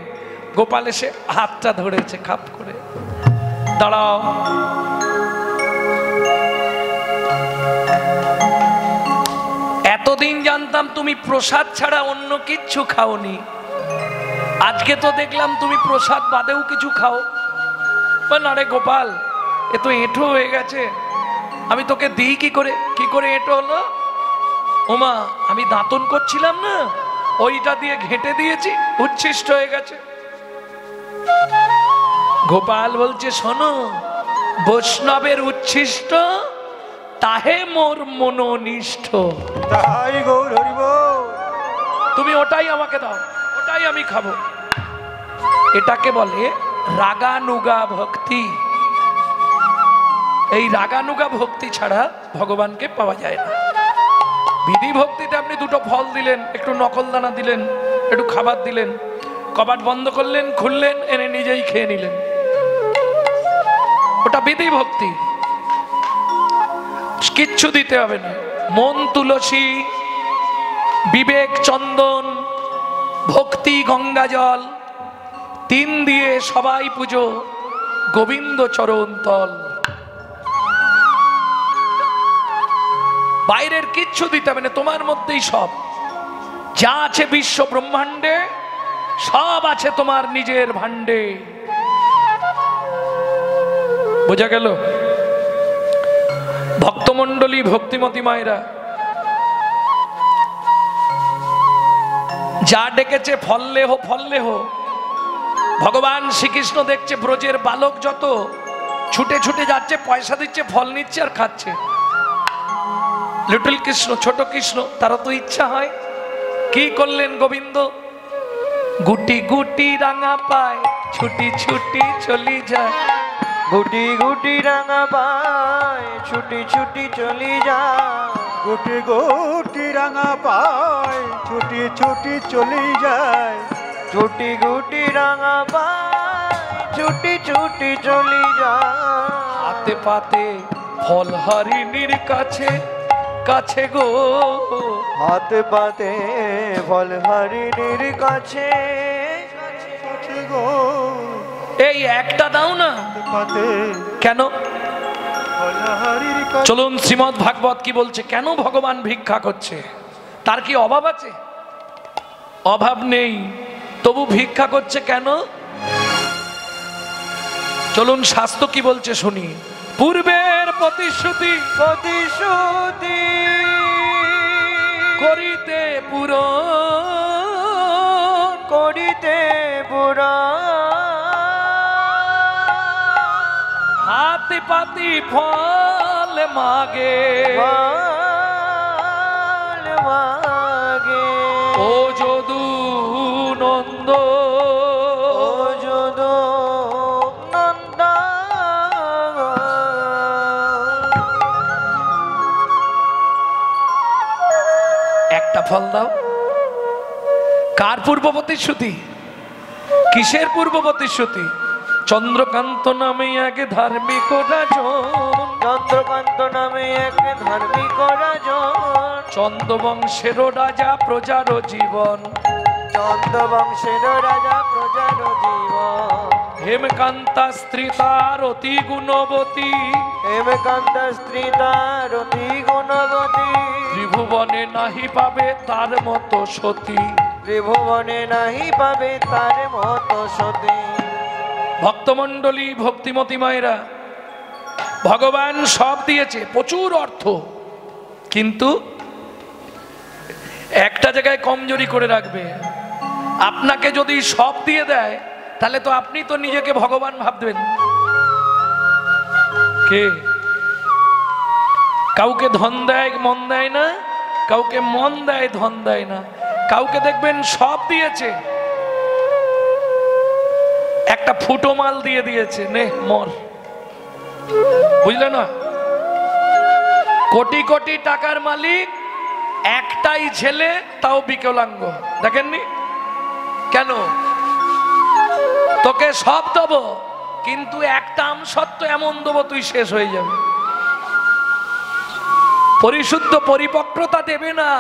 গোপাল এসে হাতটা ধরেছে, খাপ করে। দাঁড়াও। এতদিন জানতাম তুমি প্রসাদ ছাড়া অন্য কিচ্ছু খাওনি। আজকে তো দেখলাম তুমি প্রসাদ বাদেও কিছু খাও। না রে গোপাল, এ তো এঁঠো হয়ে গেছে। আমি তোকে দিই কি করে? কি করে এঁটো হলো? ওমা, আমি দাঁতন করছিলাম না? ওইটা দিয়ে ঘেঁটে দিয়েছি, উচ্ছিষ্ট হয়ে গেছে। গোপাল বলছে শোনো বৈষ্ণবের উচ্ছিষ্ট তাহে মোর মনোনিষ্ঠ। তাই গৌর হরিব। তুমি ওটাই আমাকে দাও ওটাই আমি খাব। এটাকে বলে রাগানুগা ভক্তি। এই রাগানুগা ভক্তি ছাড়া ভগবানকে পাওয়া যায় না। বিধি ভক্তিতে আপনি দুটো ফল দিলেন একটু নকল দানা দিলেন একটু খাবার দিলেন কবাট বন্ধ করলেন খুললেন এনে নিজেই খেয়ে নিলেন। ওটা বিধি ভক্তি। কিচ্ছু দিতে হবে না। মন তুলসী, বিবেক চন্দন, ভক্তি গঙ্গা জল, তিন দিয়ে সবাই পুজো, গোবিন্দ চরণ তল। বাইরের কিচ্ছু দিতে হবে না, তোমার মধ্যেই সব। যা আছে বিশ্ব ব্রহ্মাণ্ডে, সব আছে তোমার নিজের ভাণ্ডে। বোঝা গেল? ভক্তমণ্ডলী, ভক্তিমতী মায়েরা, যা ডেকেছে ফললে হো ফললে হো ভগবান শ্রীকৃষ্ণ দেখছে ব্রজের বালক যত, ছুটে ছুটে যাচ্ছে, পয়সা দিচ্ছে, ফল নিচ্ছে আর খাচ্ছে। লিটল কৃষ্ণ, ছোট কৃষ্ণ তারা তো ইচ্ছা হয়। কি করলেন গোবিন্দ? গুটি গুটি রাঙা পায়, ছুটি ছুটি চলি যায়। গুটি গুটি রাঙা পায় ছুটি ছুটি চলি যা। গুটি গুটি রাঙা পায় ছুটি ছুটি চলি যায়। ছুটি গুটি রাঙা পায় ছুটি ছুটি চলি যা। হাতে পাতে ফল হারিণীর কাছে কাছে গো। হাতে পাতে ফল হরিণীর কাছে। কাছে গো। এই একটা দাও না। কেন? চলুন শ্রীমদ ভাগবত কি বলছে? কেন ভগবান ভিক্ষা করছে? তার কি অভাব আছে? অভাব নেই। তবু ভিক্ষা করছে কেন? চলুন শাস্ত্র কি বলছে শুনি। পূর্বের প্রতিশ্রুতি প্রতিশ্রুতি করিতে পুরো। করিতে পুরা। হাতে পাতি ফল মাগে। মাগে। ও যদু নন্দ। ও যদু নন্দা। একটা ফল দাও। কার পূর্ব প্রতিশ্রুতি কিসের পূর্ব প্রতিশ্রুতি চন্দ্রকান্ত নামে এক ধার্মিক রাজন। চন্দ্রকান্ত নামে এক ধার্মিক রাজন। চন্দ্রবংশের রাজা প্রজার জীবন। চন্দ্রবংশের রাজা প্রজার জীবন। হেমকান্তা স্ত্রী তার অতি গুণবতী। হেমকান্ত স্ত্রী তার অতি গুণবতী। ত্রিভুবনে নাহি পাবে তার মতো সতী। ত্রিভুবনে নাহি পাবে তার মতো সতী। ভক্তমণ্ডলী, ভক্তিমতী মায়েরা, ভগবান সব দিয়েছে, প্রচুর অর্থ। কিন্তু একটা জায়গায় কমজোরি করে রাখবে। আপনাকে যদি সব দিয়ে দেয়, তাহলে তো আপনি তো নিজেকে ভগবান ভাববেন। কে? কাউকে ধন দেয়, মন দেয় না, কাউকে মন দেয়, ধন দেয় না। কাউকে দেখবেন সব দিয়েছে। একটা ফুটো মাল দিয়ে দিয়েছে, নে মর বুঝলে না? কোটি কোটি টাকার মালিক, একটাই ছেলে, তাও বিকলাঙ্গ। দেখেননি? কেন? তোকে সব দেবো, কিন্তু একটা আমসত্ব এমন দেবো, তুই শেষ হয়ে যাবে। পরিশুদ্ধ পরিপক্রতা দেবে না।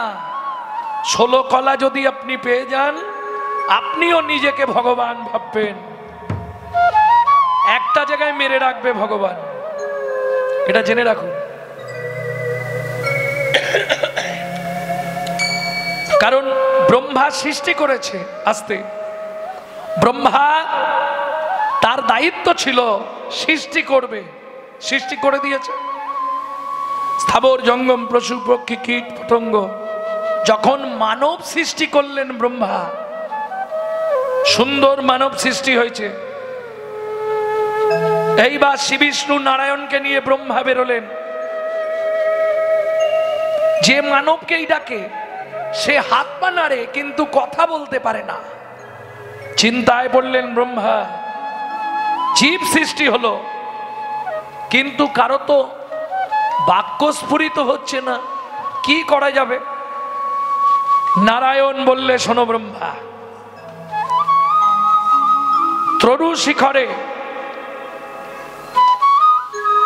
ষোলো কলা যদি আপনি পেয়ে যান, আপনিও নিজেকে ভগবান ভাববেন। একটা জায়গায় মেরে রাখবে ভগবান। এটা জেনে রাখুন। কারণ ব্রহ্মা সৃষ্টি করেছে আস্তে। ব্রহ্মা তার দায়িত্ব ছিল সৃষ্টি করবে। সৃষ্টি করে দিয়েছে। স্থাবর জঙ্গম পশু পক্ষী কীট, পতঙ্গ। যখন মানব সৃষ্টি করলেন ব্রহ্মা, সুন্দর মানব সৃষ্টি হয়েছে। এইবার শ্রী বিষ্ণু নারায়ণকে নিয়ে ব্রহ্মা বেরোলেন। যে মানবকেই ডাকে, সে হাত পা নাড়ে, কিন্তু কথা বলতে পারে না। চিন্তায় পড়লেন ব্রহ্মা, জীব সৃষ্টি হলো, কিন্তু কারও তো বাক্য স্ফুরিত হচ্ছে না, কি করা যাবে? নারায়ণ বললে, শোনো ব্রহ্মা তরু শিখরে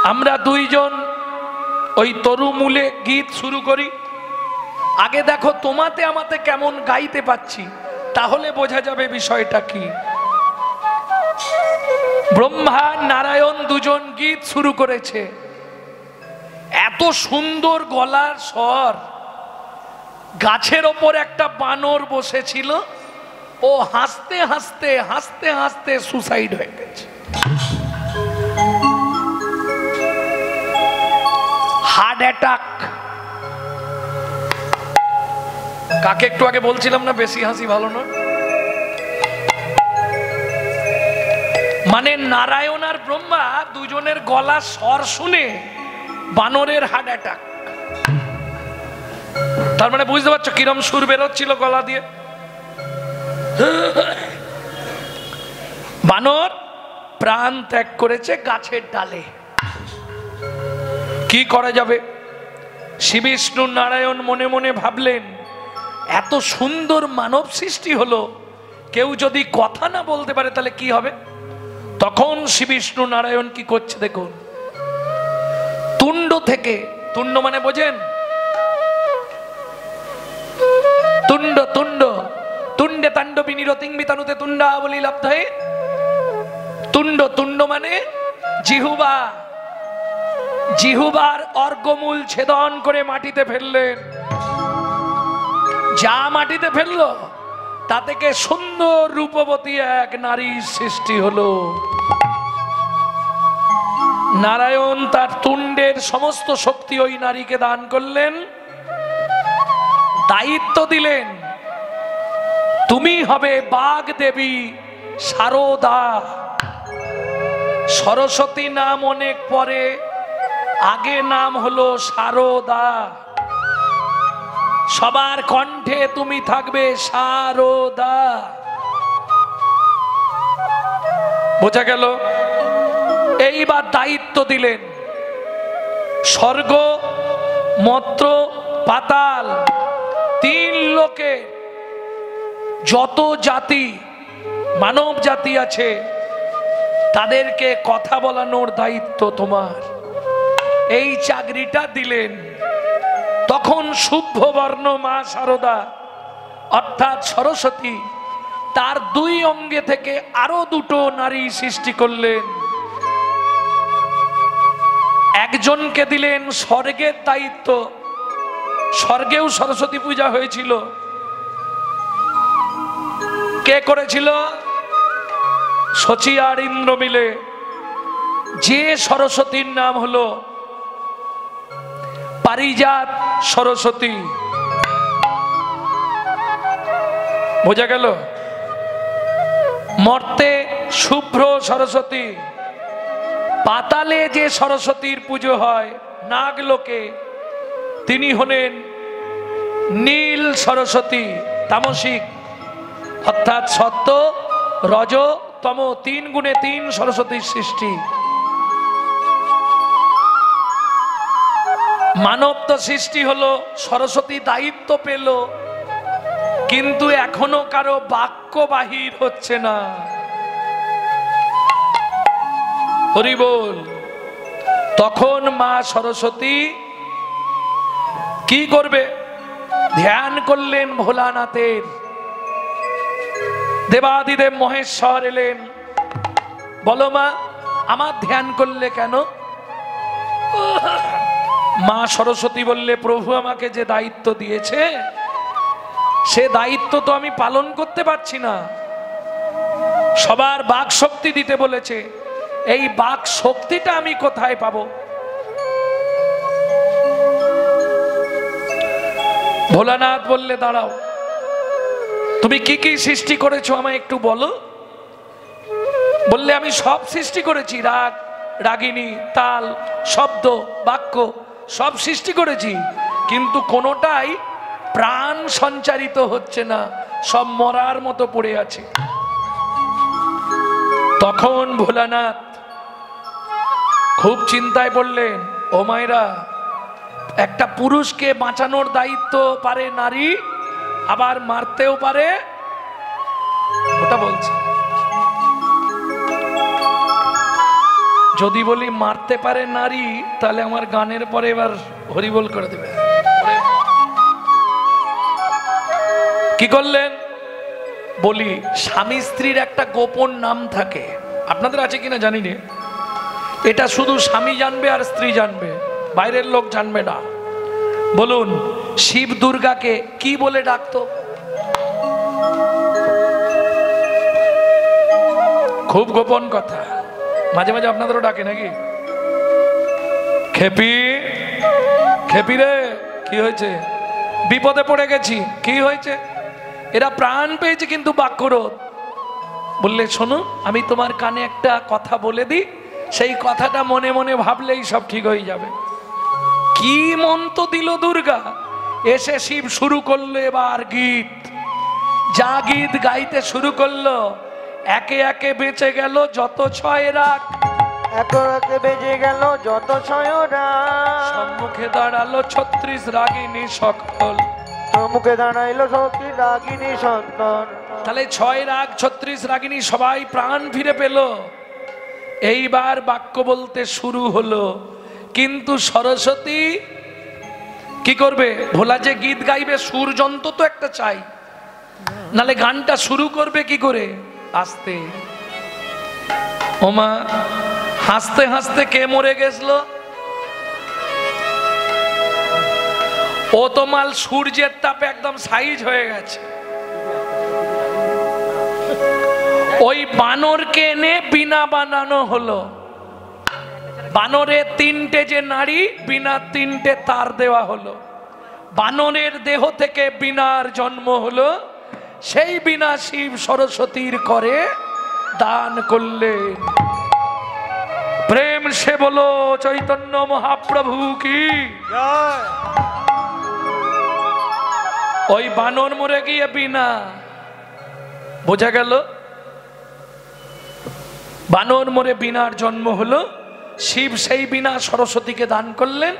আমরা দুইজন ওই তরু মূলে গীত শুরু করি। আগে দেখো, তোমাতে আমাতে কেমন গাইতে পাচ্ছি, তাহলে বোঝা যাবে বিষয়টা কি। ব্রহ্মা, নারায়ণ দুজন গীত শুরু করেছে। এত সুন্দর গলার স্বর। গাছের ওপর একটা বানর বসেছিল, ও হাসতে হাসতে হাসতে হাসতে সুসাইড হয়ে গেছে। Heart attack. কাকে একটু আগে বলছিলাম না, বেশি হাসি ভালো না মানে নারায়ণ আর ব্রহ্মা দুজনের গলা স্বর শুনে বানরের হার্ট অ্যাটাক। তার মানে বুঝতে পারছ কিরম সুর বেরোচ্ছিল গলা দিয়ে? বানর প্রাণ ত্যাগ করেছে গাছের ডালে। কি করা যাবে? শ্রী বিষ্ণু নারায়ণ মনে মনে ভাবলেন, এত সুন্দর মানব সৃষ্টি হলো, কেউ যদি কথা না বলতে পারে তাহলে কি হবে? তখন শ্রী বিষ্ণু নারায়ণ কি করছে দেখুন, তুণ্ড থেকে, তুণ্ড মানে বোঝেন? তুণ্ড তুণ্ড, তুণ্ডে তাণ্ড বিনিরতিং বিতানুতে তুণ্ডা বলি লাভধায় তুণ্ড তুণ্ড মানে জিহুবা। জিহুবার অর্গমূল ছেদন করে মাটিতে ফেললেন। যা মাটিতে ফেলল, তা থেকে সুন্দর রূপবতী এক নারীর সৃষ্টি হলো। নারায়ণ তার তুণ্ডের সমস্ত শক্তি ওই নারীকে দান করলেন, দায়িত্ব দিলেন, তুমি হবে বাঘ দেবী, সারদা। সরস্বতী নাম অনেক পরে আগে নাম হলো সারদা। সবার কণ্ঠে তুমি থাকবে সারদা। বোঝা গেল? এইবার দায়িত্ব দিলেন। স্বর্গ মত্র পাতাল, তিন লোকে। যত জাতি, মানব জাতি আছে, তাদেরকে কথা বলানোর দায়িত্ব তোমার। এই চাকরিটা দিলেন। তখন শুভ্র বর্ণ মা সারদা, অর্থাৎ সরস্বতী, তার দুই অঙ্গে থেকে আরও দুটো নারী সৃষ্টি করলেন। একজনকে দিলেন স্বর্গের দায়িত্ব। স্বর্গেও সরস্বতী পূজা হয়েছিল। কে করেছিল? শচী আর ইন্দ্র মিলে। যে সরস্বতীর নাম হলো পারিজাত সরস্বতী। বোঝা গেল? মর্তে শুভ্র সরস্বতী। পাতালে যে সরস্বতীর পুজো হয়, নাগলোকে, তিনি হলেন নীল সরস্বতী, তামসিক। অর্থাৎ সত্য, রজ, তম, তিন গুণে তিন সরস্বতীর সৃষ্টি। মানব তো সৃষ্টি হলো, সরস্বতী দায়িত্ব পেল, কিন্তু এখনও কারও বাক্য বাহির হচ্ছে না। হরি বল, তখন মা সরস্বতী কি করবে? ধ্যান করলেন ভোলানাথের। দেবাদিদেব মহেশ্বর এলেন। বলো মা, আমার ধ্যান করলে কেন? মা সরস্বতী বললে, প্রভু আমাকে যে দায়িত্ব দিয়েছে, সে দায়িত্ব তো আমি পালন করতে পারছি না। সবার বাক শক্তি দিতে বলেছে, এই বাক শক্তিটা আমি কোথায় পাবো? ভোলানাথ বললে, দাঁড়াও, তুমি কি কি সৃষ্টি করেছ আমায় একটু বলো। বললে, আমি সব সৃষ্টি করেছি, রাগ, রাগিনী, তাল, শব্দ, বাক্য সব সৃষ্টি করেছি, কিন্তু কোনোটাই প্রাণ সঞ্চারিত হচ্ছে না, সব মরার মতো পড়ে আছে। তখন ভোলানাথ খুব চিন্তায় পড়লেন ও মায়েরা, একটা পুরুষকে বাঁচানোর দায়িত্ব পারে নারী, আবার মারতেও পারে? ওটা বলছে। যদি বলি মারতে পারে নারী, তাহলে আমার গানের পরে এবার হরিবল করে দেবে। কি করলেন? বলি, স্বামী স্ত্রীর একটা গোপন নাম থাকে। আপনাদের আছে কিনা জানি না এটা শুধু স্বামী জানবে আর স্ত্রী জানবে। বাইরের লোক জানবে না। বলুন, শিব দুর্গাকে কি বলে ডাকতো? খুব গোপন কথা। মাঝে মাঝে আপনাদেরও ডাকে নাকি? খেপি খেপি রে, কি হয়েছে? বিপদে পড়ে গেছি, কি হয়েছে? এরা প্রাণ পেয়েছে কিন্তু বাক্যরোধ। বললে, শোনো, আমি তোমার কানে একটা কথা বলে দিই। সেই কথাটা মনে মনে ভাবলেই সব ঠিক হয়ে যাবে। কি মন্ত্র দিল দুর্গা? এসে শিব শুরু করল এবার গীত। যা গীত গাইতে শুরু করল একে একে বেঁচে গেল যত ছয় রাগ। এক একে বেজে গেল যত ছয়রা সম্মুখে দাঁড়াল ছত্রিশ রাগিনী সকল। মুখে দাঁড়াইলো সত্যি রাগিনী সন্তান। তাহলে ছয় রাগ ছত্রিশ রাগিনী সবাই প্রাণ ফিরে পেল। এইবার বাক্য বলতে শুরু হলো কিন্তু সরস্বতী কি করবে? ভোলা যে গীত গাইবে সুর যন্ত্র তো একটা চাই। নালে গানটা শুরু করবে কি করে? আস্তে ওমা, হাসতে হাসতে কে মরে গেছিল? ও তো মাল সূর্যের তাপে একদম সাইজ হয়ে গেছে। ওই বানরকে এনে বিনা বানানো হলো। বানরের তিনটে যে নারী, বিনা তিনটে তার দেওয়া হলো। বানরের দেহ থেকে বিনার জন্ম হলো। সেই বিনা শিব সরস্বতীর করে দান করলেন প্রেম সে বলো, চৈতন্য মহাপ্রভু কি? ওই বানর মরে গিয়ে বিনা। বোঝা গেল? বানর মরে বিনার জন্ম হলো, শিব সেই বিনা সরস্বতীকে দান করলেন।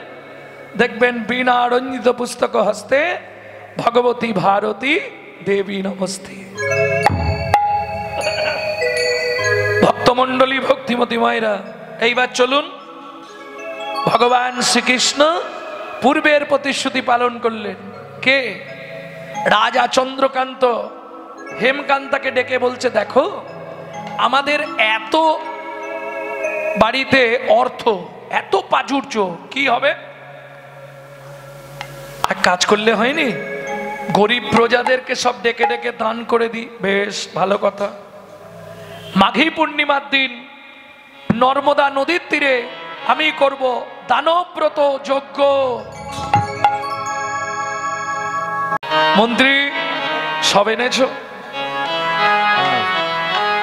দেখবেন বিনা রঞ্জিত পুস্তক হস্তে ভগবতী ভারতী দেবী নমস্তে ভক্তমণ্ডলী, ভক্তিমতী মায়েরা, এইবার চলুন। ভগবান শ্রীকৃষ্ণ পূর্বের প্রতিশ্রুতি পালন করলেন। কে? রাজা চন্দ্রকান্ত। হেমকান্তাকে ডেকে বলছে, দেখো, আমাদের এত বাড়িতে অর্থ, এত প্রাচুর্য, কি হবে? আর কাজ করলে হয়নি? গরিব প্রজাদেরকে সব ডেকে ডেকে দান করে দিই। বেশ, ভালো কথা। মাঘী পূর্ণিমার দিন নর্মদা নদীর তীরে আমি করব দানব্রত যজ্ঞ। মন্ত্রী, সব এনেছ?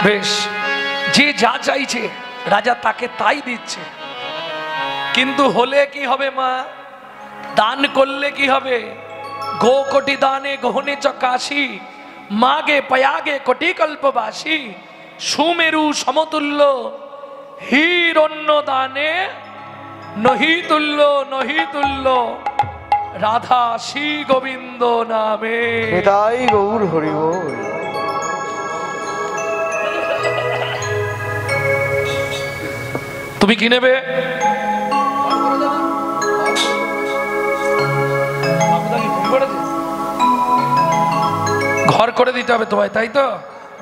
বেশ, যে যা চাইছে, রাজা তাকে তাই দিচ্ছে। কিন্তু হলে কি হবে মা? দান করলে কি হবে? গো কোটি দানে গহনে চকাশি মাগে পয়াগে কোটি কল্পবাসী সুমেরু সমতুল্য হিরণ্য দানে নহি তুল্য নহি তুল্য রাধা শ্রী গোবিন্দ নামে এটাই গৌর হরি তুমি কি নেবে ঘর করে দিতে হবে তোমায় তাই তো?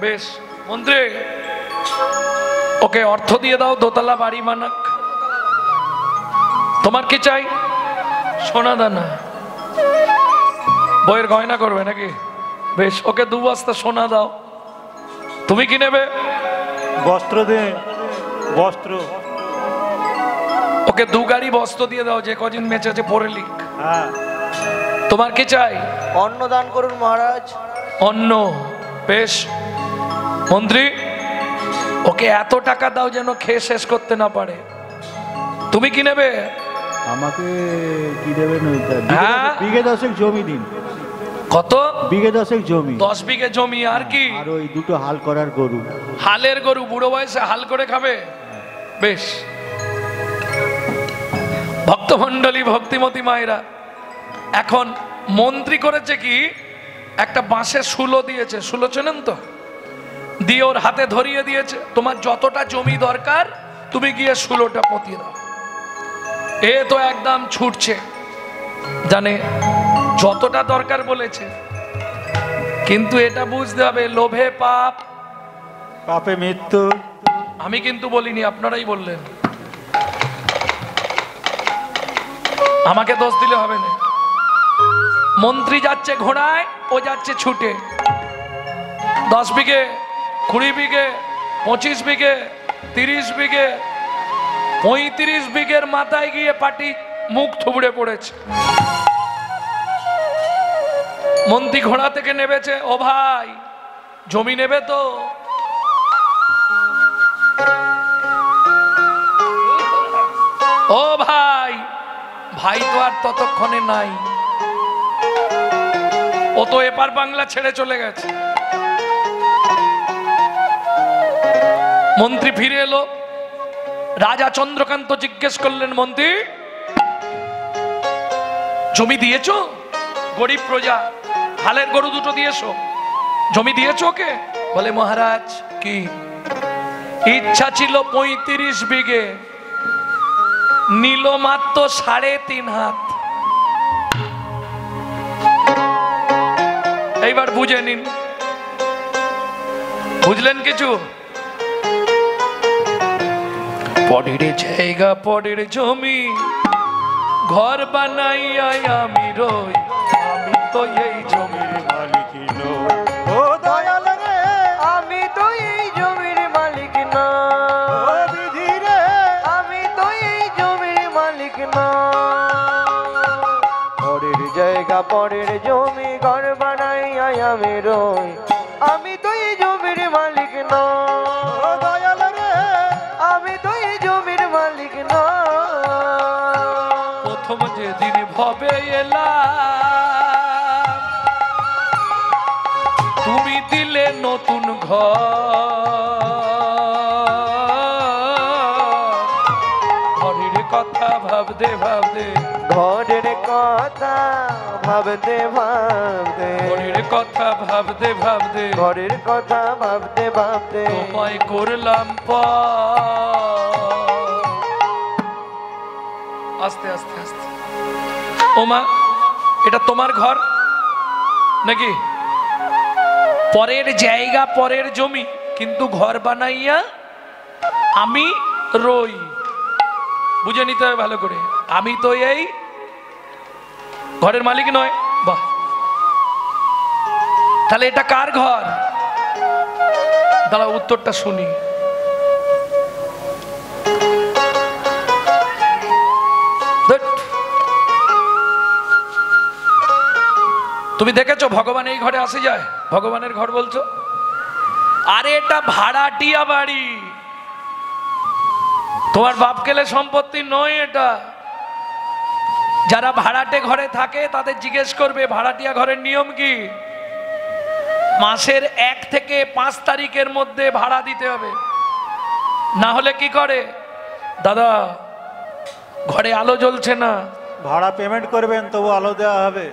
বেশ মন্ত্রী। ওকে অর্থ দিয়ে দাও দোতলা বাড়ি মানাক। তোমার কি চাই? সোনা দানা। বইয়ের গয়না করবে নাকি? বেশ ওকে দু বস্তা সোনা দাও। তুমি কি নেবে? বস্ত্র দে বস্ত্র। ওকে দু গাড়ি বস্ত্র দিয়ে দাও যে কদিন বেঁচে আছে পরে লিখ। হ্যাঁ। তোমার কি চাই? অন্ন দান করুন মহারাজ। অন্য বেশ। মন্ত্রী ওকে এত টাকা দাও যেন খেয়ে শেষ করতে না পারে। তুমি কি নেবে? আমাকে কি দেবেন হ্যাঁ? বিঘে দশেক জমি দিন। কত? বিঘে দশেক জমি। দশ বিঘে জমি আর কি? আর ওই দুটো হাল করার গরু। হালের গরু বুড়ো বয়সে হাল করে খাবে? বেশ। ভক্তমণ্ডলী ভক্তিমতী মায়েরা এখন মন্ত্রী করেছে কি? একটা বাঁশের শুলো দিয়েছে। শুলো চেনেন তো? দিয়ে ওর হাতে ধরিয়ে দিয়েছে। তোমার যতটা জমি দরকার তুমি গিয়ে শুলোটা পতিয়ে দাও। এ তো একদম ছুটছে। জানে যতটা দরকার বলেছে। কিন্তু এটা বুঝতে হবে লোভে পাপ। পাপে মৃত্যু। আমি কিন্তু বলিনি আপনারাই বললেন। আমাকে দোষ দিলে হবে না। মন্ত্রী যাচ্ছে ঘোড়ায়, ও যাচ্ছে ছুটে। দশ বিঘে, কুড়ি বিঘে, পঁচিশ বিঘে, তিরিশ বিঘে, পঁয়ত্রিশ বিঘের মাথায় গিয়ে পাটি মুখ থুবড়ে পড়েছে। মন্ত্রী ঘোড়া থেকে নেবেছে ও ভাই, জমি নেবে তো? ও ভাই ভাই তো আর ততক্ষণে নাই। ও তো এপার বাংলা ছেড়ে চলে গেছে। মন্ত্রী ফিরে এলো। রাজা চন্দ্রকান্ত জিজ্ঞেস করলেন, মন্ত্রী, জমি দিয়েছ? গরিব প্রজা, হালের গরু দুটো দিয়েছ। জমি দিয়েছ ওকে? বলে, মহারাজ, কি? ইচ্ছা ছিল পঁয়ত্রিশ বিঘে। নিল মাত্র সাড়ে তিন হাত। এইবার বুঝে নিন। বুঝলেন কিছু? পরের জায়গা পরের জমি ঘর বানাইয়া আমি রই। আমি তো এই জমির মালিক নই। ও দয়াল রে। আমি তো এই জমির মালিক না ও বিধি রে। আমি তো এই জমির মালিক না পরের জায়গা পরের জমি ঘর আমি রই আমি তো এই জমির মালিক না। আমি তো এই জমির মালিক না। প্রথম যেদিন ভবে এলাম, তুমি দিলে নতুন ঘর। ঘরের কথা ভাবতে ভাবতে ঘরের কথা ভাবতে ভাবতে ঘরের কথা ভাবতে ভাবতে ঘরের কথা ভাবতে ভাবতে। তোমায় করলাম। আস্তে আস্তে আস্তে। ওমা এটা তোমার ঘর নাকি? পরের জায়গা পরের জমি কিন্তু ঘর বানাইয়া আমি রই। বুঝে নিতে হবে ভালো করে। আমি তো এই ঘরের মালিক নয়। বাহ। তাহলে এটা কার ঘর? দাঁড়া উত্তরটা শুনি। তুমি দেখেছ ভগবান এই ঘরে আসে যায়? ভগবানের ঘর বলছো? আরে এটা ভাড়াটিয়া বাড়ি। তোমার বাপ কেলে সম্পত্তি নয় এটা। যারা ভাড়াটে ঘরে থাকে তাদের জিজ্ঞেস করবে ভাড়াটিয়া ঘরের নিয়ম কি? মাসের এক থেকে পাঁচ তারিখের মধ্যে ভাড়া দিতে হবে। না হলে কি করে? দাদা ঘরে আলো জ্বলছে না। ভাড়া পেমেন্ট করবেন তবু আলো দেওয়া হবে।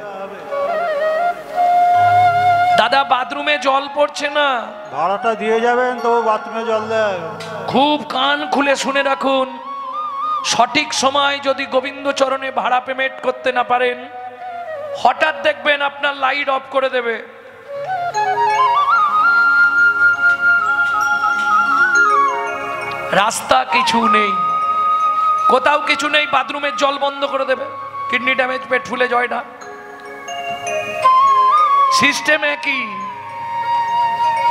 দাদা বাথরুমে জল পড়ছে না। ভাড়াটা দিয়ে যাবেন তবু বাথরুমে জল দেওয়া খুব কান খুলে শুনে রাখুন। সঠিক সময় যদি গোবিন্দ চরণে ভাড়া পেমেন্ট করতে না পারেন, হঠাৎ দেখবেন আপনার লাইট অফ করে দেবে। রাস্তা কিছু নেই, কোথাও কিছু নেই, বাথরুমের জল বন্ধ করে দেবে, কিডনি ড্যামেজ, পেট ফুলে জয় না। সিস্টেম একই,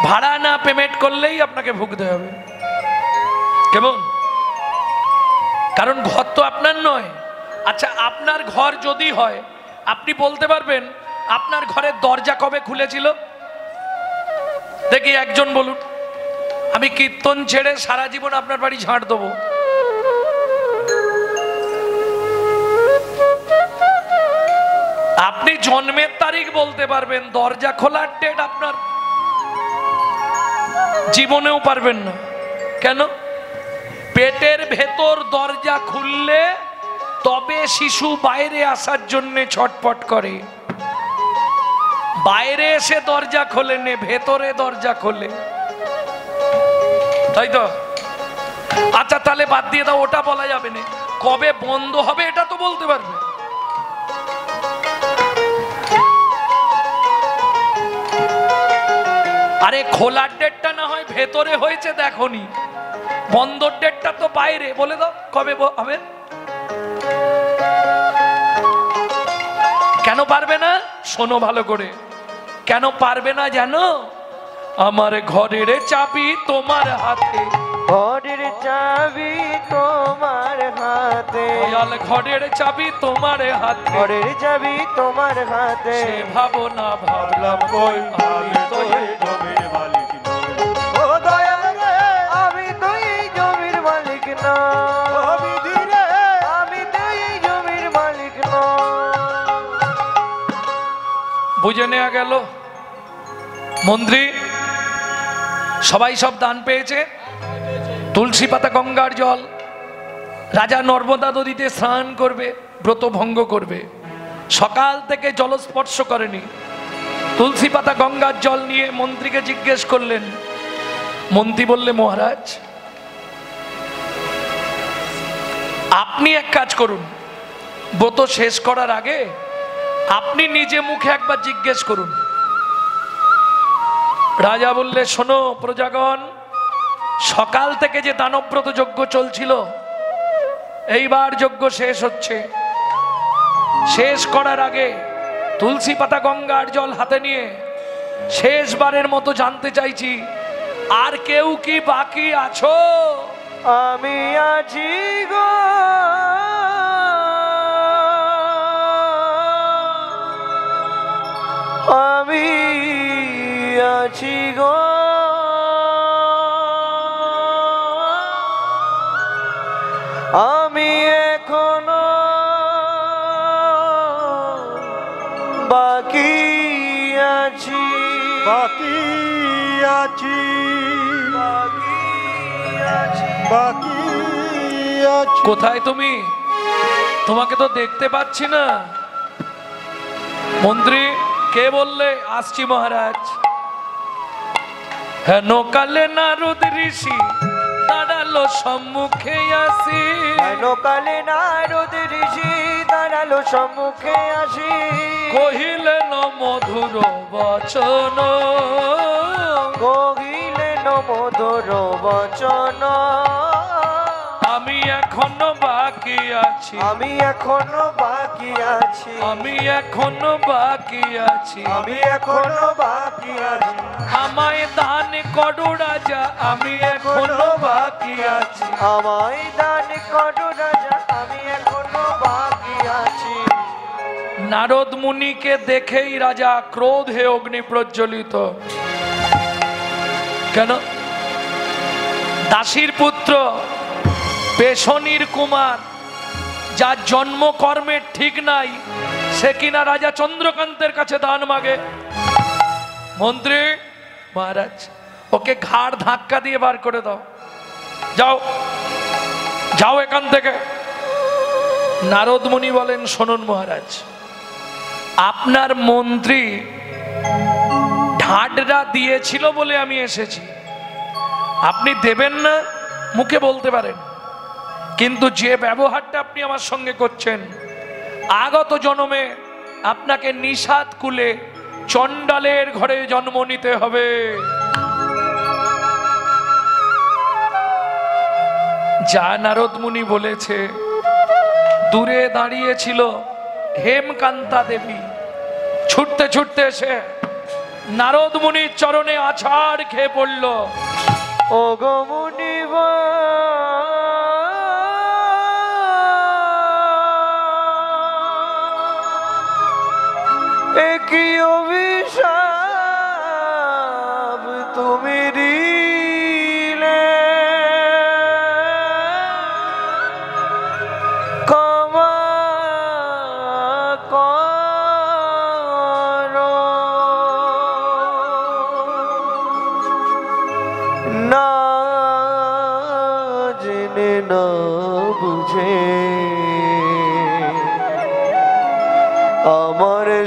ভাড়া না পেমেন্ট করলেই আপনাকে ভুগতে হবে। কেমন? কারণ ঘর তো আপনার নয়। আচ্ছা আপনার ঘর যদি হয়, আপনি বলতে পারবেন, আপনার ঘরের দরজা কবে খুলেছিল? দেখি একজন বলুন। আমি কীর্তন ছেড়ে সারা জীবন আপনার বাড়ি ঝাড় দেবো। আপনি জন্মের তারিখ বলতে পারবেন, দরজা খোলার ডেট আপনার। জীবনেও পারবেন না। কেন? পেটের ভেতর দরজা খুললে তবে শিশু বাইরে আসার জন্য ছটপট করে। বাইরে এসে দরজা খোলে নে, ভেতরে দরজা খোলে। তাই তো? আচ্ছা তাহলে বাদ দিয়ে দাও, ওটা বলা যাবে না। কবে বন্ধ হবে এটা তো বলতে পারবে। আরে খোলার ডেটটা না হয় ভেতরে হয়েছে দেখনি বন্ধর ডেটটা তো বাইরে বলে দাও কবে হবে? কেন পারবে না? শোনো ভালো করে। কেন পারবে না জানো? আমার ঘরের চাবি তোমার হাতে। ঘরের চাবি তোমার হাতে। দয়াল ঘরের চাবি তোমার হাতে। ঘরের চাবি তোমার হাতে। সে ভাবো না ভাবলাম কই আমি তো বুঝে নেওয়া গেল। মন্ত্রী, সবাই সব দান পেয়েছে? তুলসী পাতা, গঙ্গার জল। রাজা নর্মদা নদীতে স্নান করবে, ব্রত ভঙ্গ করবে। সকাল থেকে জলস্পর্শ করেনি। তুলসী পাতা, গঙ্গার জল নিয়ে মন্ত্রীকে জিজ্ঞেস করলেন, মন্ত্রী বললে, মহারাজ আপনি এক কাজ করুন। ব্রত শেষ করার আগে আপনি নিজে মুখে একবার জিজ্ঞেস করুন। রাজা বললে, শোনো প্রজাগণ, সকাল থেকে যে দানব্রত যজ্ঞ চলছিল, এইবার যজ্ঞ শেষ হচ্ছে। শেষ করার আগে তুলসী পাতা গঙ্গার জল হাতে নিয়ে শেষবারের মতো জানতে চাইছি, আর কেউ কি বাকি আছো? আমি আছি গো। কোথায় তুমি? তোমাকে তো দেখতে পাচ্ছি না। মন্ত্রী কে বললে? আসছি মহারাজ। হেন কালে নারদ ঋষি দাঁড়াল সম্মুখে আসি। কালে নারদ ঋষি দাঁড়াল সম্মুখে আসি। কহিলেন মধুর বচন। কহিলেন মধুর বচন। আমি এখনও বাকি আছি। আমি এখনও বাকি আছি। আমি এখনও বাকি আছি। আমি এখনও বাকি আছি। আমায় দান করো রাজা আমি এখনও বাকি আছি। আমায় দান করো রাজা আমি এখনও বাকি আছি। নারদ মুনিকে দেখেই রাজা ক্রোধে অগ্নি প্রজ্বলিত কেন? দাসীর পুত্র, পেশনির কুমার, যার জন্ম কর্মের ঠিক নাই, সে কিনা রাজা চন্দ্রকান্তের কাছে দান মাগে। মন্ত্রী, মহারাজ, ওকে ঘাড় ধাক্কা দিয়ে বার করে দাও। যাও যাও এখান থেকে। নারদ মুনি বলেন, শোনুন মহারাজ, আপনার মন্ত্রী ঢাডরা দিয়েছিল বলে আমি এসেছি। আপনি দেবেন না, মুখে বলতে পারেন। কিন্তু যে ব্যবহারটা আপনি আমার সঙ্গে করছেন, আগত জন্মে আপনাকে নিষাদ কুলে চণ্ডালের ঘরে জন্ম নিতে হবে। যা নারদ মুনি বলেছে, দূরে দাঁড়িয়েছিল হেমকান্তা দেবী। ছুটতে ছুটতে এসে নারদ মুনির চরণে আছাড় খেয়ে পড়ল। ও গো মুনিব একই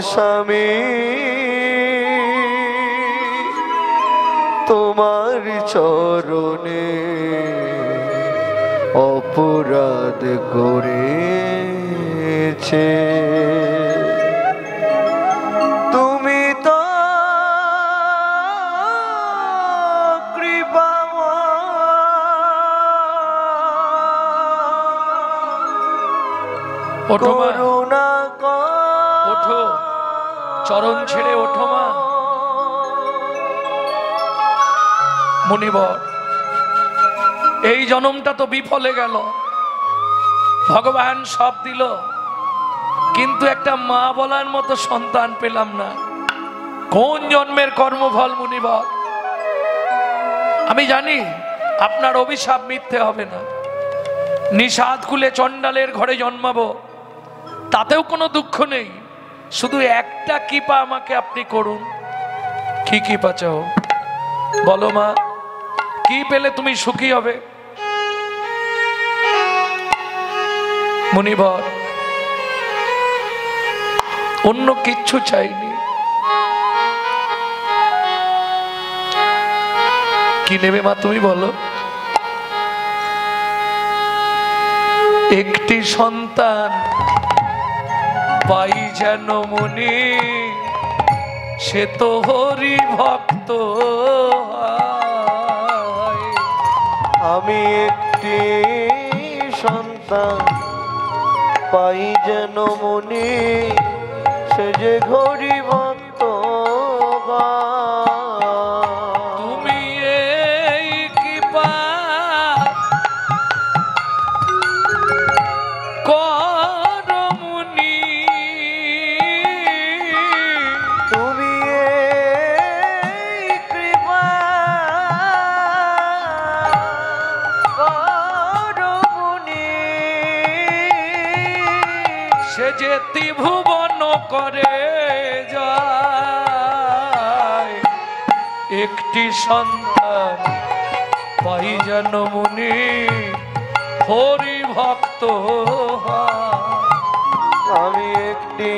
স্বামী তোমার চরণে অপরাধ করেছে তুমি তো কৃপা করুণা। চরণ ছেড়ে ওঠো মা। মুনিবর, এই জনমটা তো বিফলে গেল। ভগবান সব দিল, কিন্তু একটা মা বলার মতো সন্তান পেলাম না। কোন জন্মের কর্মফল মুনিবর? আমি জানি আপনার অভিশাপ মিথ্যে হবে না। নিষাদ কুলে চণ্ডালের ঘরে জন্মাবো, তাতেও কোনো দুঃখ নেই। শুধু একটা কৃপা আমাকে আপনি করুন। কি কৃপা চাও? বলো মা, কি পেলে তুমি সুখী হবে? মুনিবর, অন্য কিচ্ছু চাইনি। কি নেবে মা তুমি বলো? একটি সন্তান পাই যেন মনে, সে তো হরি ভক্ত। আমি একটি সন্তান, পাই যেন মনে, সে যে ঘড়ি ভক্ত তুমি করে যায়। একটি সন্তান পাই যেন মুনি হরি ভক্ত আমি একটি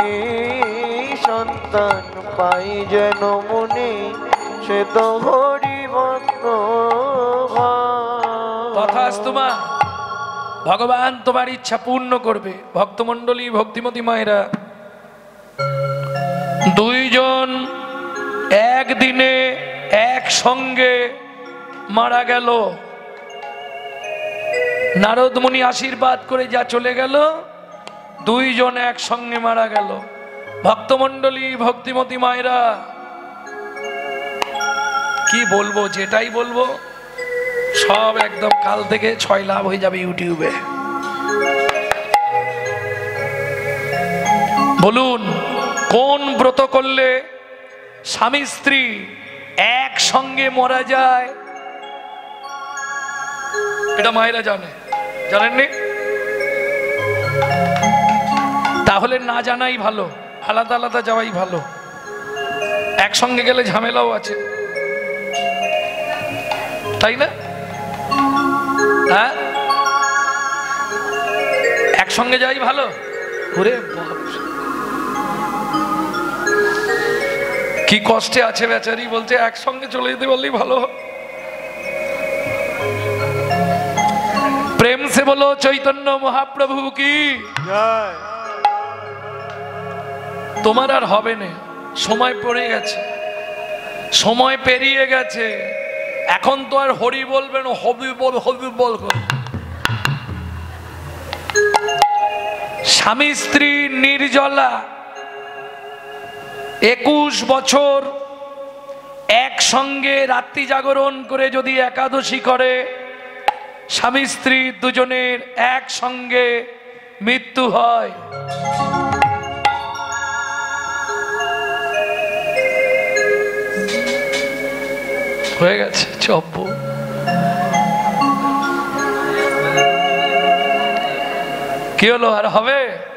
সন্তান পাই যেন মনে সে তো হরি ভক্ত তথাস্তুমা ভগবান তোমার ইচ্ছা পূর্ণ করবে। ভক্তমণ্ডলী ভক্তিমতী মায়েরা দুইজন একদিনে একসঙ্গে মারা গেল। নারদমণি আশীর্বাদ করে যা চলে গেল, দুইজন একসঙ্গে মারা গেল। ভক্তমণ্ডলী, ভক্তিমতী মায়েরা, কি বলব, যেটাই বলব, সব একদম কাল থেকে ছয় লাভ হয়ে যাবে ইউটিউবে। বলুন কোন ব্রত করলে স্বামী স্ত্রী একসঙ্গে মরা যায়। এটা মায়েরা জানে। জানেননি? তাহলে না জানাই ভালো, আলাদা আলাদা যাওয়াই ভালো। একসঙ্গে গেলে ঝামেলাও আছে। তাই না? হ্যাঁ? একসঙ্গে যাই ভালো? ওরে কি কষ্টে আছে বেচারি বলছে একসঙ্গে চলে যেতে পারলেই ভালো প্রেম সে বলো চৈতন্য মহাপ্রভু কি? তোমার আর হবে না সময় পড়ে গেছে সময় পেরিয়ে গেছে। এখন তো আর হরি বলবেন হবি বল হবি বল স্বামী স্ত্রী নির্জলা একুশ বছর একসঙ্গে রাত্রি জাগরণ করে যদি একাদশী করে, স্বামী স্ত্রী দুজনের একসঙ্গে মৃত্যু হয়। হয়ে গেছে চব্য কি হলো, আর হবে?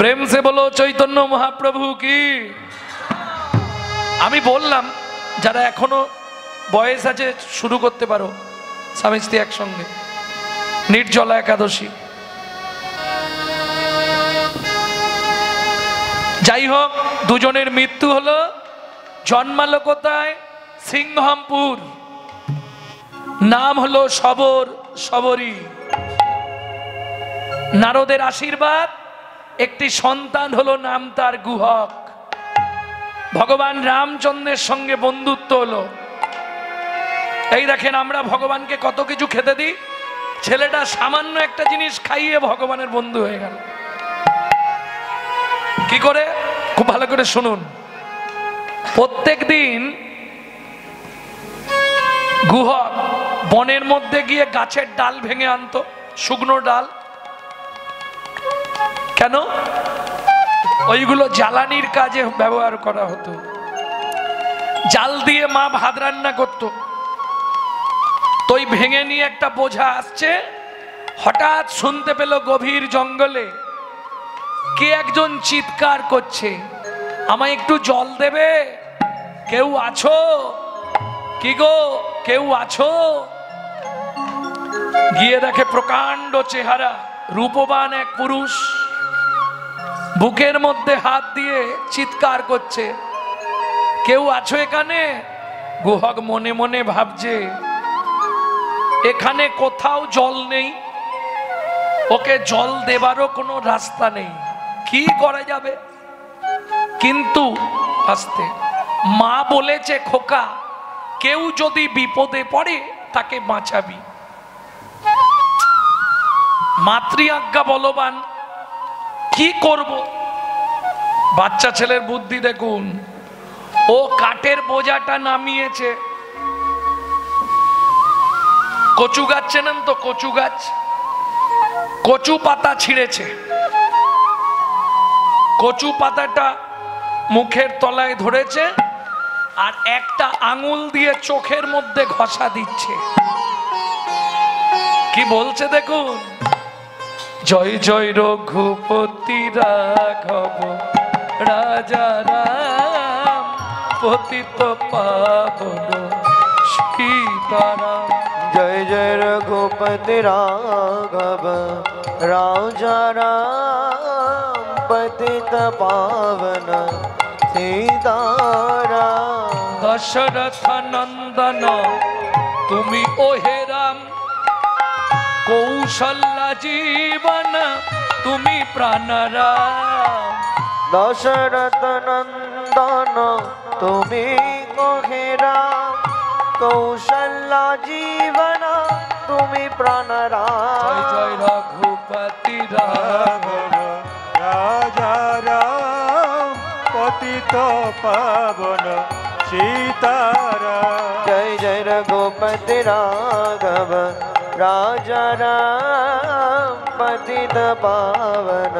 প্রেম সে বলো, চৈতন্য মহাপ্রভু কি? আমি বললাম, যারা এখনও বয়স আছে, শুরু করতে পারো স্বামী স্ত্রী একসঙ্গে। নির্জলা একাদশী। যাই হোক, দুজনের মৃত্যু হলো জন্মালো কোথায়? সিংহমপুর। নাম হলো সবর, সবরী। নারদের আশীর্বাদ একটি সন্তান হলো নাম তার গুহক। ভগবান রামচন্দ্রের সঙ্গে বন্ধুত্ব হলো। এই দেখেন আমরা ভগবানকে কত কিছু খেতে দিই। ছেলেটা সামান্য একটা জিনিস খাইয়ে ভগবানের বন্ধু হয়ে গেল। কি করে? খুব ভালো করে শুনুন। প্রত্যেক দিন গুহক বনের মধ্যে গিয়ে গাছের ডাল ভেঙে আনতো, শুকনো ডাল। কেন? ওইগুলো জ্বালানির কাজে ব্যবহার করা হতো। জাল দিয়ে মা ভাত রান্না করতো। তো ওই ভেঙে নিয়ে একটা বোঝা আসছে, হঠাৎ শুনতে পেল গভীর জঙ্গলে কে একজন চিৎকার করছে। আমায় একটু জল দেবে? কেউ আছো? কি গো? কেউ আছো? গিয়ে দেখে প্রকাণ্ড চেহারা, রূপবান এক পুরুষ। বুকের মধ্যে হাত দিয়ে চিৎকার করছে। কেউ আছো এখানে? গুহক মনে মনে ভাবছে, এখানে কোথাও জল নেই। ওকে জল দেবারও কোনো রাস্তা নেই। কি করা যাবে? কিন্তু আস্তে, মা বলেছে খোকা, কেউ যদি বিপদে পড়ে তাকে বাঁচাবি। মাতৃ আজ্ঞা বলবান কি করব? বাচ্চা ছেলের বুদ্ধি দেখুন। ও কাঠের বোঝাটা নামিয়েছে। কচু গাছ চেনেন তো? কচু গাছ। কচু পাতা ছিঁড়েছে। কচু পাতাটা মুখের তলায় ধরেছে আর একটা আঙুল দিয়ে চোখের মধ্যে ঘষা দিচ্ছে। কি বলছে দেখুন? জয় জয় রঘুপতি রাঘব রাজা রাম পতিত পাবন সীতারাম। জয় জয় রঘুপতি রাঘব রাজা রাম পতিত পাবন সীতারাম। দশরথ নন্দন তুমি ওহে রাম কৌশল্যা জীবন তুমি প্রাণরা দশরথ নন্দন তুমি কোহেরা কৌশল্যা জীবন তুমি প্রাণরা জয় রঘুপতি রাজা রাম পতিত পাবন সীতারা জয় জয় রঘুপতি রাঘব। राजा राम पतित पावन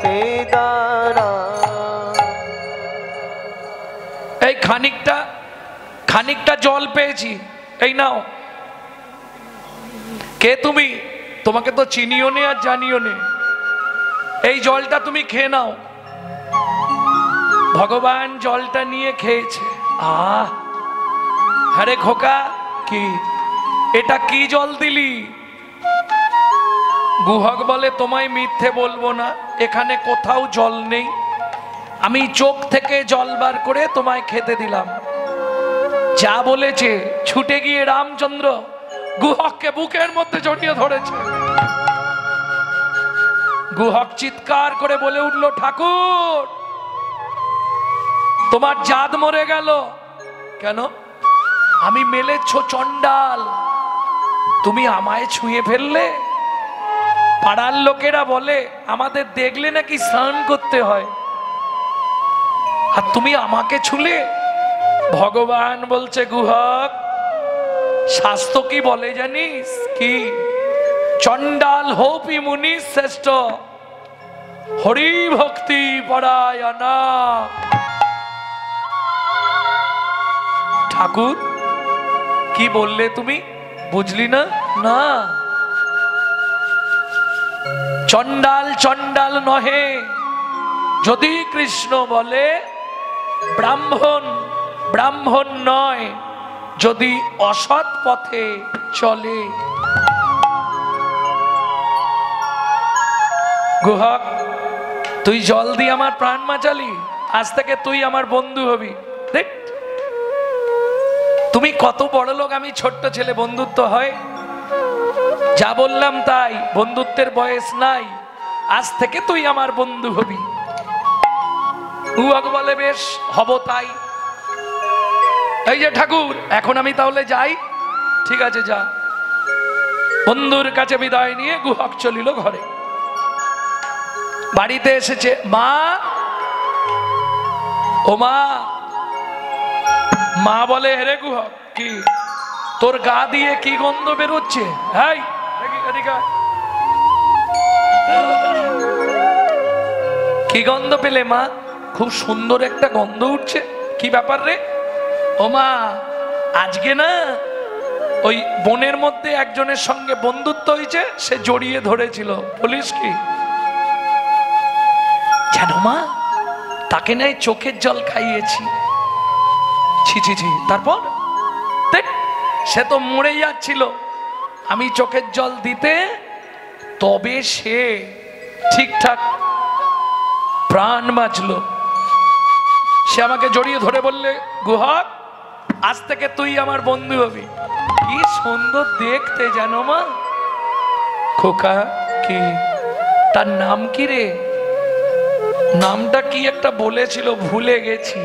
सीताराम এই খানিকটা খানিকটা জল পেয়েছি এই নাও কে তুমি তোমাকে তো চিনিও নে আর জানিও নে এই জলটা তুমি খেয়ে নাও ভগবান জলটা নিয়ে খেয়েছে আহ আরে খোকা কি এটা কি জল দিলি? গুহক বলে, তোমায় মিথ্যে বলব না। এখানে কোথাও জল নেই। আমি চোখ থেকে জল বার করে তোমায় খেতে দিলাম। যা বলেছে, ছুটে গিয়ে রামচন্দ্র গুহককে বুকের মধ্যে জড়িয়ে ধরেছে। গুহক চিৎকার করে বলে উঠল, ঠাকুর, তোমার জাত মরে গেল। কেন? আমি মেলেছ চণ্ডাল। তুমি আমায় ছুঁয়ে ফেললে? পাড়ার লোকেরা বলে, আমাদের দেখলে নাকি স্নান করতে হয়। আর তুমি আমাকে ছুলে? ভগবান বলছে, গুহক শাস্ত্র কি বলে জানিস? কি? চণ্ডাল হোপি মুনি শ্রেষ্ঠ। হরি ভক্তি পরায়ণা ঠাকুর, কি বললে তুমি? বুঝলি না? না। চণ্ডাল চণ্ডাল নহে। যদি কৃষ্ণ বলে, ব্রাহ্মণ ব্রাহ্মণ নয়, যদি অসৎ পথে চলে। গুহক, তুই জল দিয়ে আমার প্রাণ মাচালি আজ থেকে তুই আমার বন্ধু হবি। দেখ। তুমি কত বড় লোক, আমি ছোট্ট ছেলে, বন্ধুত্ব হয়? যা বললাম তাই, বন্ধুত্বের বয়স নাই। আজ থেকে তুই আমার বন্ধু হবি। বলে বেশ, হব তাই। এই যে ঠাকুর, এখন আমি তাহলে যাই। ঠিক আছে, যা। বন্ধুর কাছে বিদায় নিয়ে গুহক চলিল ঘরে। বাড়িতে এসেছে মা। ও মা মা বলে হেরে গুহক কি? তোর গা দিয়ে কি গন্ধ বেরোচ্ছে? হাই কি গন্ধ পেলে মা? খুব সুন্দর একটা গন্ধ উঠছে। কি ব্যাপার রে? ও মা, আজকে না, ওই বোনের মধ্যে একজনের সঙ্গে বন্ধুত্ব হয়েছে, সে জড়িয়ে ধরেছিল। বলিস কি? জানো মা? তাকে নাই চোখের জল খাইয়েছি। ছি ছি ছি। তারপর? সে তো মরে যাচ্ছিল। আমি চোখের জল দিতে, তবে সে ঠিকঠাক প্রাণ বাঁচল। সে আমাকে জড়িয়ে ধরে বললে গুহক আজ থেকে তুই আমার বন্ধু হবি। কি সুন্দর দেখতে জানো মা। খোকা কি? তার নাম কি রে? নামটা কি একটা বলেছিল, ভুলে গেছি।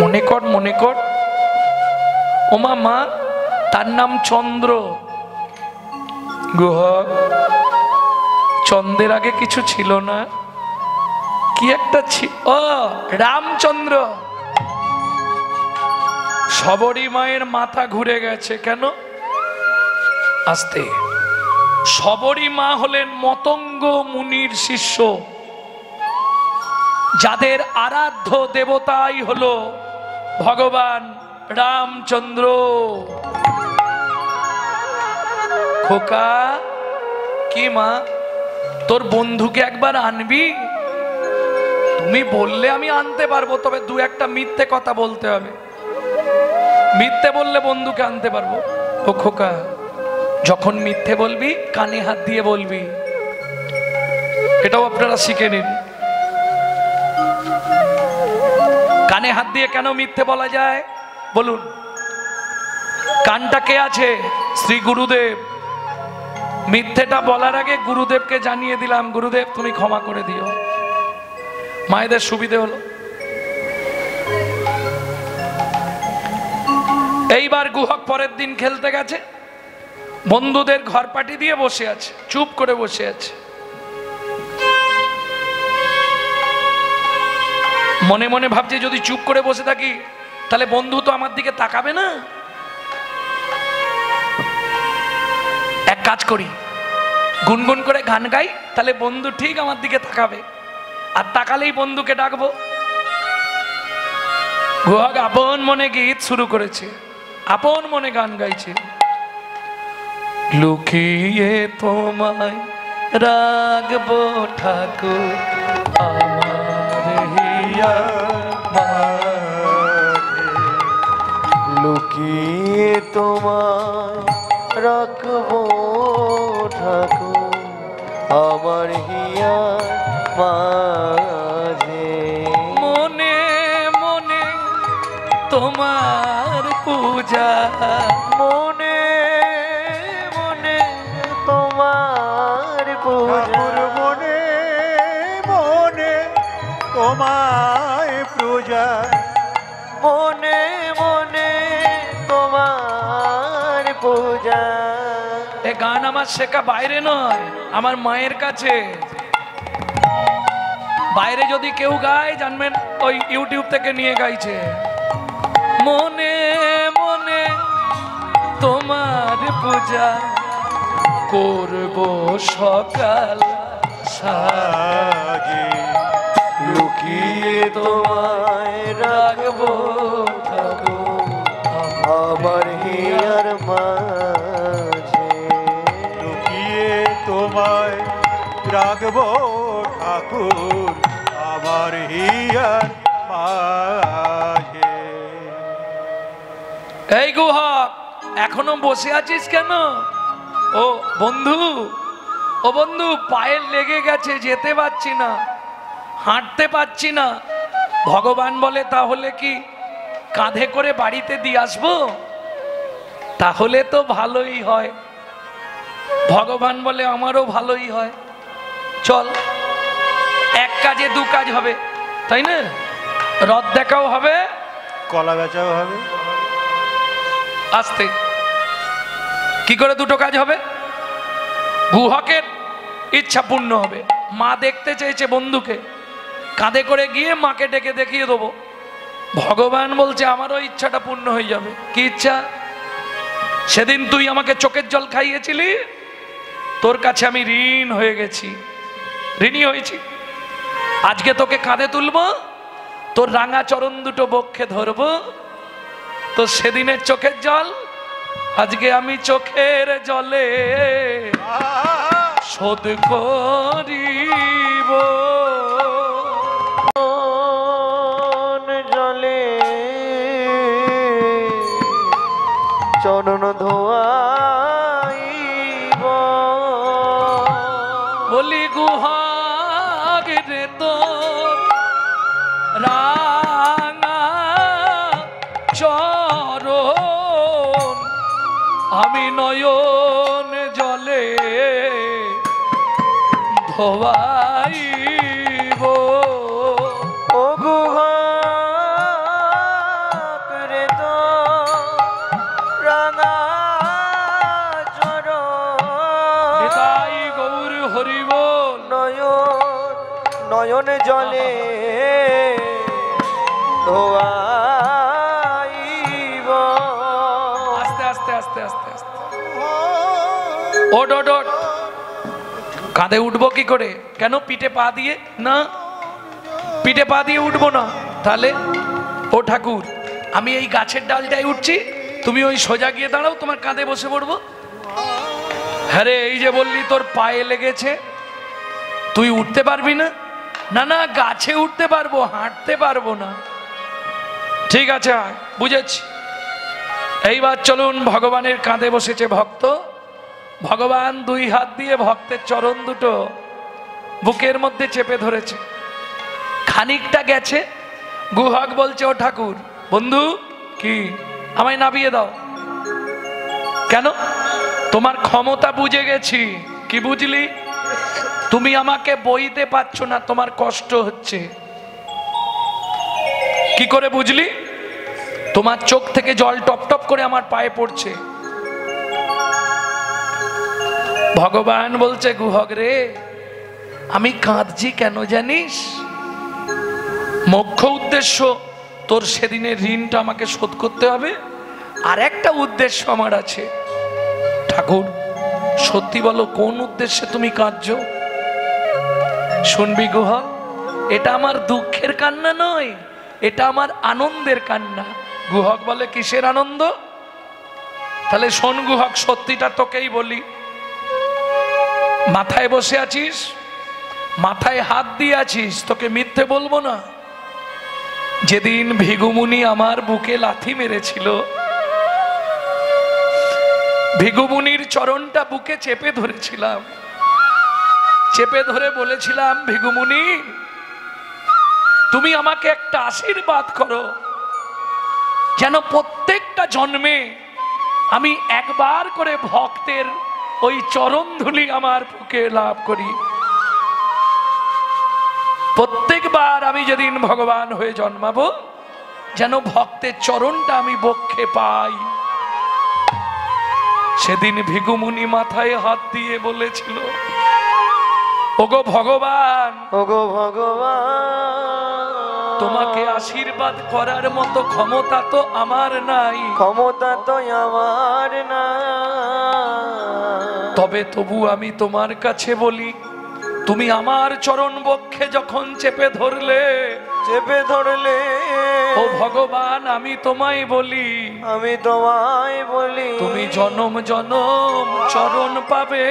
মনে কর মনে কর। ওমা, মা, তার নাম চন্দ্র। গুহক চন্দ্রের আগে কিছু ছিল না। কি একটা ও, রামচন্দ্র। সবরী মায়ের মাথা ঘুরে গেছে কেন? আস্তে। সবরী মা হলেন মতঙ্গ মুনির শিষ্য। যাদের আরাধ্য দেবতাই হলো ভগবান রামচন্দ্র। খোকা, কি মা? তোর বন্ধুকে একবার আনবি? তুমি বললে আমি আনতে পারব, তবে দু একটা মিথ্যে কথা বলতে হবে। মিথ্যে বললে বন্ধুকে আনতে পারব। ও খোকা, যখন মিথ্যে বলবি, কানে হাত দিয়ে বলবি। এটাও আপনারা শিখে নিন। কানে হাত দিয়ে কেন মিথ্যে বলা যায়? বলুন। কানটা কে আছে? শ্রী গুরুদেব। মিথ্যেটা বলার আগে গুরুদেবকে জানিয়ে দিলাম। গুরুদেব, তুমি ক্ষমা করে দিও। মায়েদের সুবিধে হলো। এইবার গুহক পরের দিন খেলতে গেছে। বন্ধুদের ঘর পাটি দিয়ে বসে আছে। চুপ করে বসে আছে। মনে মনে ভাবছে, যদি চুপ করে বসে থাকি, তাহলে বন্ধু তো আমার দিকে তাকাবে না? এক কাজ করি, গুনগুন করে গান গাই, তাহলে বন্ধু ঠিক আমার দিকে তাকাবে। আর তাকালেই বন্ধুকে ডাকবো। গুহাগ আপন মনে গীত শুরু করেছে, আপন মনে গান গাইছে। লুকিয়ে তোমায় রাগবো ঠাকুর আমার। লুকিয়ে তোমায় রাখব ঠাকুর। আমার হিয়া মাঝে। মনে মনে তোমার পূজা মনে তোমায় পূজা মনে মনে তোমার পূজা। এ গান আমার শেখা বাইরে নয় আমার মায়ের কাছে। বাইরে যদি কেউ গায় জানবেন ওই ইউটিউব থেকে নিয়ে গাইছে। মনে মনে তোমার পূজা করব সকাল লুকিয়ে তোমায় রাখব ঠাকুর আমার হিয়ার মাঝে। লুকিয়ে তোমায় রাখব ঠাকুর আমার হিয়ার মাঝে। এই গুহক এখনও বসে আছিস কেন? ও বন্ধু ও বন্ধু পায়ের লেগে গেছে, যেতে পারছি না। হাঁটতে পারছি না। ভগবান বলে তাহলে কি কাঁধে করে বাড়িতে দিয়ে আসব? তাহলে তো ভালোই হয়। ভগবান বলে আমারও ভালোই হয়। চল এক কাজে দু কাজ হবে। তাই না? রথ দেখাও হবে। কলা বেচাও হবে। আসতে। কি করে দুটো কাজ হবে? গুহকের ইচ্ছা পূর্ণ হবে। মা দেখতে চেয়েছে বন্ধুকে। কাঁধে করে গিয়ে মাকে ডেকে দেখিয়ে দেবো। ভগবান বলছে, আমারও ইচ্ছাটা পূর্ণ হয়ে যাবে। কি ইচ্ছা? সেদিন তুই আমাকে চোখের জল খাইয়েছিলি? তোর কাছে আমি ঋণ হয়ে গেছি। ঋণী হয়েছি। আজকে তোকে কাঁধে তুলবো, তোর রাঙা চরণ দুটো বক্ষে ধরবো। তো সেদিনের চোখের জল, আজকে আমি চোখের জলে শোধ করিব। চরণ ধোয়াইব। বলি গুহাগ রে তো রাঙা চরণ আমি নয়ন জলে ধোয়াইব আস্তে আস্তে আস্তে আস্তে আস্তে। কাঁধে উঠবো কি করে? কেন পিঠে পা দিয়ে? না, পিঠে পা দিয়ে উঠবো না। তাহলে, ও ঠাকুর, আমি এই গাছের ডালটায় উঠছি, তুমি ওই সোজা গিয়ে দাঁড়াও, তোমার কাঁধে বসে পড়ব। হ্যাঁ এই যে বললি, তোর পায়ে লেগেছে। তুই উঠতে পারবি না? না না, গাছে উঠতে পারব, হাঁটতে পারব না। ঠিক আছে বুঝেছি। এইবার চলুন ভগবানের কাঁধে বসেছে ভক্ত। ভগবান দুই হাত দিয়ে ভক্তের চরণ দুটো বুকের মধ্যে চেপে ধরেছে। খানিকটা গেছে গুহক বলছে, ও ঠাকুর, বন্ধু, কি? আমায় নাবিয়ে দাও। কেন? তোমার ক্ষমতা বুঝে গেছি। কি বুঝলি? তুমি আমাকে বইতে পারছ না, তোমার কষ্ট হচ্ছে। কি করে বুঝলি? তোমার চোখ থেকে জল টপ টপ করে আমার পায়ে পড়ছে। ভগবান বলছে, গুহক রে, আমি কাঁদছি কেন জানিস? মুখ্য উদ্দেশ্য, তোর সেদিনের ঋণটা আমাকে শোধ করতে হবে। আর একটা উদ্দেশ্য আমার আছে। ঠাকুর, সত্যি বলো, কোন উদ্দেশ্যে তুমি কাঁদছো? শুনবি গুহক, এটা আমার দুঃখের কান্না নয়, এটা আমার আনন্দের কান্না। গুহক বলে কিসের আনন্দ? তাহলে শোন গুহক, সত্যিটা তোকেই বলি। মাথায় বসে আছিস? মাথায় হাত দিয়ে আছিস? তোকে মিথ্যে বলব না। যেদিন ভিগুমুনি আমার বুকে লাথি মেরেছিল, ভিগুমুনির চরণটা বুকে চেপে ধরেছিলাম। চেপে ধরে বলেছিলাম, ভিগুমুনি, তুমি আমাকে একটা আশীর্বাদ করো। যেন প্রত্যেকটা জন্মে আমি একবার করে ভক্তের ওই চরণ ধুলি আমার বুকে লাভ করি। প্রত্যেকবার আমি যেদিন ভগবান হয়ে জন্মাবো, যেন ভক্তের চরণটা আমি বক্ষে পাই। সেদিন ভিগুমুনি মাথায় হাত দিয়ে বলেছিল, ওগো ভগবান ওগো ভগবান তোমাকে আশীর্বাদ করার মতো ক্ষমতা তো আমার নাই। ক্ষমতা তো আমার না তবে তবু আমি তোমার কাছে বলি তুমি আমার চরণ বক্ষে যখন চেপে ধরলে চেপে ধরলে। ও ভগবান আমি তোমায় বলি আমি তোমায় বলি। তুমি জনম জনম চরণ পাবে।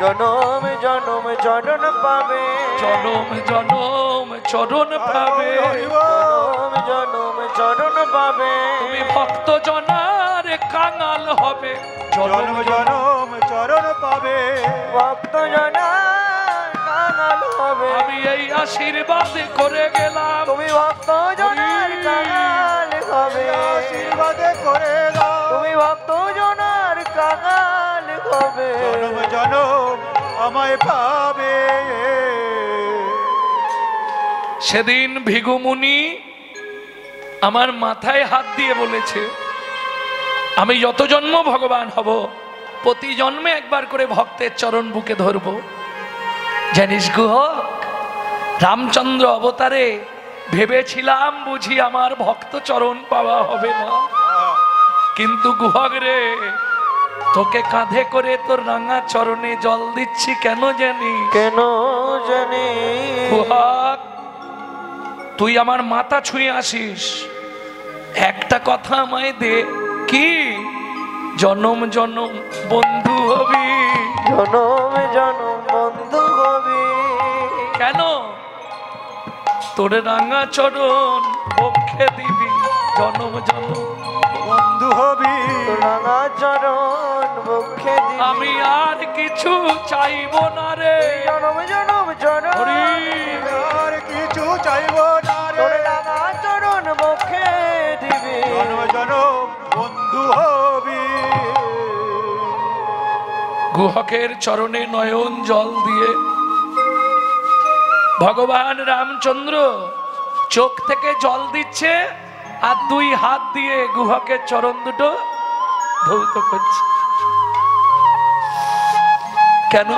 জনম জনম চরণ পাবে। জনম জনম চরণ পাবে। জনম জনম চরণ পাবে। তুমি ভক্ত জনার কাঙাল হবে। জনম জনম চরণ পাবে। ভক্ত কাঙাল হবে। আমি এই আশীর্বাদ করে গেলাম। তুমি ভক্ত জনার কাঙাল হবে। আশীর্বাদে করে দাও তুমি ভক্ত জনার কাঙাল হবে। জনম জনম আমায় পাবে। সেদিন ভিগুমুনি আমার মাথায় হাত দিয়ে বলেছে আমি যত জন্ম ভগবান হব প্রতি জন্মে একবার করে ভক্তের চরণ বুকে ধরব। জানিস গুহক রামচন্দ্র অবতারে ভেবেছিলাম বুঝি আমার ভক্ত চরণ পাওয়া হবে না। কিন্তু গুহক রে তোকে কাঁধে করে তোর রাঙা চরণে জল দিচ্ছি কেন জানি কেন জানি কুহক তুই আমার মাথা ছুঁয়ে আসিস। একটা কথা আমায় দে কি? জনম জনম বন্ধু হবি। জনম জনম বন্ধু হবি। কেন? তোর রাঙা চরণ পক্ষে দিবি। জনম জনম বন্ধু হবি। রাঙা চরণ মুখে দিবি। আমি আর কিছু চাইব না রে। জনম জনম চরণ না রে চরণ মুখে দিবি। জনম জনম বন্ধু হবি। গুহকের চরণে নয়ন জল দিয়ে ভগবান রামচন্দ্র চোখ থেকে জল দিচ্ছে আর দুই হাত দিয়ে গুহকের চরণ দুটো ধৌত করছে। কেন?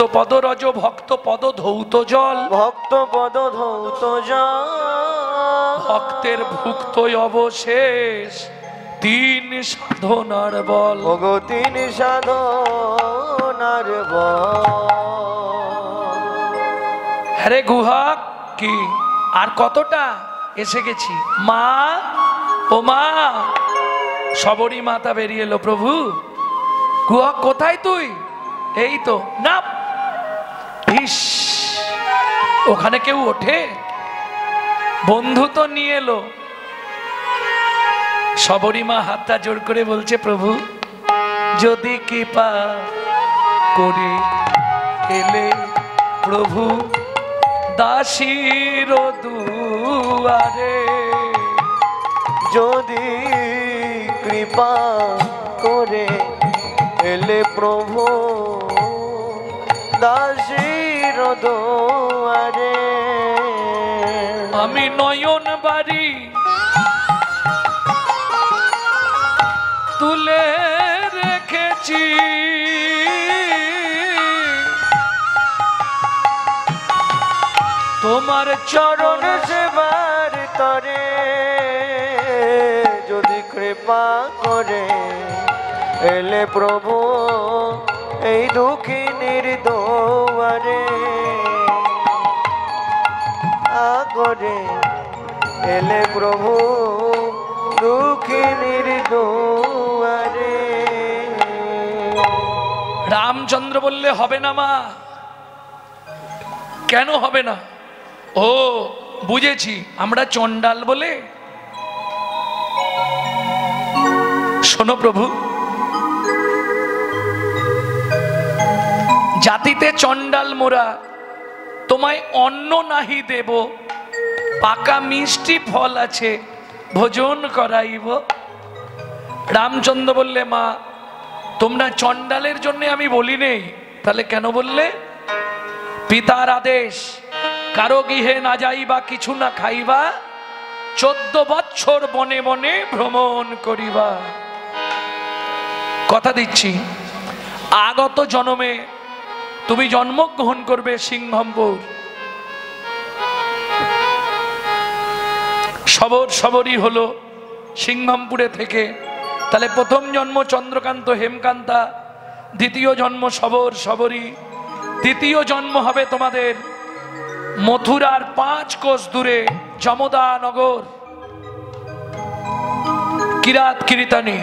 ভক্ত পদ রজ ভক্ত পদ ধৌত জল। ভক্ত পদ ধৌত ভক্তের ভুক্ত অবশেষ তিন সাধনার বল। ওগো তিন সাধনার বল। হ্যারে গুহা কি? আর কতটা এসে গেছি? মা ও মা সবরই মাতা বেরিয়ে এলো প্রভু। গুহা কোথায় তুই? এই তো না ওখানে কেউ ওঠে? বন্ধু তো নিয়ে এলো। সবরী মা হাতটা জোর করে বলছে, প্রভু, যদি কৃপা করে এলে, প্রভু, দাসীর দুয়ারে, যদি কৃপা করে এলে, প্রভু, দাসীর দোয়ারে। আমি নয়ন বাড়ি তুলে রেখেছি। তোমার চরণ চরণ সেবার তরে যদি কৃপা করে এলে প্রভু এই দুঃখী নির্দোয়ারে আগরে এলে প্রভু দুঃখী নির্দোয়ারে রামচন্দ্র বললে, হবে না মা। কেন হবে না? ও, বুঝেছি, আমরা চণ্ডাল বলে। শোনো প্রভু জাতিতে চণ্ডাল মোরা, তোমায় অন্ন নাহি দেব, পাকা মিষ্টি ফল আছে, ভোজন করাইব। রামচন্দ্র বললে, মা, তোমরা চণ্ডালের জন্য আমি বলি নেই। তাহলে কেন বললে? পিতার আদেশ, কারও গৃহে না যাইবা, কিছু না খাইবা, চোদ্দ বৎসর বনে বনে ভ্রমণ করিবা। কথা দিচ্ছি। আগত জন্মে তুমি জন্মগ্রহণ করবে সিংহমপুর সবর সবরই হলো সিংহমপুরে থেকে। তাহলে প্রথম জন্ম চন্দ্রকান্ত, হেমকান্তা, দ্বিতীয় জন্ম সবর সবরী তৃতীয় জন্ম হবে তোমাদের মথুরার পাঁচ কোষ দূরে, যমদা নগর। কিরাত কিরিতানি।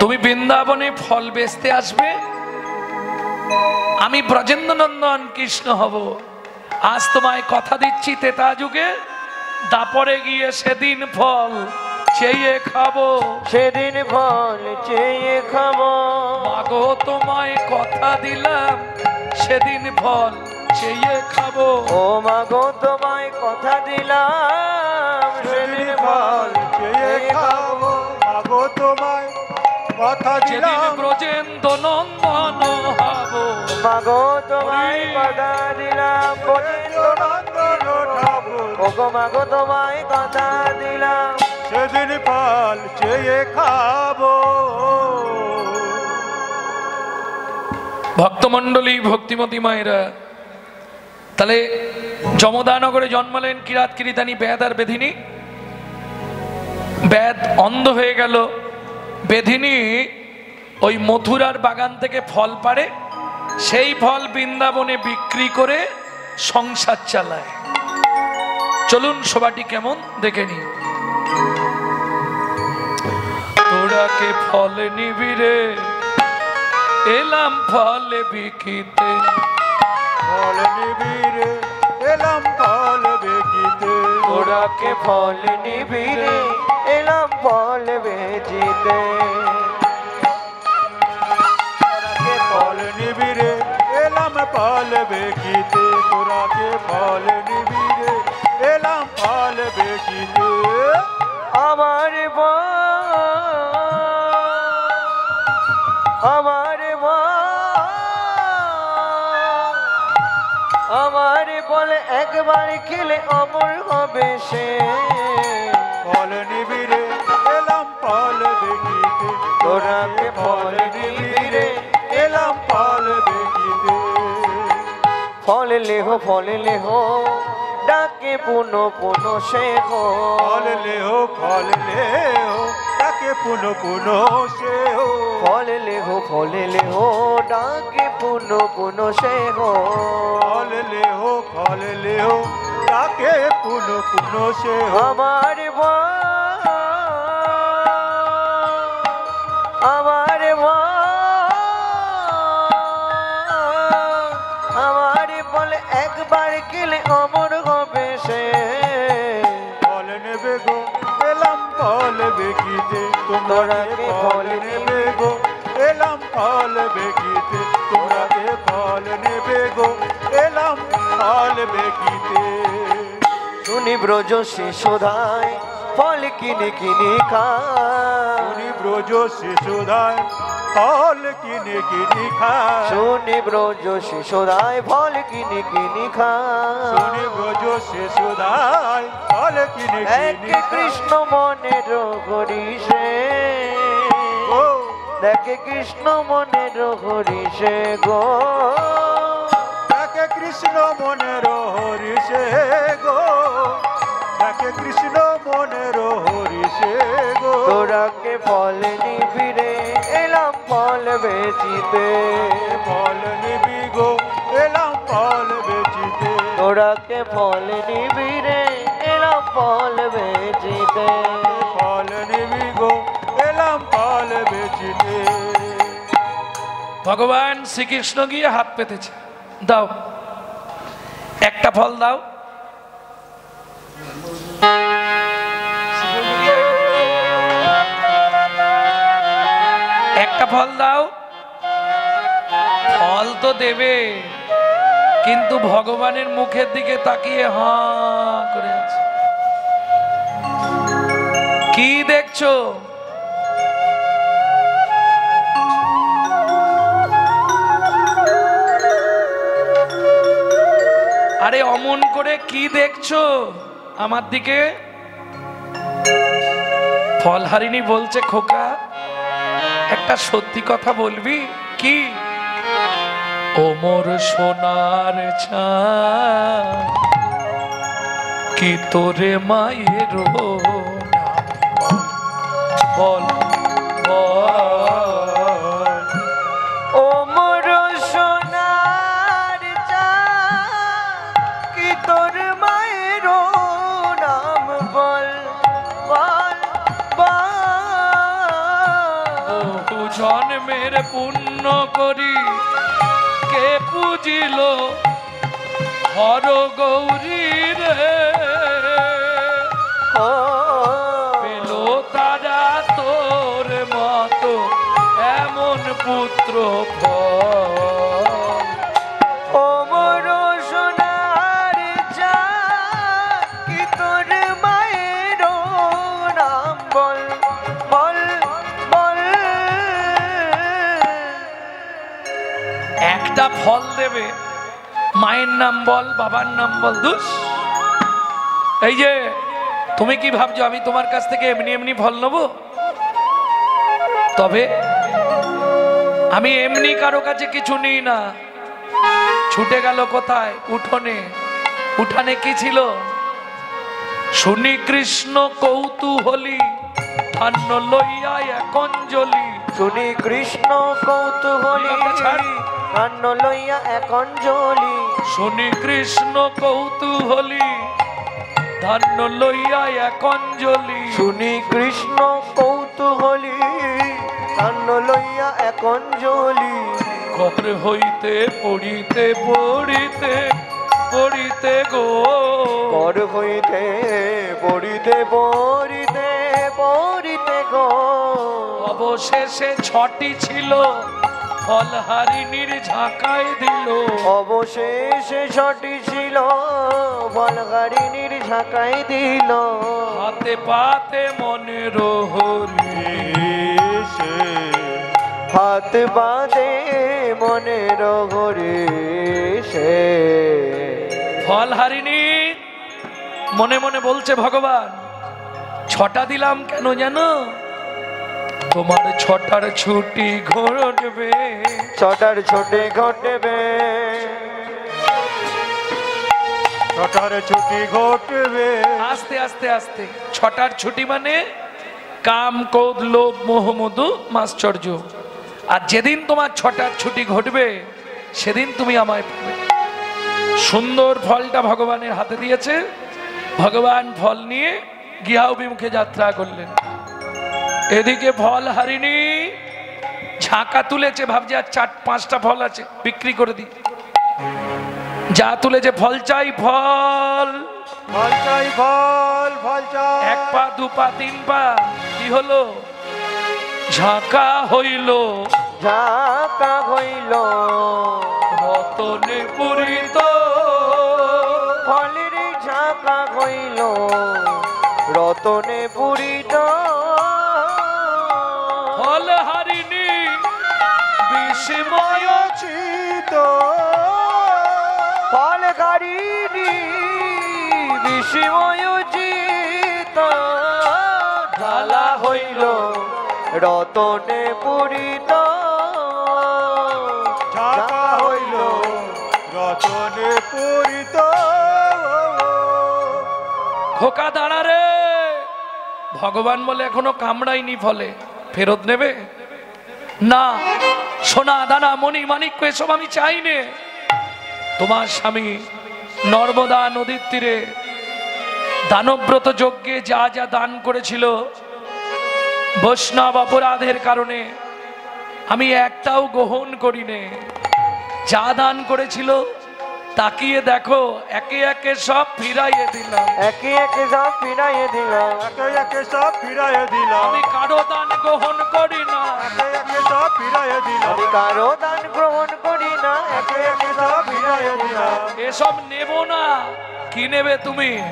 তুমি বৃন্দাবনে ফল বেচতে আসবে আমি ব্রজেন্দ্র নন্দন কৃষ্ণ হব। আজ তোমায় কথা দিচ্ছি তেতা যুগে। দাপরে গিয়ে সেদিন ফল চেয়ে খাব। সেদিন ফল চেয়ে খাব। মাগো তোমায় কথা দিলাম সেদিন ফল চেয়ে খাব। ও মাগো তোমায় কথা দিলাম সেদিন ফল চেয়ে খাব। মাগো তোমায় কথা যেদিন দিলাম ব্রজেন্দ্র নন্দন হব মাগো তোমায় কথা দিলাম বলিল নন্দন ঠাকুর ও গো মাগো তোমায় কথা দিলাম। সেদিন পাল চেয়ে খাব। ভক্তমণ্ডলী ভক্তিমতী মায়েরা তাহলে যমদানগরে জন্মালেন কিরাত কিরিতানি বেদ আর বেধিনী। বেদ অন্ধ হয়ে গেল। বেধিনী ওই মথুরার বাগান থেকে ফল পাড়ে সেই ফল বৃন্দাবনে বিক্রি করে সংসার চালায়। চলুন সবাটি কেমন দেখে নি তোরা কে ফল নিবিরে এলাম ফল বিকিতে। ফল নিবিরে এলাম ফল বেকিতে। ওরাকে ফল নিবিরে এলাম বেচিতে। ওরাকে ফল নিবিরে এলাম ফল বেকিতে তোরাকে ফল নিবিরে এলাম ফল বেকিতে আমার মা আমার মা আমার বলে একবার খেলে অমর হবে সে। ফল নিবিরে এলাম ফল বেকিতে তোরাকে ফল নিবিরে এলাম ফল বেকিতে ফল লেহ ফল লেহ ডাকে পুনো পুনো সে হো ফল লেহ ফল লেহ তাকে পুন পুন সে হো ফল লেহ ফল লেহ ডাকে পুনো পুনো সে হো ফল লেহ ফল লেহ তাকে পুন পুন সে আমার মা আমার মা আমার বলে একবার গেলে অমর হবে সে। ফল নেবে গো এলাম ফল বেকিতে তোমরা ফল নেবে গো। এলাম ফল বেকিতে তোমরা ফল নেবে গো এলাম ফল বেকিতে শুনি ব্রজ শিশুধায় ফল কিনে কিনে খায়। শুনি ব্রজ শিশুদায় ফল কিনে কিনি খায়। শুনি ব্রজ শিশুধায় ফল কিনে কিনে খায়। শুনি ব্রজ শিশুদায় ফল কিনে কিনি কৃষ্ণ মনের হরিষে ও দেখে কৃষ্ণ মনের হরিষে গো। তাকে কৃষ্ণ মনের হরিষে গো। তাকে কৃষ্ণ মনের হরিষে গো। তোরাকে ফল নিবিরে এলাম ফল বেচিতে। ফল নিবি গো এলাম ফল বেচিতে। তোরাকে ফল নিবিরে এলাম ফল বেচিতে। ভগবান শ্রীকৃষ্ণ গিয়ে হাত পেতেছে। দাও। একটা ফল দাও। একটা ফল দাও। ফল তো দেবে, কিন্তু ভগবানের মুখের দিকে তাকিয়ে হা করে আছে। কি দেখছ? আরে অমন করে কি দেখছ? আমার দিকে? ফলহারিণী বলছে, খোকা, একটা সত্যি কথা বলবি? কি? ও মোর সোনার ছা কি তোরে মায়ের বল। জন্মের পুণ্য করি। কে পুজিল হর গৌরী রে? পেল তারা তোর মতো এমন পুত্র ফল দেবে। মায়ের নাম বল, বাবার নাম বল দুস এই যে, তুমি কি ভাবছ, আমি তোমার কাছ থেকে এমনি এমনি ফল নেব? তবে আমি এমনি কারও কাছে কিছু নিই না। ছুটে গেল কোথায়? উঠোনে। উঠানে কি ছিল? শুনি কৃষ্ণ কৌতূহলী ধান্য লইয়া এক অঞ্জলি। শুনি কৃষ্ণ কৌতূহলী। কান্ন লইয়া এখন অঞ্জলি শুনি কৃষ্ণ কৌতূহলী। ধান্য লইয়া এক অঞ্জলি শুনি কৃষ্ণ কৌতূহলী। কান্ন লইয়া এক অঞ্জলি ঘর হইতে পড়িতে পড়িতে পড়িতে গো। কর হইতে পড়িতে পড়িতে পড়িতে গো। অবশেষে ছটি ছিল ফলহারিণীর ঝাঁকায় দিল। অবশেষে ছটি ছিল বলগারিনীর ঝাঁকাই দিল। হাতে পাতে মনের হরি এসে হাত বাঁধে মনের ঘরে সে ফলহারিণী মনে মনে বলছে ভগবান ছটা দিলাম কেন জানো? তোমার ছটার ছুটি ঘটবে। ছটার ছুটি ঘটবে। ছটার ছুটি ঘটবে। আস্তে আস্তে আস্তে। ছটার ছুটি মানে কাম ক্রোধ লোভ মোহ মধু মাশ্চর্য। আর যেদিন তোমার ছটার ছুটি ঘটবে সেদিন তুমি আমায় পাবে। সুন্দর ফলটা ভগবানের হাতে দিয়েছে। ভগবান ফল নিয়ে গিয়া অভিমুখে যাত্রা করলেন। এদিকে ফল হারিনি ঝাঁকা তুলেছে ভাবছে আর চার পাঁচটা ফল আছে বিক্রি করে দিই। যা তুলেছে ফল চাই ফল। ফল চাই ফল ফল চাই। এক পা দু পা তিন পা কি হলো? ঝাঁকা হইল। ঝাঁকা হইল। রতনে পুরিত ফলের ঝাঁকা হইল। রতনে পুরিত ফল হারিনি বিস্ময় চিত ফল বিস্ময় চিত ঢালা হইল রতনে পুরিত ঝাঁকা হইল রতনে পূরিত খোকা দাঁড়া ভগবান বলে এখনও কামড়াইনি ফলে। ফেরত নেবে? না। সোনা, দানা, মণি মানিক্য এসব আমি চাই নে। তোমার স্বামী নর্মদা নদীর তীরে দানব্রত যজ্ঞে যা যা দান করেছিল, বৈষ্ণব অপরাধের কারণে আমি একটাও গ্রহণ করি নে। যা দান করেছিল তাকিয়ে দেখো একে একে সব ফিরাইয়ে দিলাম। একে একে সব ফিরাইয়ে দিলাম। একে একে সব ফিরাইয়ে দিলাম। আমি কারও দান গ্রহণ করি না। একে একে সব ফিরাইয়ে দিলাম। আমি কারও দান গ্রহণ করি না। একে একে সব ফিরাইয়ে দিলাম। এসব নেব না। কি নেবে তুমি?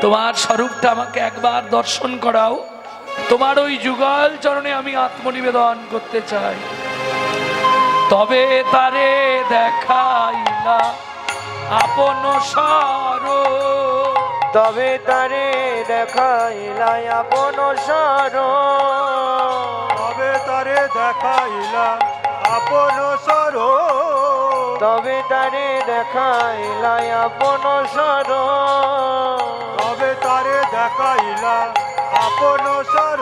তোমার স্বরূপটা আমাকে একবার দর্শন করাও। তোমার ওই যুগল চরণে আমি আত্মনিবেদন করতে চাই। তবে তারে দেখাইলা আপন সর তবে তারে দেখাইলাই আপন সর তবে তারে দেখাইলা আপন সর তবে তারে দেখাইলাই আপন সর তবে তারে দেখাইলা আপন সর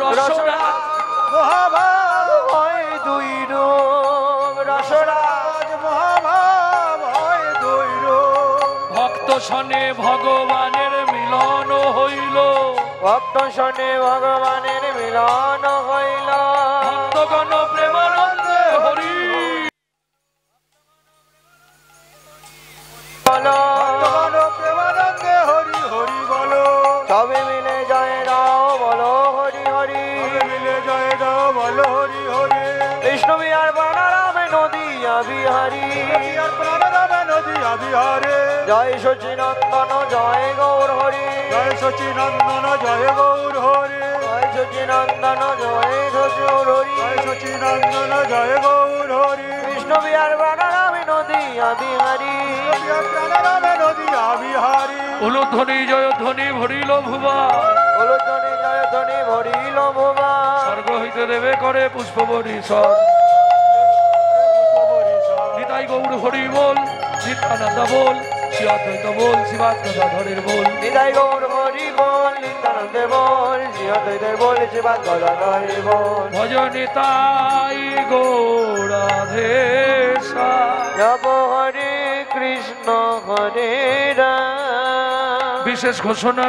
রসরা মহাভাব ভক্ত সনে ভগবানের মিলন হইল। ভক্ত শনে ভগবানের মিলন হইল। ভক্তগণ প্রেমানন্দে হরি। বলো। প্রাণরামে নদী আবিহারে। জয় সচিনন্দন জয় গৌর হরি। জয় সচিনন্দন জয় গৌর হরি। জয় সচিনন্দন জয় সচুর হরি। জয় সচিনন্দন জয় গৌর হরি। বিষ্ণু বিহার বানারামে নদিয়া বিহারী আর প্রাণরামে নদী আবিহারি। উলুধ্বনি জয়ধ্বনি ভরিল ভুবা। হলুদনি জয় ধ্বনি ভরিল ভুবা। স্বর্গ হইতে দেবে করে পুষ্প পরিষদ নিতাই গৌর হরি বল। নিত্যানন্দ বল শিবাদ্বৈত বল শিবাদ্বৈত বল। নিতাই গৌর হরি বল নিত্যানন্দে বল জিয়দের বল শিবাদ গদাধরে বল। ভজনে তাই গৌরাধেশা। নব হরে কৃষ্ণ হরে বিশেষ ঘোষণা